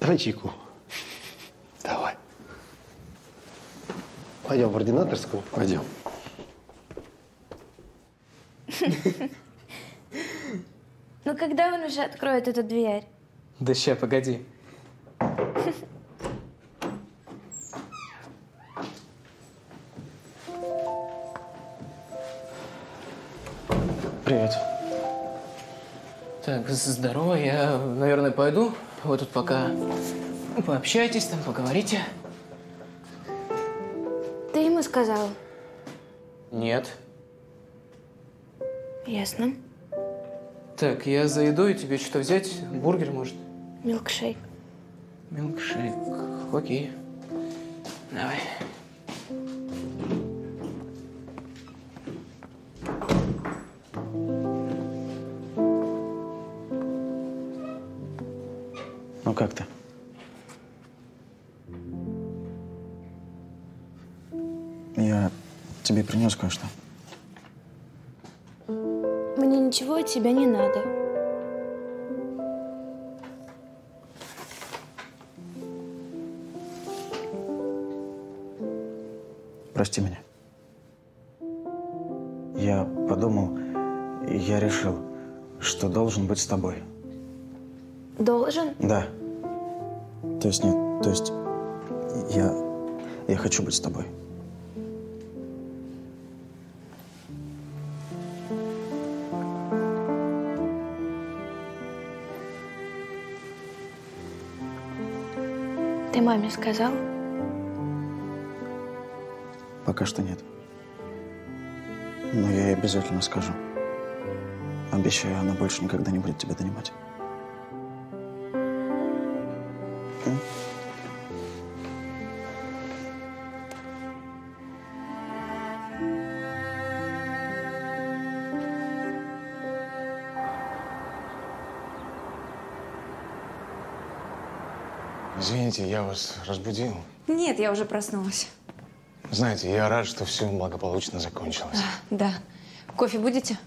Давай чайку. Давай. Пойдем в ординаторскую. Пойдем. Ну когда он уже откроет эту дверь? Да ща, погоди. Привет. Так, здорово, я, наверное, пойду. Вы тут пока пообщайтесь, там поговорите. Ты ему сказал? Нет. Ясно. Так, я за едой тебе что взять? Бургер, может? Милкшейк. Милкшейк. Окей. Давай. Принес кое-что. Мне ничего от тебя не надо. Прости меня. Я подумал, и я решил, что должен быть с тобой. Должен? Да. То есть нет, то есть я, я хочу быть с тобой. Маме сказал? Пока что нет. Но я ей обязательно скажу. Обещаю, она больше никогда не будет тебя донимать. Извините, я вас разбудил. Нет, я уже проснулась. Знаете, я рад, что все благополучно закончилось. Да. Кофе будете?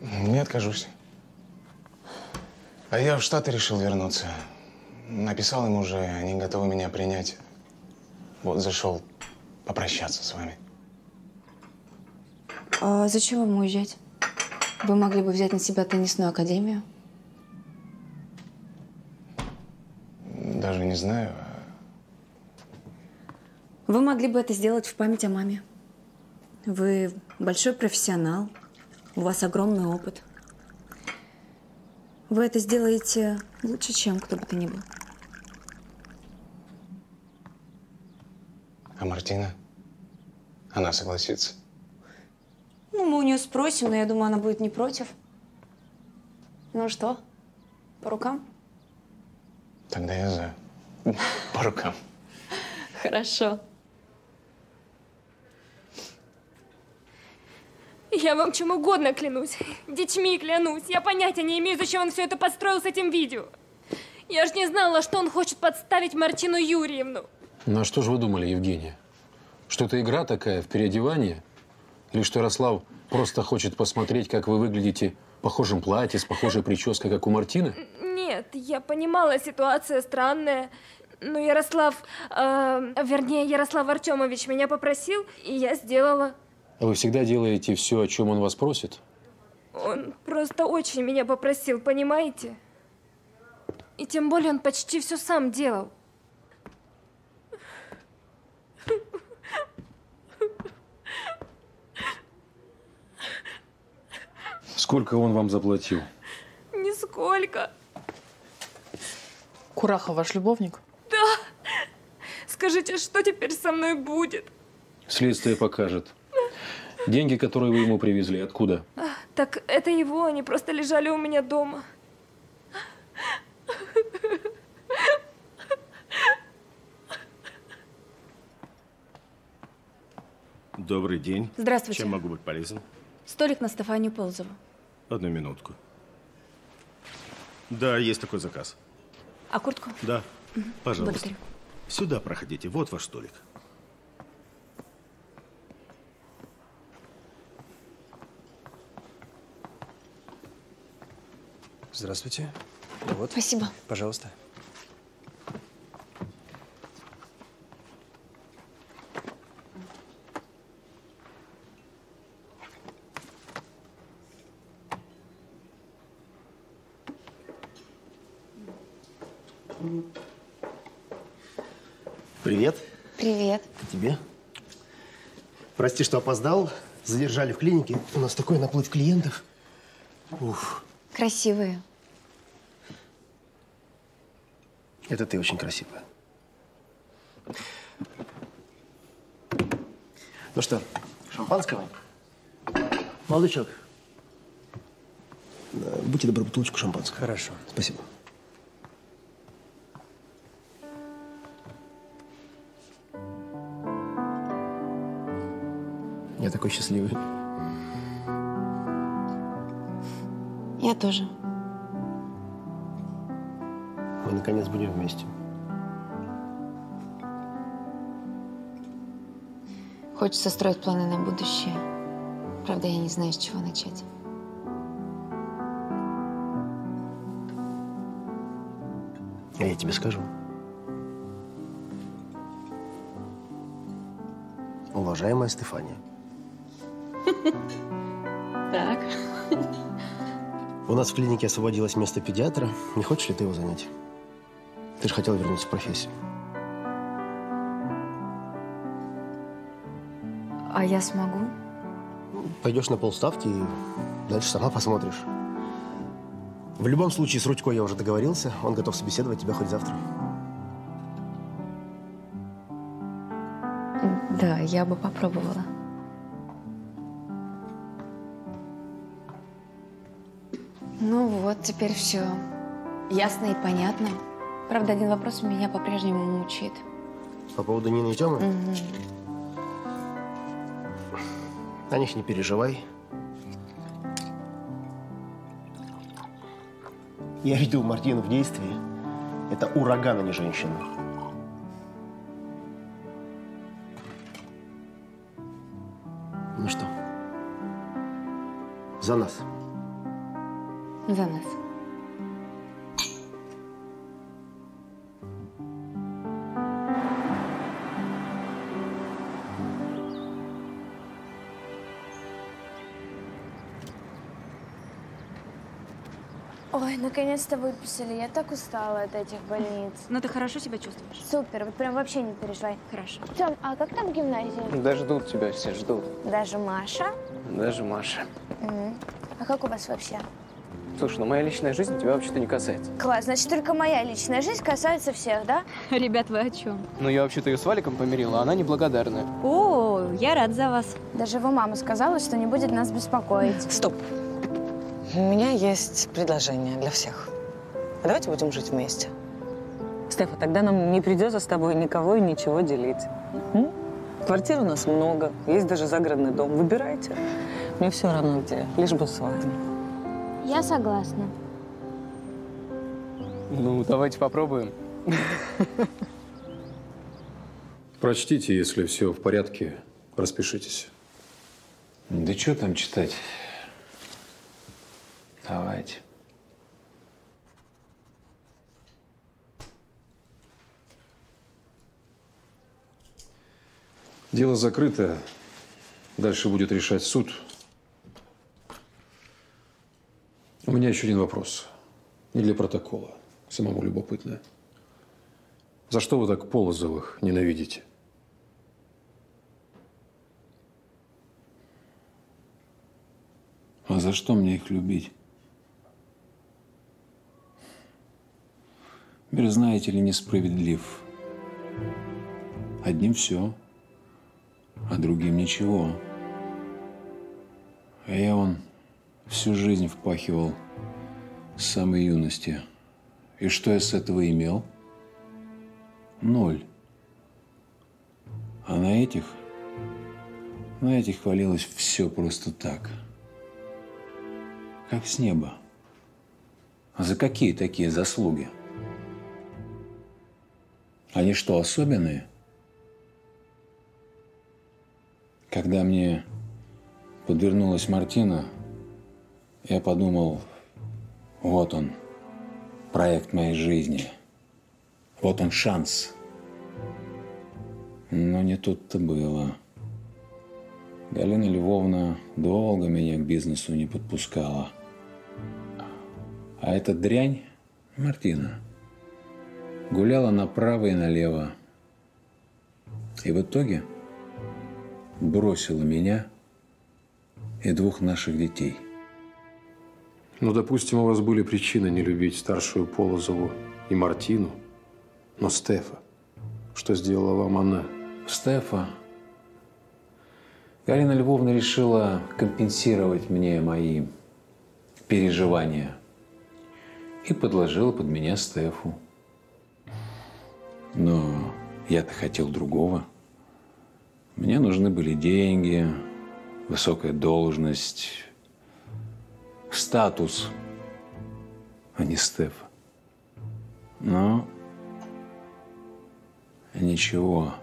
Не откажусь. А я в Штаты решил вернуться. Написал им уже, они готовы меня принять. Вот зашел попрощаться с вами. А зачем вам уезжать? Вы могли бы взять на себя теннисную академию. Даже не знаю. Вы могли бы это сделать в память о маме. Вы большой профессионал. У вас огромный опыт. Вы это сделаете лучше, чем кто бы то ни был. А Мартина? Она согласится. Ну, мы у нее спросим, но я думаю, она будет не против. Ну что, по рукам? Тогда я за. По рукам. Хорошо. Я вам чем угодно клянусь. Детьми клянусь. Я понятия не имею, зачем он все это подстроил с этим видео. Я ж не знала, что он хочет подставить Мартину Юрьевну. Ну а что же вы думали, Евгения? Что это игра такая в переодевании? Или что Ярослав просто хочет посмотреть, как вы выглядите в похожем платье, с похожей прической, как у Мартины? Нет, я понимала, ситуация странная. Но Ярослав, э, вернее, Ярослав Артемович меня попросил, и я сделала. А вы всегда делаете все, о чем он вас просит? Он просто очень меня попросил, понимаете? И тем более он почти все сам делал. Сколько он вам заплатил? Нисколько. Кураха ваш любовник? Скажите, что теперь со мной будет? Следствие покажет. Деньги, которые вы ему привезли, откуда? А, Так это его, они просто лежали у меня дома. Добрый день. Здравствуйте. Чем могу быть полезен? Столик на Стефанию Ползову. Одну минутку. Да, есть такой заказ. А куртку? Да. Мгм. Пожалуйста. Благодарю. Сюда проходите. Вот ваш столик. Здравствуйте. Вот. Спасибо. Пожалуйста. Привет. Привет. Тебе. Прости, что опоздал. Задержали в клинике. У нас такой наплыв клиентов. Уф. Красивые. Это ты очень красивая. Ну что, шампанского? Молодычок. Да, Будьте добры, бутылочку шампанского. Хорошо. Спасибо. Я такой счастливый. Я тоже. Мы наконец будем вместе. Хочется строить планы на будущее. Правда, я не знаю, с чего начать. А я тебе скажу. Уважаемая Стефания, Так. у нас в клинике освободилось место педиатра. Не хочешь ли ты его занять? Ты же хотела вернуться в профессию. А я смогу? Пойдешь на полставки и дальше сама посмотришь. В любом случае, с Рудько я уже договорился. Он готов собеседовать тебя хоть завтра. Да, я бы попробовала. Теперь все ясно и понятно. Правда, один вопрос меня по-прежнему мучает. По поводу Нины и Тёмы? Мгм. О них не переживай. Я видел Мартину в действии. Это ураган, а не женщина. Ну что? За нас. За нас. Ой, наконец-то выписали. Я так устала от этих больниц. Ну, ты хорошо себя чувствуешь? Супер, вот прям вообще не переживай. Хорошо. Тём, а как там гимназия? Да ждут тебя все, ждут. Даже Маша? Даже Маша. Мгм. А как у вас вообще? Слушай, ну моя личная жизнь тебя вообще-то не касается. Класс, значит, только моя личная жизнь касается всех, да? Ребят, вы о чем? Ну я вообще-то ее с Валиком помирила, а она неблагодарная. О, я рад за вас. Даже его мама сказала, что не будет нас беспокоить. Стоп. У меня есть предложение для всех. А давайте будем жить вместе. Стефа, тогда нам не придется с тобой никого и ничего делить. М? Квартир у нас много, есть даже загородный дом. Выбирайте. Мне все равно где, лишь бы с вами. Я согласна. Ну, давайте попробуем. Прочтите, если все в порядке, распишитесь. Да что там читать? Давайте. Дело закрыто. Дальше будет решать суд. У меня еще один вопрос. Не для протокола. Самому любопытно. За что вы так Полозовых ненавидите? А за что мне их любить? Мир, знаете ли, несправедлив. Одним все, а другим ничего. А я он всю жизнь впахивал с самой юности. И что я с этого имел? Ноль. А на этих, на этих валилось все просто так. Как с неба. А за какие такие заслуги? Они что, особенные? Когда мне подвернулась Мартина, я подумал, вот он, проект моей жизни. Вот он шанс. Но не тут-то было. Галина Львовна долго меня к бизнесу не подпускала. А эта дрянь, Мартина, гуляла направо и налево. И в итоге бросила меня и двух наших детей. Ну, допустим, у вас были причины не любить старшую Полозову и Мартину. Но Стефа, что сделала вам она? Стефа, Галина Львовна решила компенсировать мне мои переживания и подложила под меня Стефу. Но я-то хотел другого. Мне нужны были деньги, высокая должность, статус, а не Стефа. Но ничего,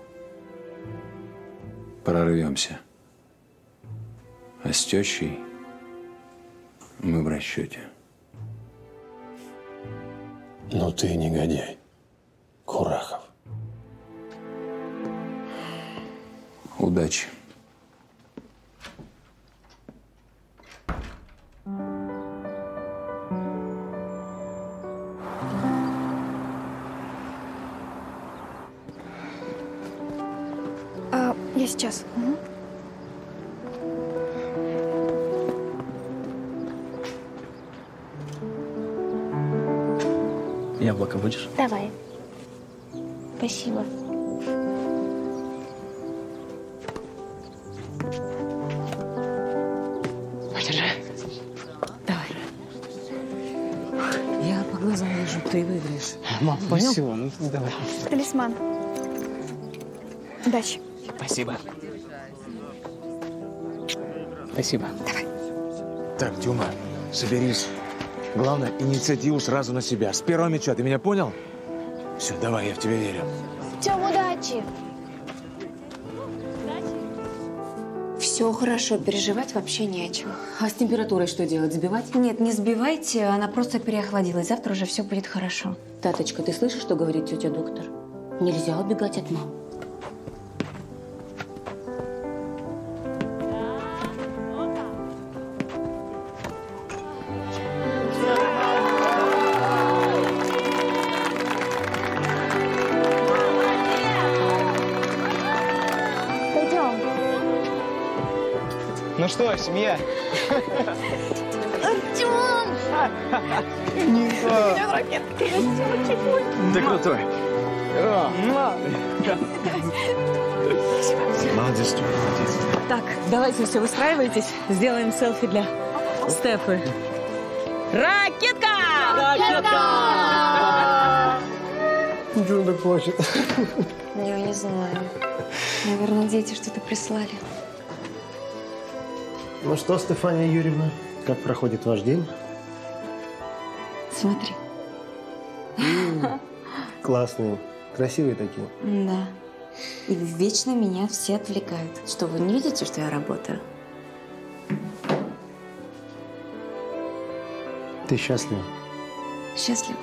прорвемся. А с тещей мы в расчете. Ну ты негодяй, Курахов. Удачи. Я сейчас. Мгм. Яблоко будешь? Давай. Спасибо. Держи. Давай. Я по глазам вижу, ты выиграешь. Мам, спасибо. Ну, давай. Талисман. Удачи. Спасибо. Спасибо. Так, Тёма, соберись. Главное, инициативу сразу на себя. С первого мяча, ты меня понял? Все, давай, я в тебя верю. Тем, удачи. Все хорошо, переживать вообще не о чем. А с температурой что делать? Сбивать? Нет, не сбивайте, она просто переохладилась. Завтра уже все будет хорошо. Таточка, ты слышишь, что говорит тетя доктор? Нельзя убегать от мамы. Что, семья? Артем! Ника! ракетка. Ты крутой. Молодец, Тём, молодец. Так, давайте все, выстраивайтесь. Сделаем селфи для Стефы. Ракетка! Джуда плачет. Я не знаю. Наверное, дети что-то прислали. Ну что, Стефания Юрьевна, как проходит ваш день? Смотри. Классные, красивые такие. Да. И вечно меня все отвлекают. Что, вы не видите, что я работаю? Ты счастлива? Счастлива.